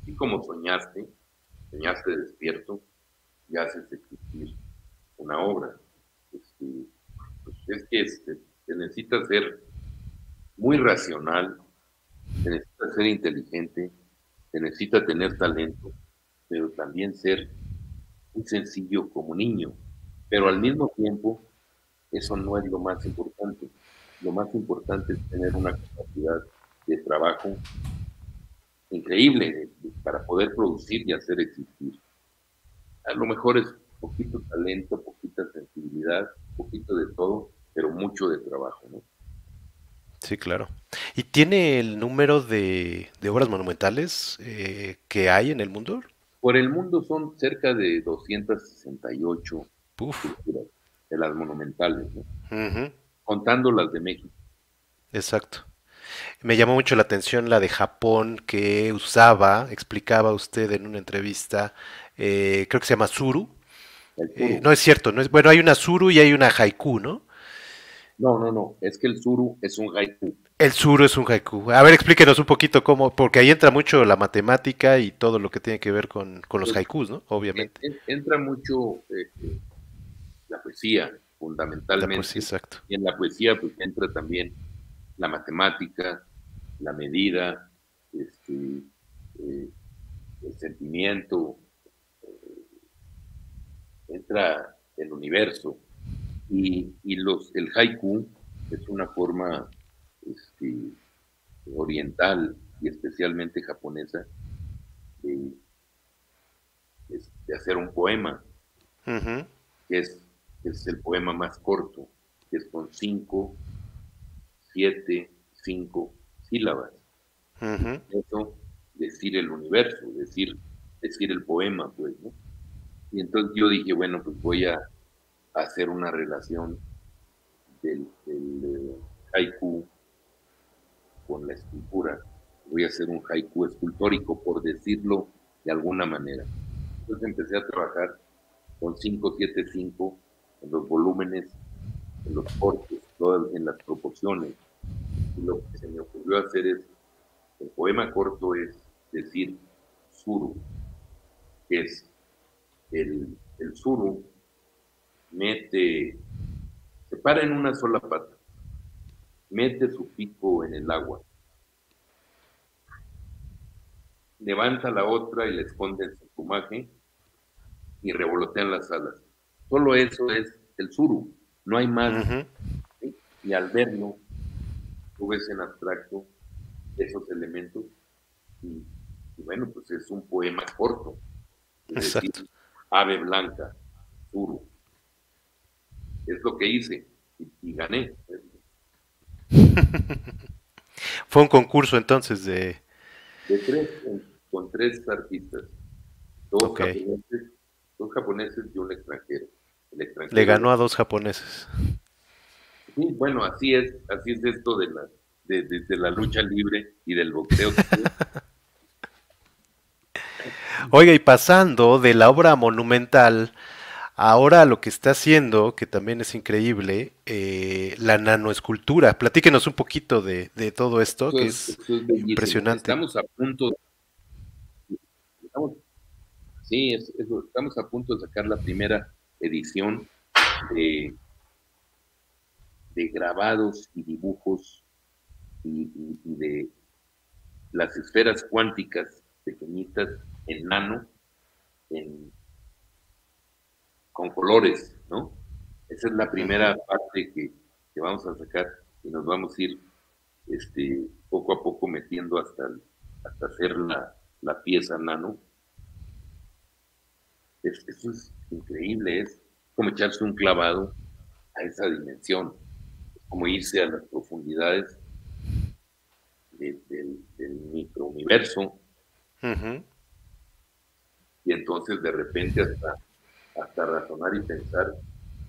Así como soñaste, soñaste despierto y haces existir una obra. Este, pues es que se, necesita ser muy racional, se necesita ser inteligente, se necesita tener talento, pero también ser muy sencillo como niño. Pero al mismo tiempo, eso no es lo más importante lo más importante es tener una capacidad de trabajo increíble para poder producir y hacer existir. A lo mejor es poquito talento, poquita sensibilidad, poquito de todo, pero mucho de trabajo, ¿no? Sí, claro. ¿Y tiene el número de, obras monumentales eh, que hay en el mundo? Por el mundo son cerca de 268 de las monumentales, ¿no? contando las de México. Exacto. Me llamó mucho la atención la de Japón que usaba, explicaba usted en una entrevista, eh, creo que se llama Suru. Eh, no es cierto, no es bueno, hay una Suru y hay una Haiku, ¿no? No, no, no, es que el Suru es un haiku. El Suru es un haiku. A ver, explíquenos un poquito cómo, porque ahí entra mucho la matemática y todo lo que tiene que ver con, los pues, haikus, ¿no? Obviamente. Entra mucho eh, la poesía, fundamentalmente. Y en la poesía pues entra también la matemática, la medida, este, eh, el sentimiento, eh, entra el universo. Y, los, el haiku es una forma este, oriental y especialmente japonesa de, hacer un poema, que es es el poema más corto que es con cinco, siete, cinco sílabas. Eso, decir el universo, decir, decir el poema, pues, ¿no? Y entonces yo dije, bueno, pues voy a hacer una relación del, del haiku con la escultura. Voy a hacer un haiku escultórico, por decirlo de alguna manera. Entonces empecé a trabajar con 575 en los volúmenes, en los cortes, todas, en las proporciones. Y lo que se me ocurrió hacer es, el poema corto es decir suru, que es el, el suru mete, se para en una sola pata, mete su pico en el agua, levanta la otra y la esconde en su plumaje y revolotean las alas. Solo eso es el suru, no hay más. Y al verlo, tú ves en abstracto esos elementos y, bueno, pues es un poema corto. Exacto. Ave blanca, suru. Es lo que hice y, gané. Fue un concurso entonces de... De tres, con tres artistas. Dos japoneses dos japoneses y un extranjero. Le ganó a dos japoneses. Sí, bueno, así es, así es esto de la, de, la lucha libre y del boxeo. Oiga, y pasando de la obra monumental, ahora lo que está haciendo, que también es increíble, eh, la nanoescultura. Platíquenos un poquito de, todo esto, que es, impresionante. Estamos a punto, estamos Sí, estamos a punto de sacar la primera edición de, grabados y dibujos y, de las esferas cuánticas pequeñitas en nano, con colores, ¿no? Esa es la primera parte que, vamos a sacar y nos vamos a ir este, poco a poco metiendo hasta, hasta hacer la, la pieza nano es, eso es increíble, es como echarse un clavado a esa dimensión, es como irse a las profundidades del, microuniverso. Y entonces de repente hasta, hasta razonar y pensar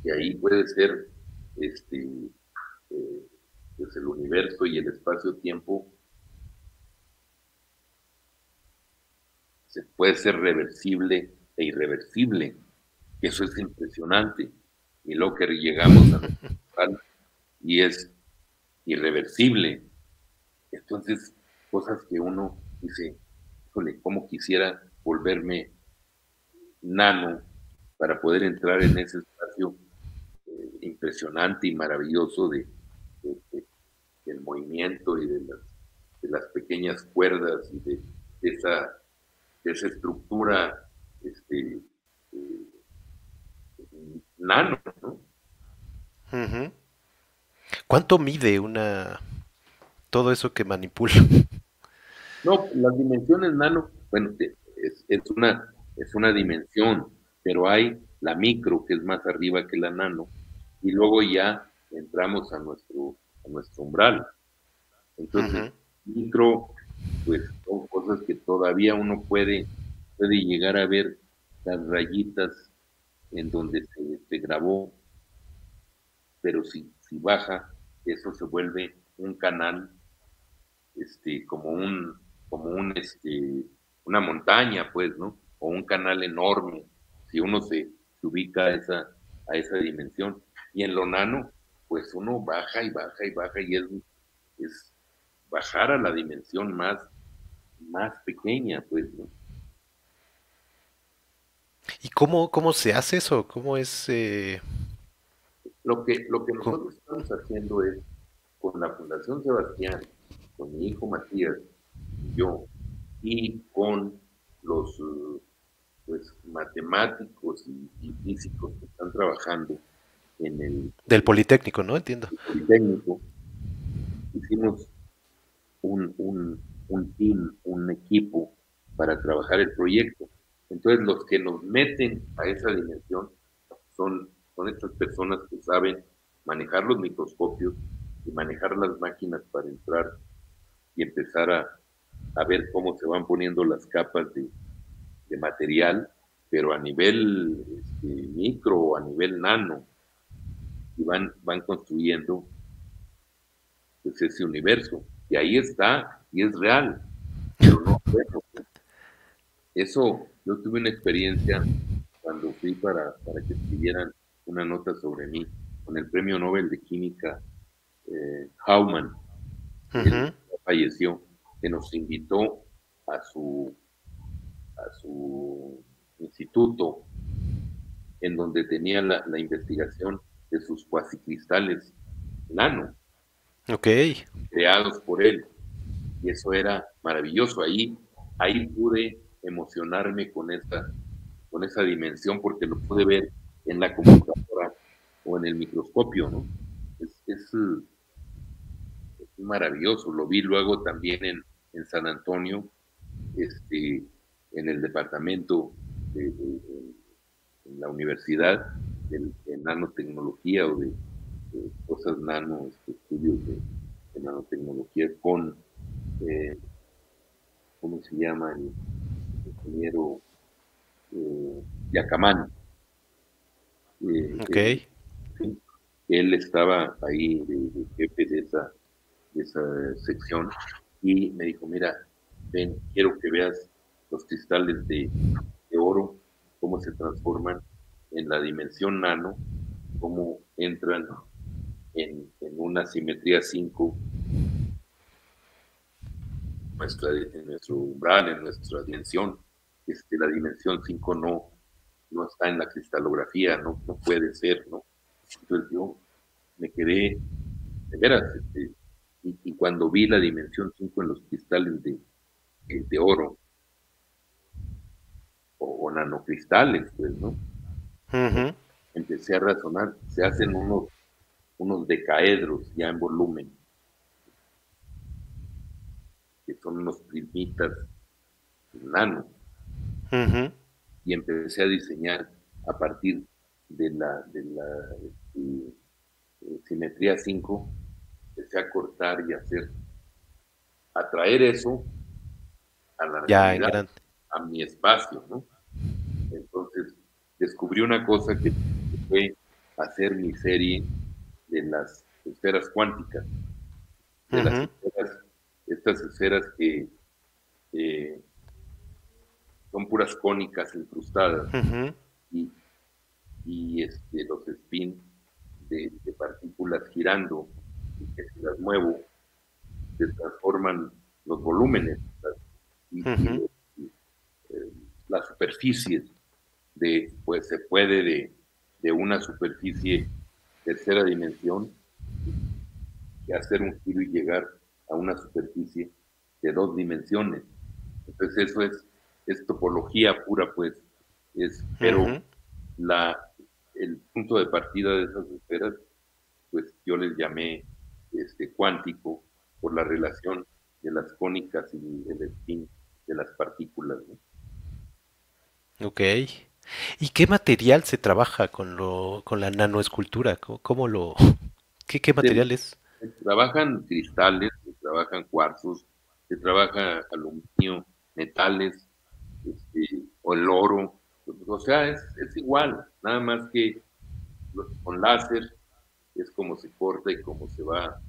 que ahí puede ser este, eh, pues el universo y el espacio-tiempo se puede ser reversible e irreversible. Eso es impresionante. Y lo que llegamos a y es irreversible. Entonces, cosas que uno dice, híjole, ¿cómo quisiera volverme nano para poder entrar en ese espacio eh, impresionante y maravilloso de, del movimiento y de las, de las pequeñas cuerdas y de, esa, esa estructura este, eh, nano, ¿no? ¿Cuánto mide una todo eso que manipula? No, las dimensiones nano, bueno, es, es, una es una dimensión, pero hay la micro que es más arriba que la nano y luego ya entramos a nuestro a nuestro umbral. Entonces, micro pues son cosas que todavía uno puede puede llegar a ver las rayitas en donde se, grabó, pero si, si baja, eso se vuelve un canal, este, como un, como un, este, una montaña, pues, ¿no? O un canal enorme, si uno se, ubica a esa, a esa dimensión. Y en lo nano, pues uno baja y baja y baja y es, es bajar a la dimensión más, más pequeña, pues, ¿no? ¿Y cómo, cómo se hace eso? ¿Cómo es...? Eh... Lo, que, lo que nosotros estamos haciendo es, con la Fundación Sebastián, con mi hijo Matías, yo, y con los pues, matemáticos y, físicos que están trabajando en el... Del Politécnico, ¿no? Entiendo. Politécnico. Hicimos un, un, un team, un equipo para trabajar el proyecto entonces los que nos meten a esa dimensión son, son estas personas que saben manejar los microscopios y manejar las máquinas para entrar y empezar a, a ver cómo se van poniendo las capas de, de material, pero a nivel este, micro o a nivel nano, y van, van construyendo pues, ese universo. Y ahí está, y es real. Pero no, bueno, eso, yo tuve una experiencia cuando fui para, para que escribieran una nota sobre mí con el premio Nobel de Química eh, Hauman, que falleció, que nos invitó a su, a su instituto en donde tenía la, la investigación de sus cuasicristales nano. Ok. Creados por él. Y eso era maravilloso. Ahí, ahí pude emocionarme con esa, con esa dimensión porque lo pude ver en la computadora o en el microscopio, ¿no? Es, es, maravilloso. Lo vi luego también en, en, San Antonio, este, en el departamento de, en la universidad de, nanotecnología o de, cosas nano, este, estudios de, nanotecnología con, eh, ¿cómo se llama? El, ingeniero eh, Yacamán. Eh, ok. él estaba ahí de, jefe de esa, de esa sección y me dijo, mira, ven, quiero que veas los cristales de, oro, cómo se transforman en la dimensión nano, cómo entran en, una simetría 5 nuestra, en nuestro umbral, en nuestra dimensión. Este, la dimensión 5 no, no está en la cristalografía, no, no puede ser, ¿no? Entonces yo me quedé, de veras, este, y, cuando vi la dimensión 5 en los cristales de, de oro, o, nanocristales, pues, ¿no? Empecé a razonar, se hacen unos, unos decaedros ya en volumen, que son unos primitas nano. Y empecé a diseñar a partir de la, de la este, eh, simetría 5, empecé a cortar y hacer, atraer eso a la realidad, a mi espacio, ¿no? Entonces, descubrí una cosa que fue hacer mi serie de las esferas cuánticas, de las esferas, estas esferas que son puras cónicas incrustadas. Y, y este, los spin de, partículas girando y que si las muevo se transforman los volúmenes y, eh, las superficies de, pues se puede de, de una superficie tercera dimensión y hacer un giro y llegar a una superficie de dos dimensiones. Entonces eso es, es topología pura, pues, es, pero la, el punto de partida de esas esferas, pues yo les llamé este, cuántico por la relación de las cónicas y el spin de las partículas. ¿no? Ok. ¿Y qué material se trabaja con, lo, con la nanoescultura? ¿Cómo, lo, qué, qué material es? Trabajan cristales, se trabajan cuarzos, se trabaja aluminio, metales, este, o el oro. O sea, es, es igual, nada más que con láser es como se corta y cómo se va.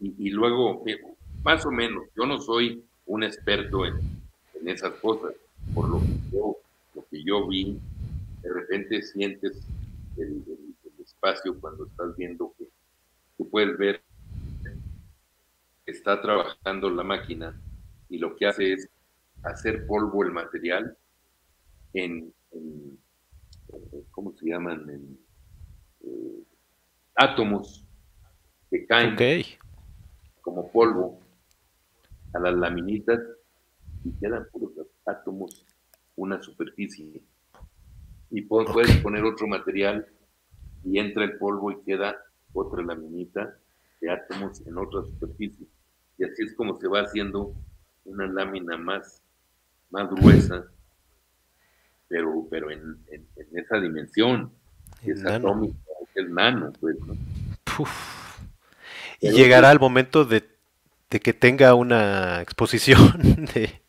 Y, luego, más o menos, yo no soy un experto en, en esas cosas, por lo que yo, lo que yo vi de repente sientes el, espacio cuando estás viendo que tú puedes ver que está trabajando la máquina y lo que hace es hacer polvo el material en, ¿cómo se llaman? En, eh, átomos que caen como polvo a las laminitas y quedan puros átomos, una superficie y puedes poner otro material y entra el polvo y queda otra laminita de átomos en otra superficie. Y así es como se va haciendo una lámina más, más gruesa, pero, pero en, esa dimensión, que es atómica, que es nano, pues, Y llegará el momento de, que tenga una exposición de...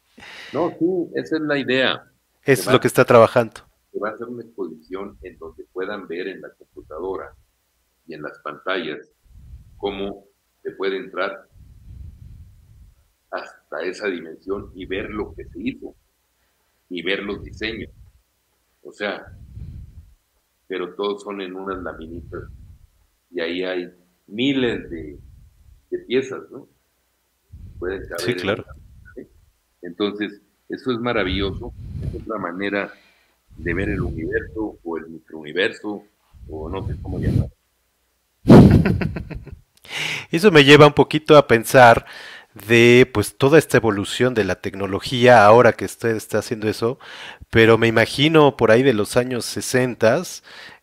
No, sí, esa es la idea. Es lo que está trabajando. Va a ser una exposición en donde puedan ver en la computadora y en las pantallas cómo se puede entrar hasta esa dimensión y ver lo que se hizo y ver los diseños. O sea, pero todos son en unas laminitas y ahí hay miles de, piezas, ¿no? Pueden caber sí, claro. Entonces, eso es maravilloso, es otra manera de ver el universo o el microuniverso o no sé cómo llamarlo. Eso me lleva un poquito a pensar de pues toda esta evolución de la tecnología ahora que usted está haciendo eso, pero me imagino por ahí de los años 60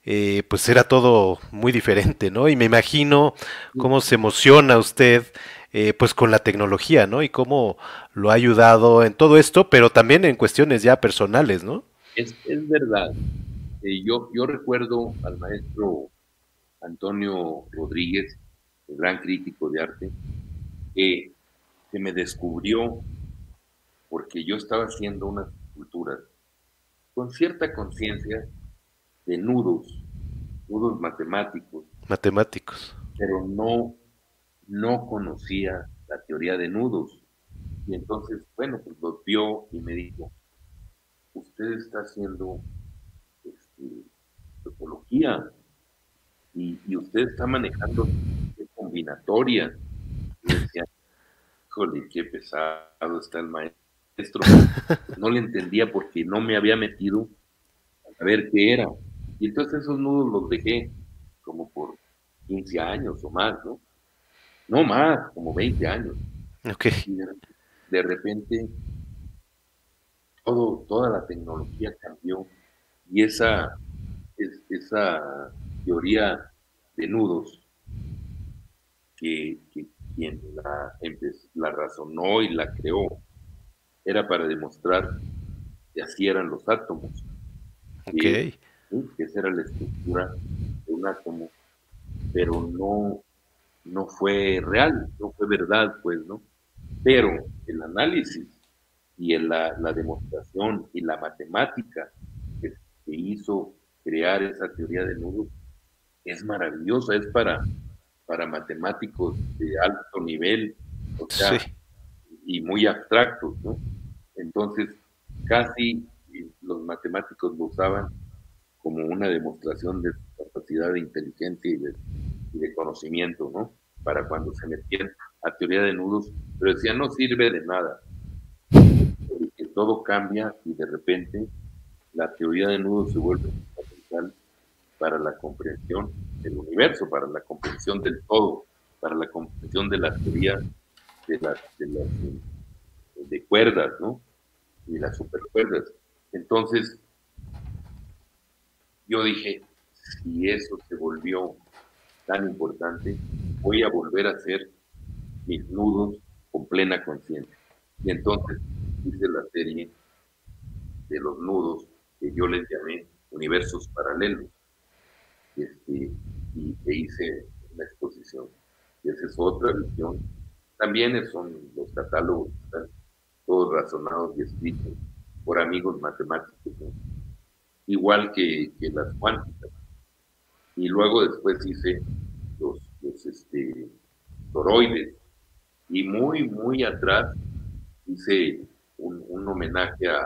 eh, pues era todo muy diferente, ¿no? Y me imagino cómo se emociona usted eh, pues con la tecnología, ¿no? Y cómo lo ha ayudado en todo esto, pero también en cuestiones ya personales, ¿no? Es, es verdad. Eh, yo, yo recuerdo al maestro Antonio Rodríguez, el gran crítico de arte, que que me descubrió porque yo estaba haciendo unas esculturas con cierta conciencia de nudos, nudos matemáticos. Matemáticos. Pero no, no conocía la teoría de nudos. Y entonces, bueno, pues los vio y me dijo, usted está haciendo este, topología y, y, usted está manejando combinatoria. Y decía, híjole, qué pesado está el maestro. No le entendía porque no me había metido a ver qué era. Y entonces esos nudos los dejé como por 15 años o más, ¿no? No más, como 20 años. Y de, repente todo, toda la tecnología cambió y esa, esa teoría de nudos que, que, quien la, la razonó y la creó, era para demostrar que así eran los átomos. Que esa era la estructura de un átomo, pero no, no fue real, no fue verdad, pues, ¿no? Pero el análisis y la, la, demostración y la matemática que, que, hizo crear esa teoría de nudos es maravillosa, es para, para matemáticos de alto nivel, o sea, y muy abstractos, ¿no? Entonces, casi los matemáticos lo usaban como una demostración de su capacidad de inteligencia y de, conocimiento, ¿no? Para cuando se metían a teoría de nudos, pero decían, no sirve de nada, todo cambia y de repente la teoría de nudos se vuelve fundamental para la comprensión del universo, para la comprensión del todo, para la comprensión de la teoría de las, de, cuerdas, ¿no? Y las supercuerdas. Entonces, yo dije, si eso se volvió tan importante, voy a volver a hacer mis nudos con plena conciencia. Y entonces hice la serie de los nudos que yo les llamé universos paralelos este, y e hice la exposición. Y esa es otra visión. También son los catálogos, están todos razonados y escritos por amigos matemáticos, igual que, que, las cuánticas. Y luego después hice los, los este, toroides. Y muy, muy atrás hice un, un homenaje a,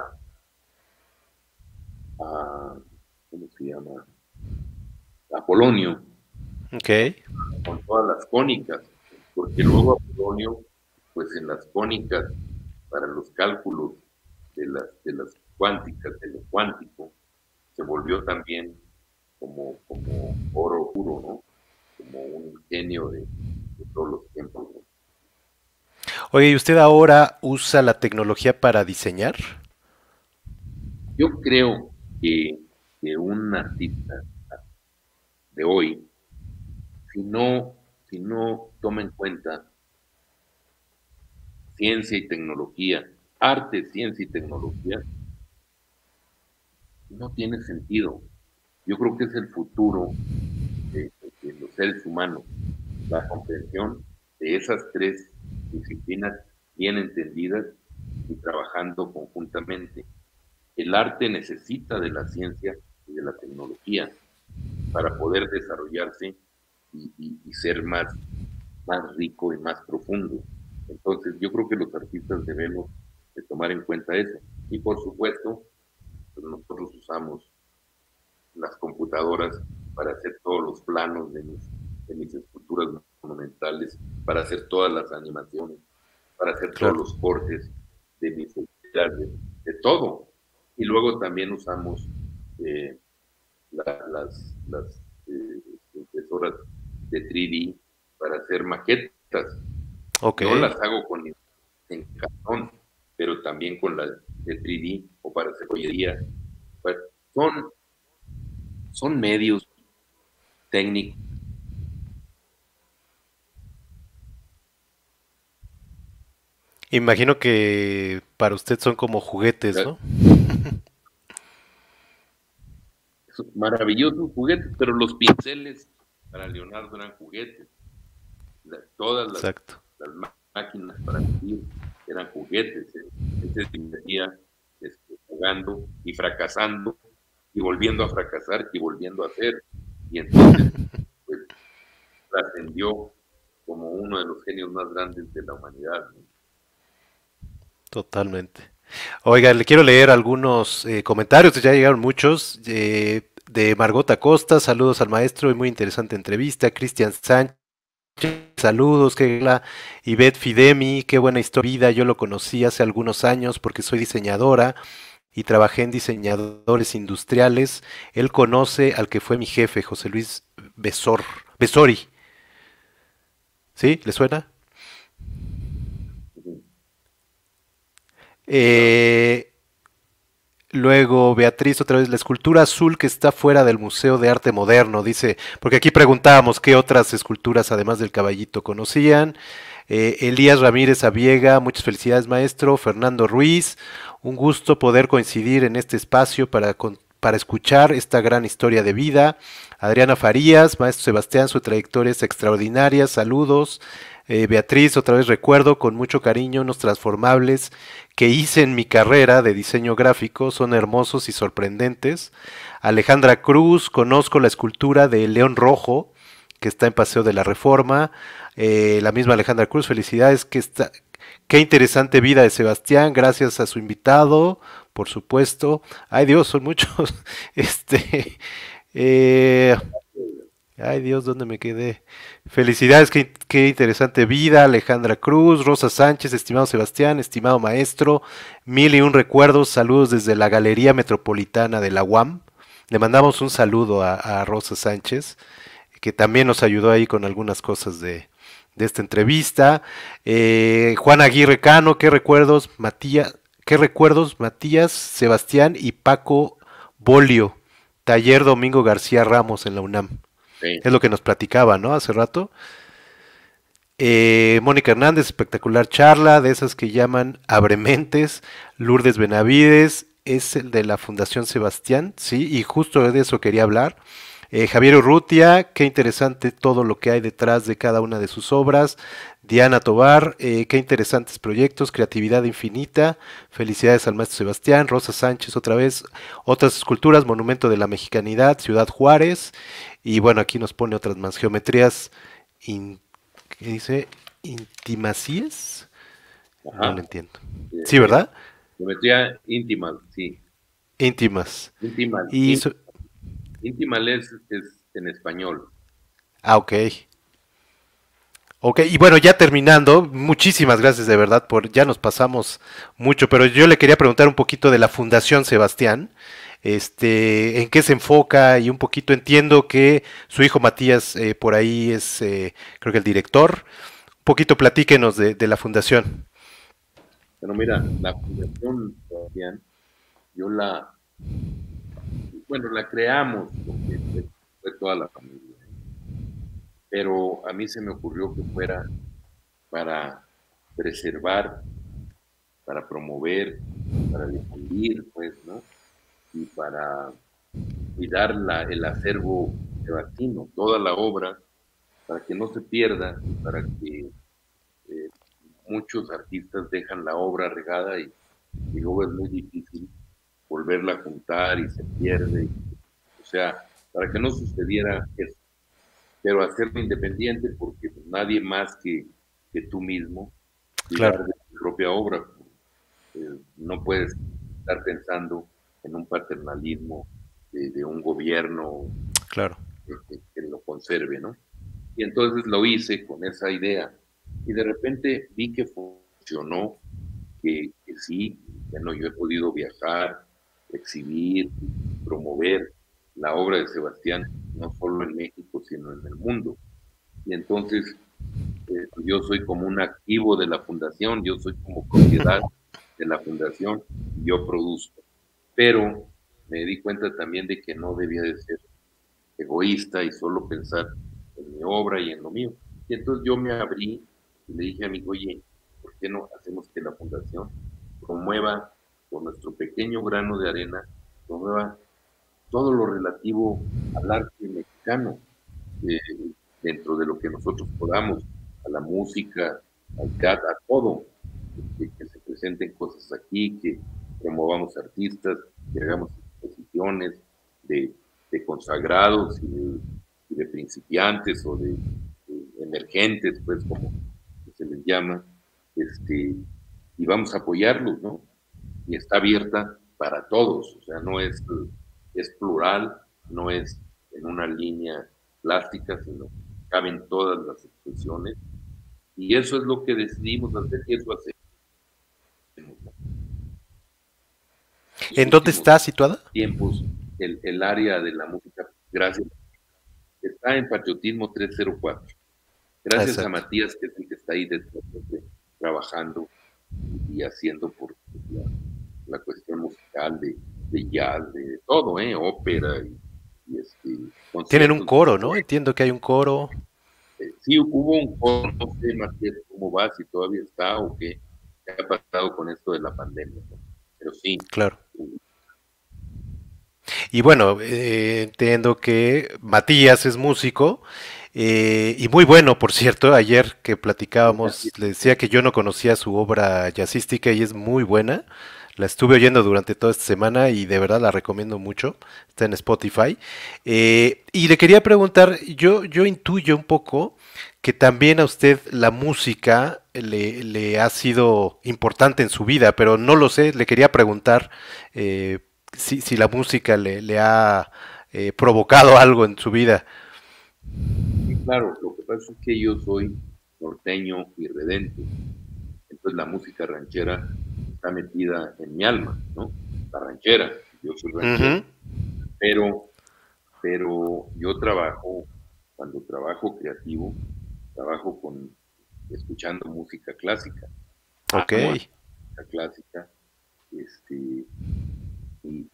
a, ¿cómo se llama? Apolonio. Ok. Con todas las cónicas, porque luego Apolonio, pues en las cónicas, para los cálculos de las, de las cuánticas, de lo cuántico, se volvió también como, como oro puro, ¿no? Como un genio de, todos los tiempos. Oye, ¿y usted ahora usa la tecnología para diseñar? Yo creo que, un artista de hoy, si no, si no toma en cuenta ciencia y tecnología, arte, ciencia y tecnología, no tiene sentido. Yo creo que es el futuro de, los seres humanos. la comprensión de esas tres disciplinas bien entendidas y trabajando conjuntamente. El arte necesita de la ciencia y de la tecnología para poder desarrollarse y, ser más, más rico y más profundo. Entonces yo creo que los artistas debemos de tomar en cuenta eso. Y por supuesto, pues nosotros usamos las computadoras para hacer todos los planos de mis, de mis esculturas monumentales, para hacer todas las animaciones, para hacer todos los cortes de mis de, de todo. Y luego también usamos eh, las, las eh, impresoras de 3D para hacer maquetas. Okay. Yo las hago con en cartón, pero también con las de 3D o para hacer joyería. Son, son medios técnicos Imagino que para usted son como juguetes, ¿no? Maravillosos juguetes, pero los pinceles para Leonardo eran juguetes. todas las, máquinas para escribir eran juguetes. Este se este, jugando y fracasando y volviendo a fracasar y volviendo a hacer. Y entonces, pues, trascendió como uno de los genios más grandes de la humanidad. Totalmente. Oiga, le quiero leer algunos eh, comentarios, ya llegaron muchos, eh, de Margot Acosta, saludos al maestro y muy interesante entrevista, Cristian Sánchez, saludos, que la Ivette Fidemi, qué buena historia, yo lo conocí hace algunos años porque soy diseñadora y trabajé en diseñadores industriales, él conoce al que fue mi jefe, José Luis Besor, Besori, ¿sí? ¿Le suena? Eh, luego Beatriz, otra vez, la escultura azul que está fuera del Museo de Arte Moderno, dice, porque aquí preguntábamos qué otras esculturas además del caballito conocían. Eh, Elías Ramírez Aviega, muchas felicidades maestro. Fernando Ruiz, un gusto poder coincidir en este espacio para, para escuchar esta gran historia de vida. Adriana Farías, maestro Sebastián, su trayectoria es extraordinaria, saludos. Eh, Beatriz, otra vez recuerdo con mucho cariño unos transformables que hice en mi carrera de diseño gráfico, son hermosos y sorprendentes. Alejandra Cruz, conozco la escultura de León Rojo, que está en Paseo de la Reforma. Eh, la misma Alejandra Cruz, felicidades, qué interesante vida de Sebastián, gracias a su invitado, por supuesto. Ay Dios, son muchos. Este, eh, Ay Dios, ¿dónde me quedé? Felicidades, qué, interesante vida, Alejandra Cruz, Rosa Sánchez, estimado Sebastián, estimado maestro, mil y un recuerdos, saludos desde la Galería Metropolitana de la UAM. Le mandamos un saludo a, Rosa Sánchez, que también nos ayudó ahí con algunas cosas de, esta entrevista. Eh, Juan Aguirre Cano, qué recuerdos, Matías, qué recuerdos, Matías, Sebastián y Paco Bolio, taller Domingo García Ramos en la UNAM. Es lo que nos platicaba, ¿no? Hace rato. Eh, Mónica Hernández, espectacular charla, de esas que llaman Abrementes. Lourdes Benavides, es el de la Fundación Sebastián, sí, y justo de eso quería hablar. Eh, Javier Urrutia, qué interesante todo lo que hay detrás de cada una de sus obras. Diana Tobar, eh, qué interesantes proyectos, creatividad infinita. Felicidades al maestro Sebastián. Rosa Sánchez, otra vez. Otras esculturas, Monumento de la Mexicanidad, Ciudad Juárez. Y bueno, aquí nos pone otras más. Geometrías, ¿qué dice? ¿Intimacías? No lo entiendo. Sí, ¿verdad? Geometría íntima, sí. Íntimas. Íntimas. Y Íntimal es, en español. Ah, ok. Ok, y bueno, ya terminando, muchísimas gracias de verdad por, ya nos pasamos mucho, pero yo le quería preguntar un poquito de la Fundación Sebastián, este, en qué se enfoca y un poquito entiendo que su hijo Matías eh, por ahí es, eh, creo que el director. Un poquito platíquenos de, de la Fundación. Bueno, mira, la Fundación Sebastián, yo la, bueno, la creamos porque fue, toda la familia. Pero a mí se me ocurrió que fuera para preservar, para promover, para difundir, pues, ¿no? Y para cuidar la, el acervo sebastino, toda la obra para que no se pierda, para que eh, muchos artistas dejan la obra regada y, luego es muy difícil volverla a juntar y se pierde. O sea, para que no sucediera eso. Pero hacerlo independiente porque nadie más que, que tú mismo claro. de tu propia obra. Eh, no puedes estar pensando en un paternalismo de, un gobierno claro. que, lo conserve, ¿no? Y entonces lo hice con esa idea. Y de repente vi que funcionó, que, que sí, bueno, yo he podido viajar, exhibir, promover la obra de Sebastián, no solo en México, sino en el mundo. Y entonces eh, yo soy como un activo de la fundación, yo soy como propiedad de la fundación, yo produzco. Pero me di cuenta también de que no debía de ser egoísta y solo pensar en mi obra y en lo mío. Y entonces yo me abrí y le dije a mi oye, ¿por qué no hacemos que la fundación promueva con nuestro pequeño grano de arena, promueva todo lo relativo al arte mexicano, eh, dentro de lo que nosotros podamos, a la música, al CAT, a todo, que, se presenten cosas aquí, que promovamos artistas, que hagamos exposiciones de, consagrados y de, principiantes o de, emergentes, pues como se les llama, este, y vamos a apoyarlos, ¿no? Y está abierta para todos, o sea, no es, es plural, no es en una línea plástica, sino caben todas las expresiones. Y eso es lo que decidimos hacer y eso hacemos. ¿En dónde está situada? Tiempos, el, el, área de la música, gracias. Está en Patriotismo 304. Gracias a Matías, que es el que está ahí trabajando y haciendo por la, cuestión musical de, de jazz, de, todo, ¿eh? ópera y este, Tienen un coro, ¿no? Entiendo que hay un coro. Eh, sí, hubo un coro, no sé, Matías, cómo va, si todavía está o qué, ha pasado con esto de la pandemia, pero sí. Claro. Y bueno, eh, entiendo que Matías es músico eh, y muy bueno, por cierto. Ayer que platicábamos, le decía que yo no conocía su obra jazzística y es muy buena. La estuve oyendo durante toda esta semana y de verdad la recomiendo mucho. Está en Spotify. Eh, y le quería preguntar, yo, yo intuyo un poco que también a usted la música le, ha sido importante en su vida, pero no lo sé. Le quería preguntar eh, si, la música le, ha eh, provocado algo en su vida. claro, lo que pasa es que yo soy norteño y redente. Entonces la música ranchera está metida en mi alma, ¿no? La ranchera, yo soy ranchero. Pero, pero yo trabajo, cuando trabajo creativo, trabajo con escuchando música clásica. Ok. Música clásica. Este, y,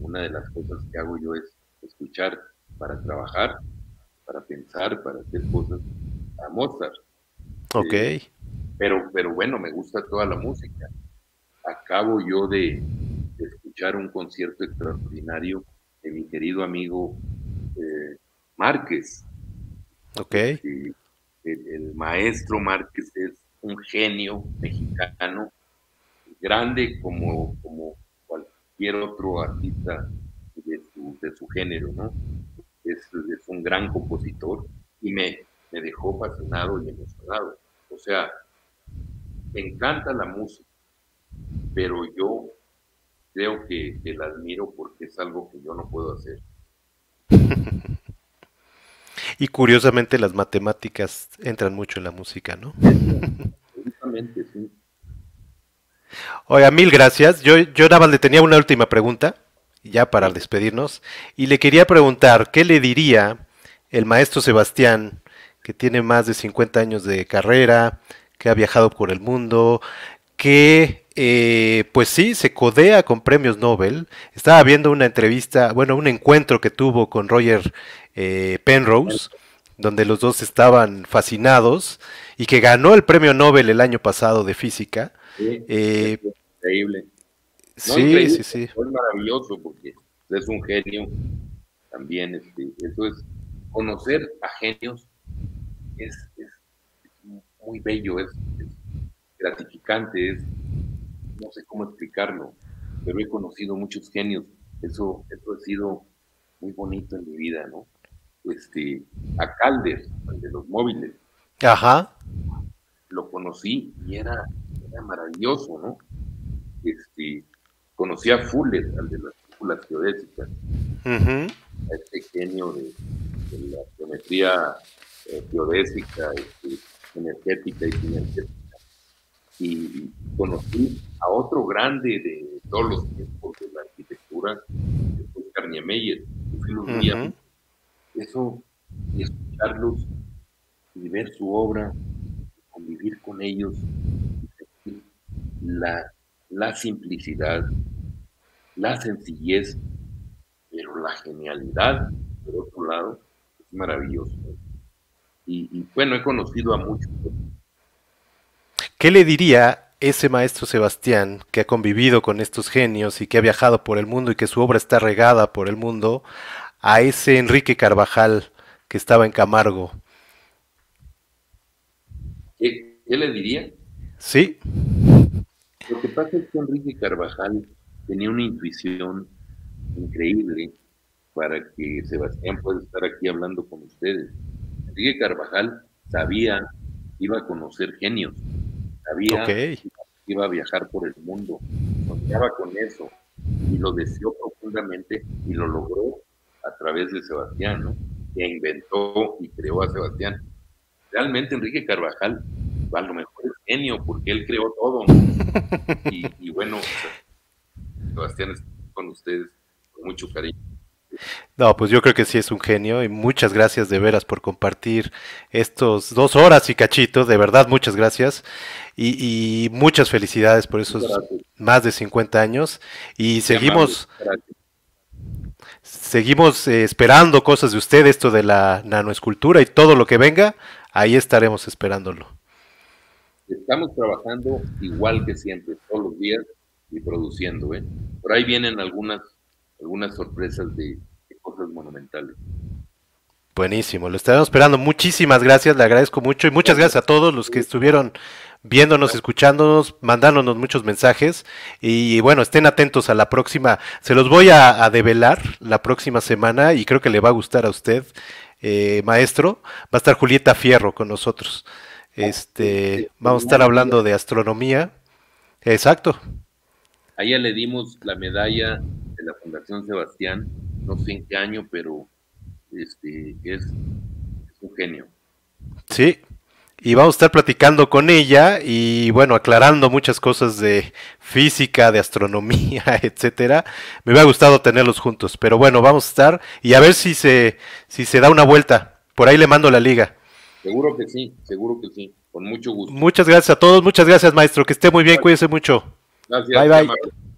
una de las cosas que hago yo es escuchar para trabajar, para pensar, para hacer cosas a Mozart. Ok. Eh, pero, pero bueno, me gusta toda la música acabo yo de, escuchar un concierto extraordinario de mi querido amigo eh, Márquez. Ok. el, maestro Márquez es un genio mexicano, grande como, como cualquier otro artista de su, de su género, ¿no? Es, es, un gran compositor y me, me dejó fascinado y emocionado. O sea, me encanta la música pero yo creo que, la admiro porque es algo que yo no puedo hacer. y curiosamente las matemáticas entran mucho en la música, ¿no? Justamente, sí. Oiga, mil gracias. Yo, yo nada más le tenía una última pregunta, ya para despedirnos, y le quería preguntar, ¿qué le diría el maestro Sebastián, que tiene más de 50 años de carrera, que ha viajado por el mundo, que eh, pues sí, se codea con premios Nobel. Estaba viendo una entrevista, bueno, un encuentro que tuvo con Roger eh, Penrose, donde los dos estaban fascinados y que ganó el premio Nobel el año pasado de física. Sí, eh, increíble. sí, sí, sí. Es maravilloso porque es un genio también. Este, eso es conocer a genios es, muy bello, es, gratificante, es, no sé cómo explicarlo, pero he conocido muchos genios, eso, eso ha sido muy bonito en mi vida, ¿no? Este, a Calder, de los móviles. Ajá. Lo conocí y era, maravilloso, ¿no? Este, conocí a Fuller, al de las películas geodésicas, a este genio de, la geometría eh, geodésica, este, energética y sinergética. Y conocí a otro grande de todos los tiempos de la arquitectura, que fue Niemeyer, que Eso, y escucharlos y ver su obra, convivir con ellos, la, la simplicidad, la sencillez, pero la genialidad, por otro lado, es maravilloso. Y, bueno, he conocido a muchos. ¿Qué le diría ese maestro Sebastián que ha convivido con estos genios y que ha viajado por el mundo y que su obra está regada por el mundo, a ese Enrique Carvajal que estaba en Camargo? ¿Qué, le diría? Sí. Lo que pasa es que Enrique Carvajal tenía una intuición increíble para que Sebastián pueda estar aquí hablando con ustedes. Enrique Carvajal sabía, iba a conocer genios, sabía que iba a viajar por el mundo, soñaba con eso y lo deseó profundamente y lo logró a través de Sebastián, ¿no? Que inventó y creó a Sebastián. Realmente Enrique Carvajal a lo mejor es genio porque él creó todo. Y, y bueno, Sebastián está con ustedes con mucho cariño. No, pues yo creo que sí es un genio y muchas gracias de veras por compartir estos dos horas y cachitos, de verdad muchas gracias. Y, muchas felicidades por esos más de 50 años. Y seguimos seguimos eh, esperando cosas de usted, esto de la nanoescultura y todo lo que venga, ahí estaremos esperándolo. Estamos trabajando igual que siempre, todos los días y produciendo, ¿eh? Por ahí vienen algunas algunas sorpresas de, cosas monumentales. Buenísimo, lo estaremos esperando. Muchísimas gracias, le agradezco mucho y muchas gracias a todos los que estuvieron viéndonos, escuchándonos, mandándonos muchos mensajes. Y bueno, estén atentos a la próxima. Se los voy a, develar la próxima semana y creo que le va a gustar a usted, eh, maestro. Va a estar Julieta Fierro con nosotros. Este, vamos a estar hablando de astronomía. Exacto. A ella le dimos la medalla la Fundación Sebastián, no sé en qué año, pero este, es, un genio. Sí, y vamos a estar platicando con ella y bueno, aclarando muchas cosas de física, de astronomía, etcétera. Me hubiera gustado tenerlos juntos, pero bueno, vamos a estar y a ver si se, si se da una vuelta. Por ahí le mando la liga. Seguro que sí, seguro que sí, con mucho gusto. Muchas gracias a todos, muchas gracias maestro, que esté muy bien, cuídese mucho. Gracias. Bye bye.